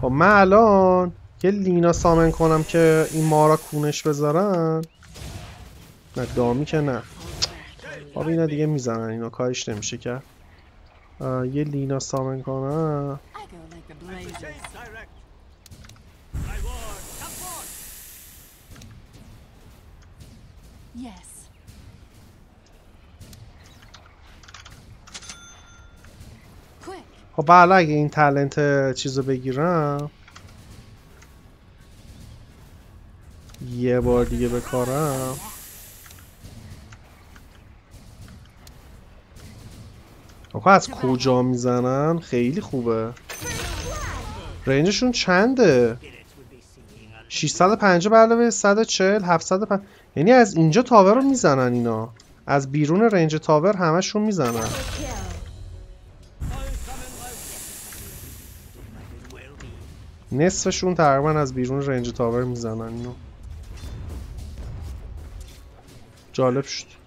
خب من الان یه لینا سامن کنم که این مارا کونش بذارن. نه دامی که نه. خب اینا دیگه می‌زنن اینا کارش نمیشه کرد یه لینا سامن کنم. خب بله اگه این تلنت چیزو بگیرم. یه بار دیگه بکارم آقا از کجا می‌زنن؟ خیلی خوبه. رنجشون چنده؟ 650 به علاوه 140 750 یعنی از اینجا تاور رو می‌زنن اینا. از بیرون رنج تاور همشون می‌زنن. نصفشون تقریبا از بیرون رنج تاور می‌زنن اینو جالب شد.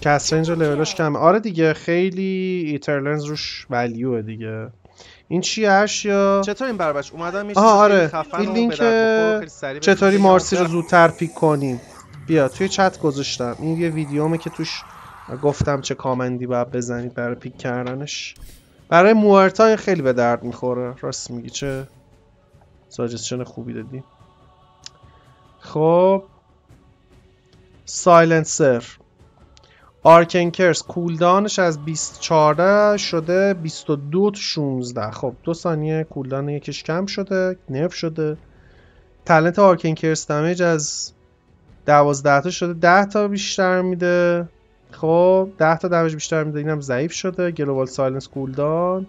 کس رنج لولش کمه. آره دیگه خیلی ایترلنز روش ولیوه دیگه. این چی اشیا چطور این بربش اومدم چیز آره. این لینک چطوری. مارسی رو زودتر pick کنیم؟ بیا توی چت گذاشتم. این یه ویدیومه که توش گفتم چه command ی باید بزنید برای pick کردنش. برای موارتا این خیلی به درد می‌خوره. راست میگی chat؟ suggestion خوبی دادی؟ خب. Silencer Arcane Curse cooldown ش از 24 شده 22 تا 16 خب دو ثانیه cooldown یکش کم شده nerf شده. talent Arcane Curse damage از 12 تا شده. 10 تا بیشتر میده. خب 10 تا damage بیشتر میده. اینم ضعیف شده. Global Silence cooldown.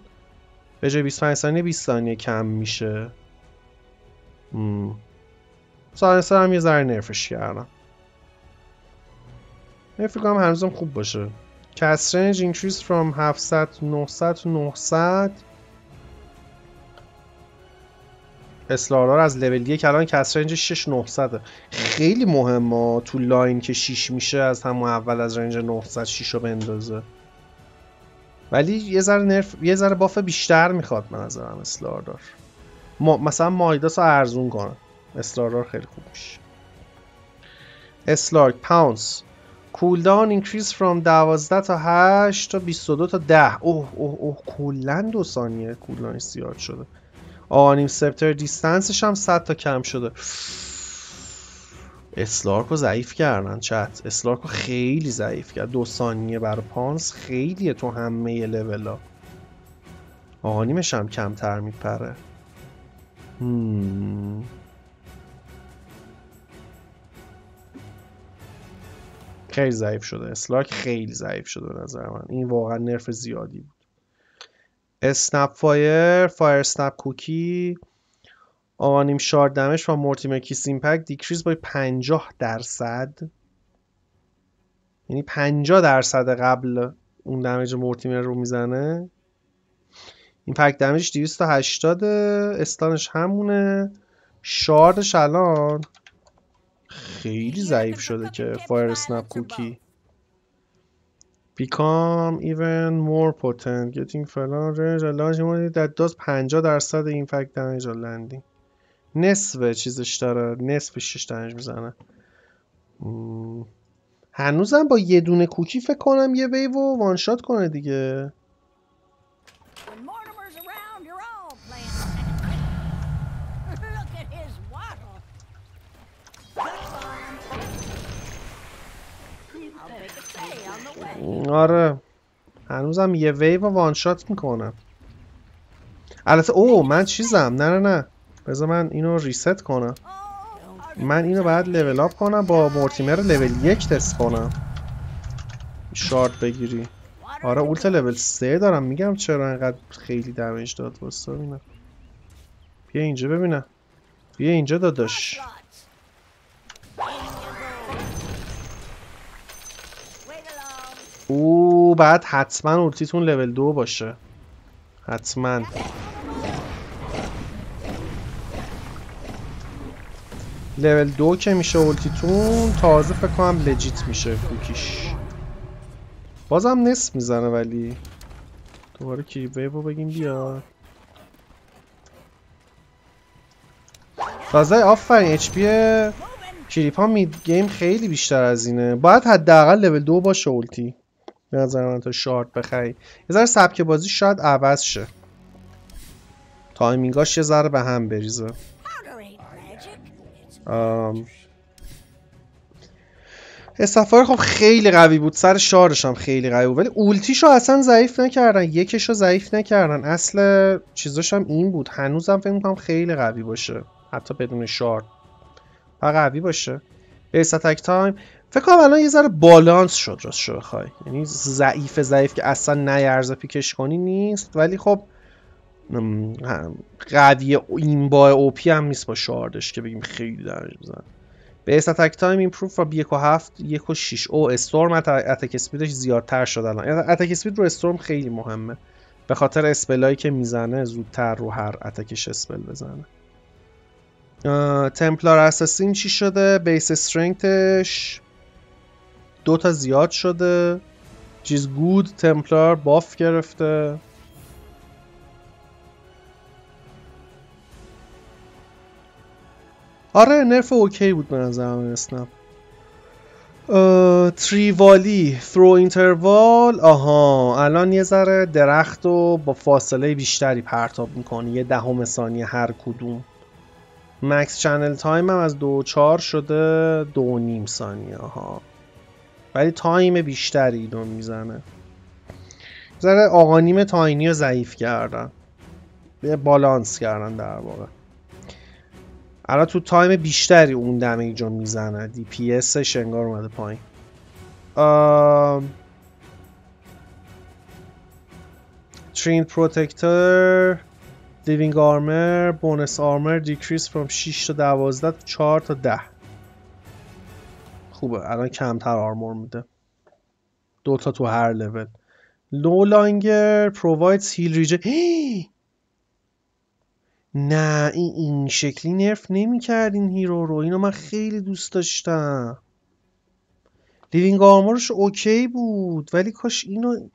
به جای 25 ثانیه 20 ثانیه کم میشه. Silencer هم یه ذره nerf ش کردم. من فکر کنم هنوزم خوب باشه. cast range increase from 700 to 900 to 900 Slardar از لول یک الان cast range 6 900 خیلی مهمه تو lane که 6 میشه از همون اول از range 900 6 رو بندازه. ولی یه ذره nerf یه ذره buff بیشتر می‌خواد به نظرم Slardar ما... مثلا Midas رو ارزون کنه. Slardar خیلی خوب میشه. Slark Pounce cooldown increase from 12 تا 8 تا 22 تا 10 اوه اوه اوه کلا دو ثانیه cooldown ش زیاد شده. Aghanim scepter distance ش هم 100 تا کم شده. Slark و ضعیف کردن chat. Slark و خیلی ضعیف کرد. دو ثانیه برای Pounce خیلیه تو همه level ا Aghanim ش هم کمتر میپره. خیلی ضعیف شده. Slark خیلی ضعیف شده به نظر من. این واقعا nerf زیادی بود. Snapfire Firesnap Cookie Aghanim shard damage ش و Mortimer Kisses impact decrease by 50 درصد. یعنی 50 درصد قبل اون damage Mortimer رو می‌زنه. impact damage 280 stun ش همونه. شاردش الان خیلی ضعیف شده که Firesnap Cookie become even more potent. Getting فلان launch immunity that does 50 درصد impact damage landing. نصف چیزش داره. نصف شش damage می‌زنه. هنوزم با یه دونه کوکی فکر کنم یه wave one shot کنه دیگه. آره. هنوزم یه ویو و وان شات می‌کنم البته او من چیزم. نه نه نه. بذار من اینو reset کنم. من اینو بعد level up کنم با Mortimer level یک تست کنم. shard بگیری. آره ult level 3 دارم. میگم چرا انقدر خیلی damage داد واسه ببینم بیا اینجا ببینم. بیا اینجا داداش. او بعد حتما ulti تون level دو باشه. حتما. level دو که میشه ulti تون تازه فکر کنم legit میشه کوکیش. بازم نصف می‌زنه ولی. دوباره creep wave رو بگیم بیاد تازه آفرین HP creep ها mid game خیلی بیشتر از اینه. باید حداقل لول دو باشه ulti. به نظر من تا shard بخری. یه ذره سبک بازی شاید عوض شه. timing اش یه ذره به هم بریزه. Powder ain't magic. It's آم. استفار خب خیلی قوی بود. سر شارش هم خیلی قوی بود. ولی ulti شو اصلا ضعیف نکردن. یکشو ضعیف نکردن. اصل چیزاش هم این بود. هنوزم فکر می‌کنم خیلی قوی باشه. حتی بدون shard. و قوی باشه. base attack time فکر کنم الان یه ذره بالانس شد راست بخوای. یعنی ضعیف ضعیف که اصلا نیرزه pick ش کنی نیست ولی خب قوی این با OP هم نیست با شاردش که بگیم خیلی درجه بزن. base attack time improve و 1 و 7 1 و 6 او Storm attack speed ش زیادتر شد الان. یعنی attack speed رو Storm خیلی مهمه. به خاطر spell ایی که می‌زنه زودتر رو هر attack ش spell بزنه. Templar Assassin چی شده؟ base strength ش دو تا زیاد شده. چیز good Templar buff گرفته. آره nerf okay بود به نظر من اسنپ. Tree Volley throw interval آها الان یه ذره درخت رو با فاصله بیشتری پرتاب می‌کنه یه دهم ثانیه هر کدوم. max channel time هم از دو و چهار شده. دو نیم ثانیه ها ولی time بیشتری رو می‌زنه. ذره Aghanim Tiny رو ضعیف کردن. یه بالانس کردن در واقع. الان تو time بیشتری اون damage رو می‌زنه. DPS ش انگار اومده پایین. Treant Protector Living Armor bonus armor decrease from 6 تا 12 تا 4 تا 10 خوبه. الان کمتر armor میده. دو تا تو هر لول. No longer provides heal regen نه این این شکلی nerf نمی‌کرد این hero رو. اینو من خیلی دوست داشتم. Living Armor ش okay بود ولی کاش اینو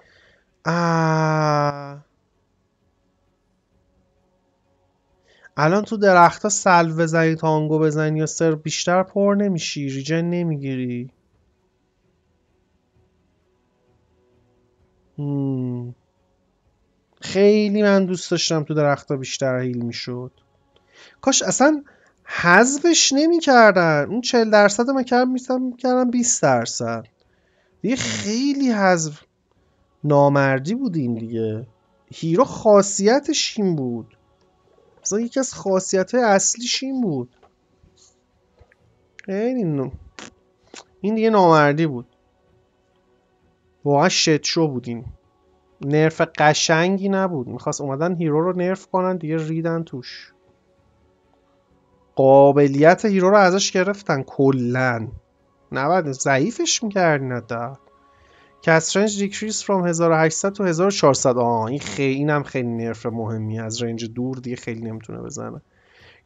آه. الان تو درختها salve بزنی tango بزنی یا سر بیشتر پر نمیشی regen نمی‌گیری. خیلی من دوست داشتم تو درختها بیشتر هیل می‌شد. کاش اصلا حذفش نمی‌کردن. اون 40 درصد من کردم می‌کردم 20 درصد. دیگه خیلی حذف نامردی بود این دیگه. هیرو خاصیتش این بود. مثلا یکی از خاصیت های اصلیش این بود. نو... این دیگه نامردی بود. واقعا shit show بود این nerf قشنگی نبود. می‌خواست اومدن hero رو nerf کنن دیگه ریدن توش. قابلیت hero رو ازش گرفتن کلن نباید ضعیفش می‌کردین حداقل. Cast range decrease from 1800 تا 1400 آه این خیلی اینم خیلی nerf مهمی از range دور دیگه خیلی نمی‌تونه بزنه.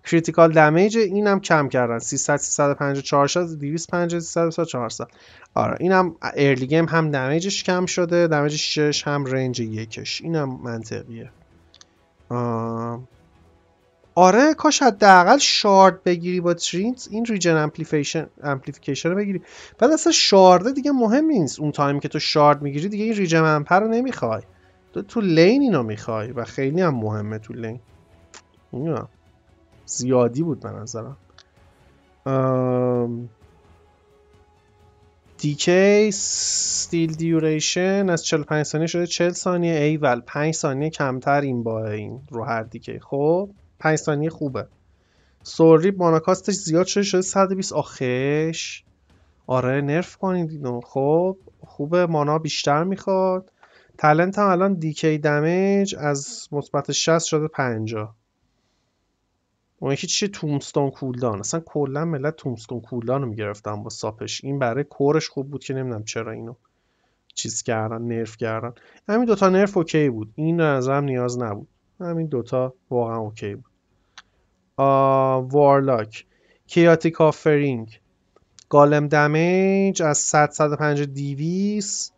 Critical damage اینم کم کردن. 300 350 400 250 300 400 آره اینم early game هم damage ش کم شده. damage 6 هم range یکش. اینم منطقیه. آه. آره کاش حداقل shard بگیری با Treant این regen amplification amplification رو بگیری. بعد اصلا shard ه دیگه مهم نیست. اون time که تو shard می‌گیری دیگه این regen amp رو نمی‌خوای. تو تو lane اینو می‌خوای و خیلی هم مهمه تو lane. اینا. زیادی بود به نظرم. دیکی ستیل دیوریشن از 45 ثانیه شده. 40 ثانیه ایول. 5 ثانیه کمتر این با این رو هر دیکی. خب؟ 5 ثانیه خوبه. سوری ماناکاستش زیاد شده شده 120 آخش. آره نرف کنید اینو. خب خوبه. مانا بیشتر می‌خواد. تلنت هم الان دیکی دمیج از مثبت 60 شده 50 اون یکی چیه؟ تومستون کولدان. اصلا کلا ملت تومستون کولدان رو می‌گرفتن با ساپش. این برای کورش خوب بود که نمی‌دونم چرا اینو چیز کردن nerf کردن. همین دوتا nerf okay بود. این نظرم نیاز نبود. همین دوتا واقعا okay بود. Warlock. Chaotic Offering Golem damage از 100 150 200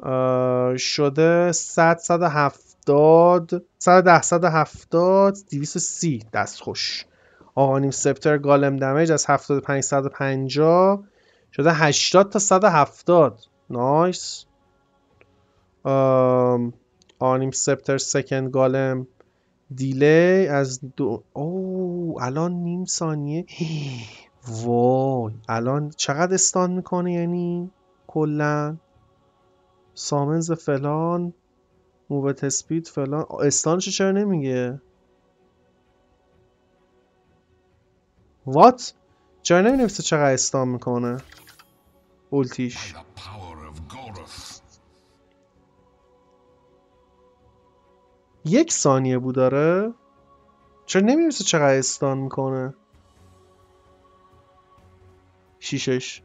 آه، شده 100 170 110 170 230 دست خوش Aghanim Scepter Golem damage از 75 150 شده 80 تا 170 نایس. آم، آنیم سپتر سکند گالم. دیلی از دو او الان نیم ثانیه. وای الان چقدر استان می‌کنه؟ یعنی کلا. سامنز فلان مووت اسپید فلان. استانشو چرا نمیگه؟ وات؟ چرا نمی‌نویسه چقدر استان می‌کنه؟ اولتیش. یک ثانیه بود داره چرا نمی‌رسه چقدر استان می‌کنه؟ شیشش.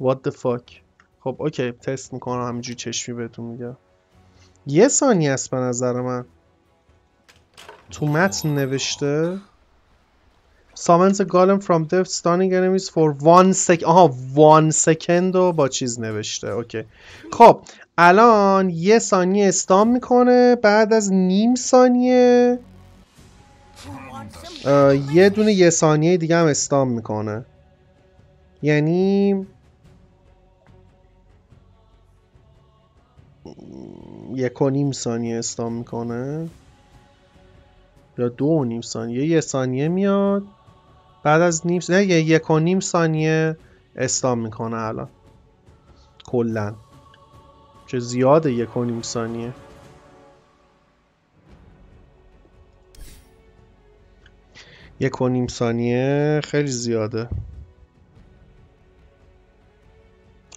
What the fuck خب اوکی تست می‌کنم همینجوری چشمی بهتون میگم. یه ثانیه است به نظر من. تو متن نوشته a golem from death stunning enemies for one sec آها one second رو با چیز نوشته. اوکی. خب الان یه ثانیه استام می‌کنه بعد از نیم ثانیه یه دونه یه ثانیه دیگه هم استام می‌کنه. یعنی یک و نیم ثانیه استام می‌کنه. یا دو و نیم ثانیه یه ثانیه میاد. بعد از نیم نه یک و نیم ثانیه استام می‌کنه الان. کلا. چه زیاده یک و نیم ثانیه. یک و نیم ثانیه خیلی زیاده.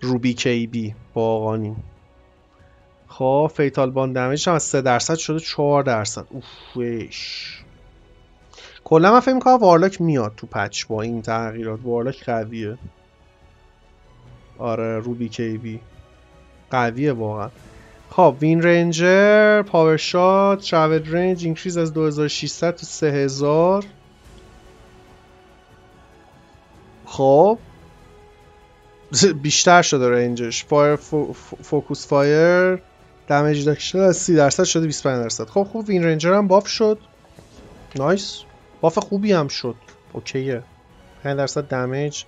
رو BKB با Aghanim خب Fatal Bonds damage هم از 3 درصد شده 4 درصد. اوفش. کلا من فکر می‌کنم Warlock میاد تو patch با این تغییرات. Warlock قویه. آره رو BKB قویه واقعا. خب Windranger Powershot travel range increase از 2600 تا 3000 خب. بیشتر شده range ش fire Focus Fire damage داشته از 30 درصد شده 25 درصد. خب خوب Windranger هم buff شد. Nice. buff خوبی هم شد. okay ه. 5 درصد damage.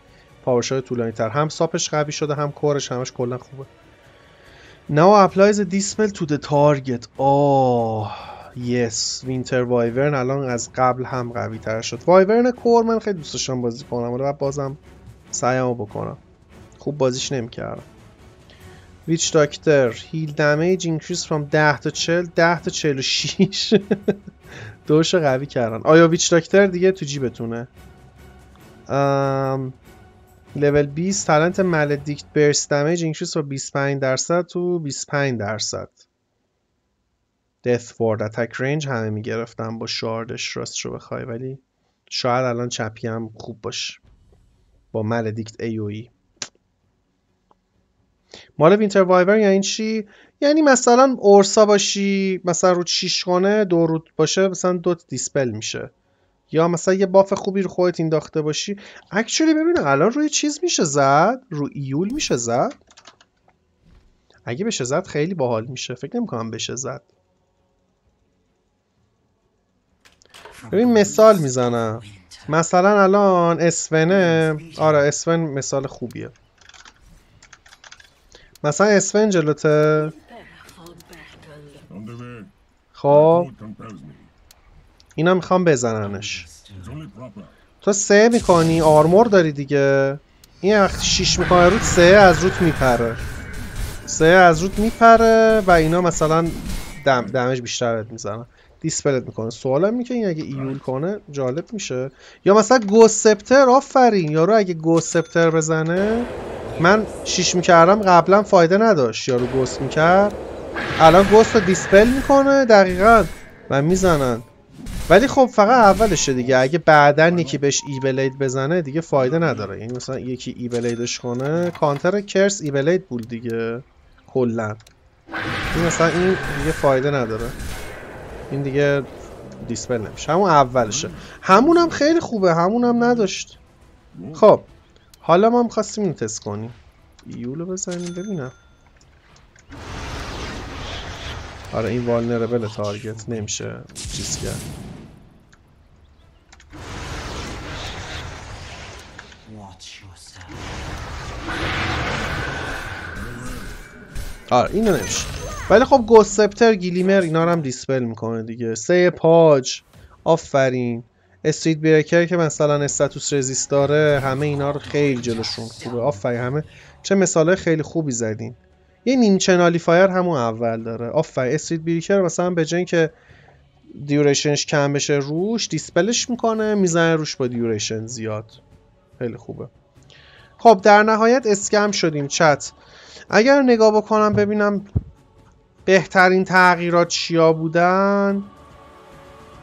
Powershot طولانی تر. هم supp ش قوی شده هم core ش همش کلا خوبه. Now applies a dispel to the target. آه. Yes Winter Wyvern الان از قبل هم قوی تر شد. Wyvern core من خیلی دوست داشتم بازی کنم. ولی بعد بازم سعیمو بکنم. خوب بازیش نمی‌کردم. Witch Doctor heal damage increase from 10 تا 40. 10 تا 46. دوش قوی کردن. آیا Witch Doctor دیگه تو جیبتونه. level 20 talent Maledict burst damage increase با 25 درصد to 25 درصد. Death Ward attack range همه می‌گرفتم با شاردش راست رو بخوای ولی شاید الان چپی هم خوب باشه. با مالدیکت ای ای مال وینتر وایور یعنی چی؟ یعنی مثلا اورسا باشی مثلا رو 6 کنه دو روت باشه مثلا دوت دیسپل میشه. یا مثلا یه باف خوبی رو خودت انداخته باشی. اکچولی ببین الان روی چیز میشه زد رو ایول میشه زد. اگه بشه زد خیلی باحال میشه. فکر نمی‌کنم بشه زد. ببین مثال می‌زنم. مثلا الان اسونه آره اسون مثال خوبیه. مثلا اسفن جلوته. خب? اینا می‌خوام بزننش. تو سه می‌کنی آرمور داری دیگه. این وقتی شیش می‌کنه روت سه از روت میپره. سه از روت میپره و اینا مثلا دم دمج بیشتر می‌زنن. دیسپلت می‌کنه سوالم اینه که این اگه ایول کنه جالب میشه. یا مثلا گوسپتر آفرین. یارو اگه گوسپتر بزنه من شیش می‌کردم قبلا فایده نداشت. یارو گوست می‌کرد. الان گوست رو دیسپل می‌کنه دقیقا و می‌زنن. ولی خب فقط اولشه دیگه. اگه بعدا یکی بهش ایبلید بزنه دیگه فایده نداره. یعنی مثلا یکی ایبلیدش کنه کانتر کرس ایبلید بود دیگه. کلا. این مثلا این دیگه فایده نداره. این دیگه دیسپل نمیشه. همون اولشه. همون هم خیلی خوبه. همون هم نداشت. خب. حالا ما می‌خواستیم اینو تست کنیم. یولو بزنیم. ببینم. آره این والنربل تارگت نمیشه چیز کرد آره اینو نمیشه. ولی خب Ghost Scepter Glimmer اینا رو هم dispel می‌کنه دیگه. سه پاج. آفرین. Spirit Breaker که مثلا status resist داره همه اینا رو خیلی جلوشون خوبه. آفرین همه. چه مثاله خیلی خوبی زدین. یه نیم چه Nullifier همون اول داره. آفرین. Spirit Breaker مثلا به جای که duration ش کم بشه روش dispel ش می‌کنه می‌زنه روش با duration زیاد. خیلی خوبه. خب در نهایت اسکم شدیم. چت. اگر نگاه بکنم ببینم بهترین تغییرات چیا بودن.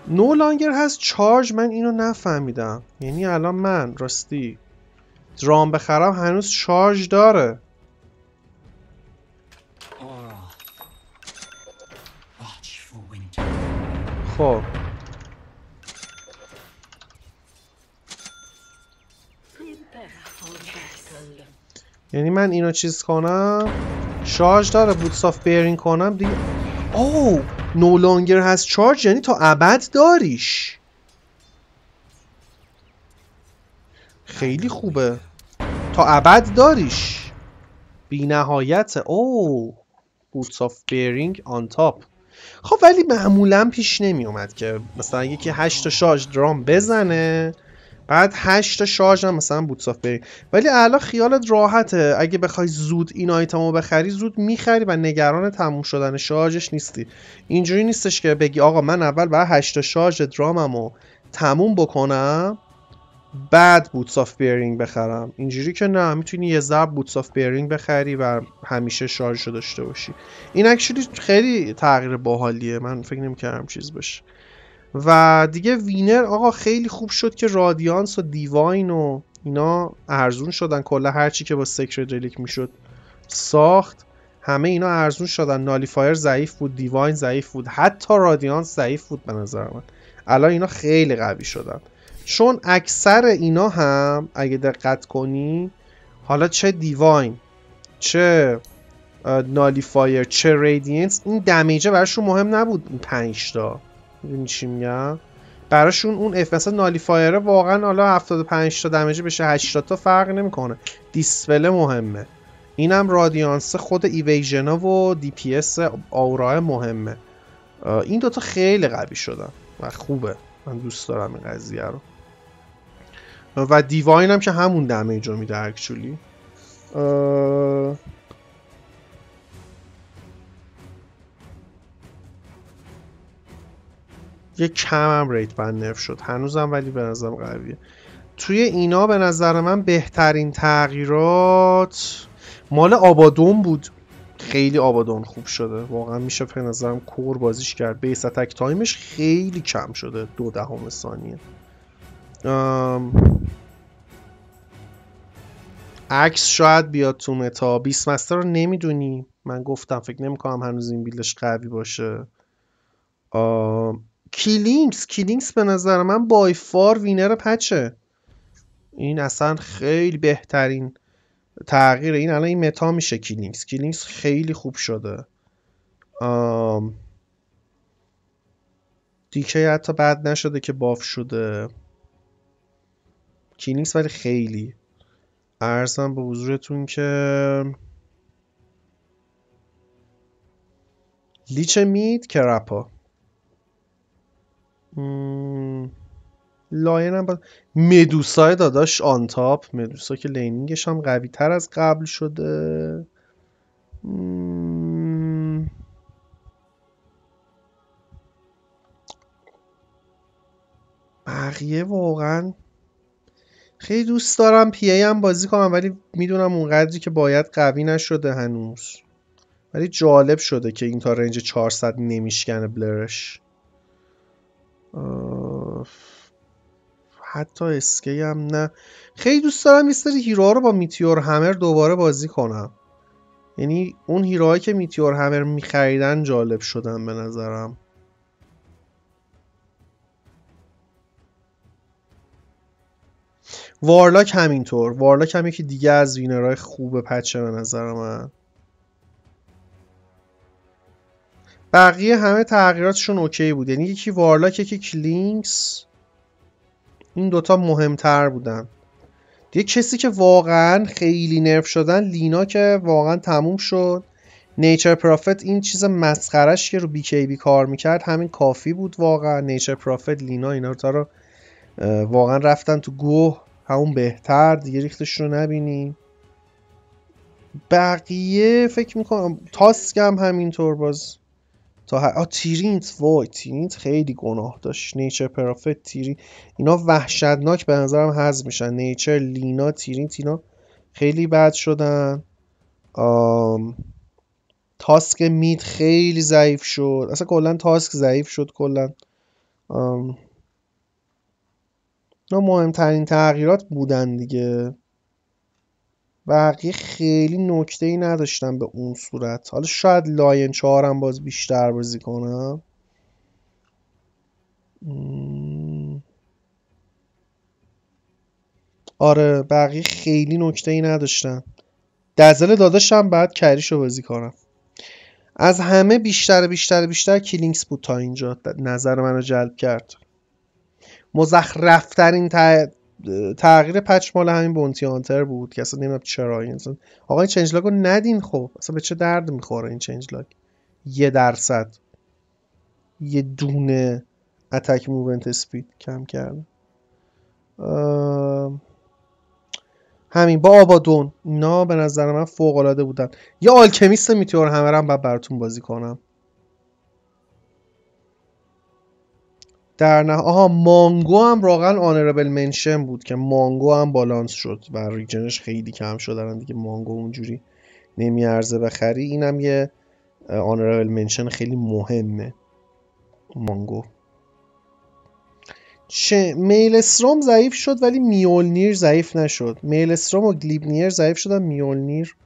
نو لانگر هست چارج من اینو نفهمیدم. یعنی الان من راستی. درام بخرم هنوز چارج داره. خب. یعنی من اینو چیز کنم؟ شارژ داره Boots of Bearing کنم دیگه. oh no longer has charge یعنی تا ابد داریش. خیلی خوبه. تا ابد داریش. بی نهایت. او Boots of Bearing on top خب ولی معمولا پیش نمی اومد که مثلا یکی 8 تا شارژ درام بزنه بعد 8 تا شارژ هم مثلا Boots of Bearing ولی الان خیالت راحته. اگه بخوای زود این آیتمو بخری زود می‌خری و نگران تموم شدن شارژش نیستی. اینجوری نیستش که بگی آقا من اول باید 8 تا شارژ دراممو تموم بکنم بعد Boots of Bearing بخرم. اینجوری که نه می‌تونی یه ضرب Boots of Bearing بخری و همیشه شارژ رو داشته باشی. این actually خیلی تغییر باحالیه. من فکر نمی‌کردم چیز باشه. و دیگه winner آقا خیلی خوب شد که Radiance و Divine و اینا ارزون شدن. کلا هرچی که با Sacred Relic می‌شد ساخت. همه اینا ارزون شدن. Nullifier ضعیف بود Divine ضعیف بود حتی Radiance ضعیف بود به نظر من. الان اینا خیلی قوی شدن. چون اکثر اینا هم اگه دقت کنی حالا چه Divine چه Nullifier چه Radiance این damage ه براشون مهم نبود این 5 تا. می‌دونی چی میگم؟ براشون اون اف مثلا Nullifier ه واقعا حالا 75 تا damage ه بشه 80 تا فرق نمی‌کنه. dispel مهمه. اینم Radiance خود evasion ا و DPS aura مهمه. این دوتا خیلی قوی شدن و خوبه. من دوست دارم این قضیه رو. و Divine هم که همون damage رو میده actually. یه کم هم Wraith Band nerf شد. هنوزم ولی به نظرم قویه. توی اینا به نظر من بهترین تغییرات مال Abaddon بود. خیلی Abaddon خوب شده. واقعا میشه به نظرم core بازیش کرد. base attack time ش خیلی کم شده. دو دهم ثانیه. Axe شاید بیاد تو meta. Beastmaster رو نمی‌دونی. من گفتم فکر نمی‌کنم هنوز این build ش قوی باشه. Clinkz Clinkz به نظر من by far winner patch ه. این اصلا خیلی بهترین تغییر این الان این meta میشه Clinkz Clinkz خیلی خوب شده. آم... DK حتی بد نشده که buff شده. Clinkz ولی خیلی. ارزم به حضورتون که لیچ مید کرپا لاین هم با مدوسای داداش آنتاپ مدوسا که لینینگش هم قوی تر از قبل شده. مم... بقیه واقعا خیلی دوست دارم پی ای هم بازی کنم ولی می‌دونم اونقدری که باید قوی نشده هنوز. ولی جالب شده که این تا رنج 400 نمیشکنه بلرش. حتی اسکی هم نه. خیلی دوست دارم یه سری هیروها رو با میتیور همر دوباره بازی کنم. یعنی اون هیروهایی که میتیور همر میخریدن جالب شدن به نظرم. وارلاک همینطور. وارلاک هم یکی دیگه از وینرهای خوب پچه به نظر من. بقیه همه تغییراتشون okay بود. یعنی یکی Warlock یکی Clinkz. این دوتا مهمتر بودن. دیگه کسی که واقعا خیلی nerf شدن Lina که واقعا تموم شد. Nature's Prophet این چیز مسخرش که رو BKB کار می‌کرد همین کافی بود واقعا. Nature's Prophet Lina اینا رو رو واقعا رفتن تو گوه. همون بهتر دیگه ریختش رو نبینیم. بقیه فکر می‌کنم تاسک هم همینطور باز. تا ه... تیرینت وای تیرینت خیلی گناه داشت. نیچر پرافت تیرین. اینا وحشتناک به نظرم حذف میشن. نیچر لینا تیرینت اینا خیلی بد شدن. آم... تاسک مید خیلی ضعیف شد. اصلا کلا تاسک ضعیف شد کلا. آم... اینا مهمترین تغییرات بودن دیگه. بقیه خیلی نکته ای نداشتم به اون صورت. حالا شاید Lion چهارم باز بیشتر بازی کنم. آره بقیه خیلی نکته ای نداشتن. Dazzle داداشم باید carry شو بازی کنم. از همه بیشتر بیشتر بیشتر Clinkz بود تا اینجا. نظر منو جلب کرد. مزخرفترین تغییر patch مال همین Bounty Hunter بود که اصلا نمی‌دونم چرا این اصلا آقا این change log رو ندین خب. اصلا به چه درد می‌خوره این change log؟ یه درصد. یه دونه attack movement speed کم کرده همین با Abaddon. اینا به نظر من فوق العاده بودن. یه Alchemist Meteor Hammer هم بعد براتون بازی کنم. در نه آها مانگو هم واقعا آنربل منشن بود که مانگو هم بالانس شد و ریجنش خیلی کم شد الان دیگه. مانگو اونجوری نمیارزه بخری اینم یه آنربل منشن خیلی مهمه. مانگو. چه میلستروم ضعیف شد ولی میولنیر ضعیف نشد. میلستروم و گلیبنیر ضعیف شدن میولنیر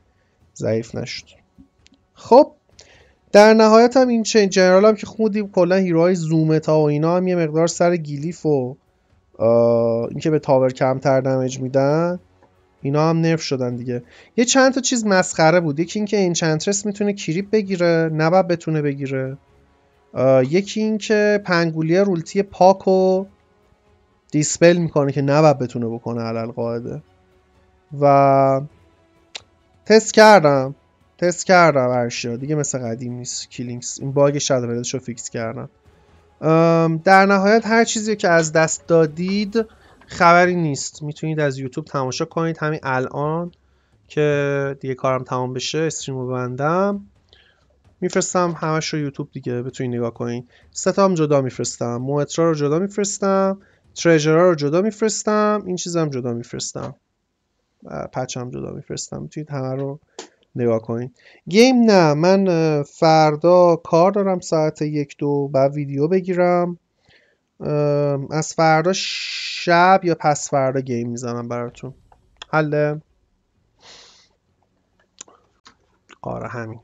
ضعیف نشد. خب در نهایت هم این change general هم که خوندیم کلا hero های zoo meta و اینا هم یه مقدار سر glyph و اینکه به tower کمتر damage میدن اینا هم nerf شدن دیگه. یه چند تا چیز مسخره بود. یکی اینکه این Enchantress می‌تونه creep بگیره نباید بتونه بگیره. یکی اینکه Pangolier رولتی پاک و dispel می‌کنه که نباید بتونه بکنه علی‌القاعده. و تست کردم. تست کردم ارشیا دیگه مثل قدیم نیست. کلینکس این باگ شادوردش رو فیکس کردم. در نهایت هر چیزی که از دست دادید خبری نیست. می‌تونید از یوتیوب تماشا کنید. همین الان که دیگه کارم تمام بشه استریم رو ببندم. میفرستم. همش رو یوتیوب دیگه بتونید نگاه کنید. ستام جدا میفرستم. موترا رو جدا میفرستم. ترژرا رو جدا میفرستم. این چیزم جدا میفرستم. پچم جدا میفرستم. می‌تونید همه رو نگاه کنید گیم نه من فردا کار دارم ساعت یک دو بعد ویدیو بگیرم. از فردا شب یا پس فردا گیم می‌زنم براتون. حله آره همین.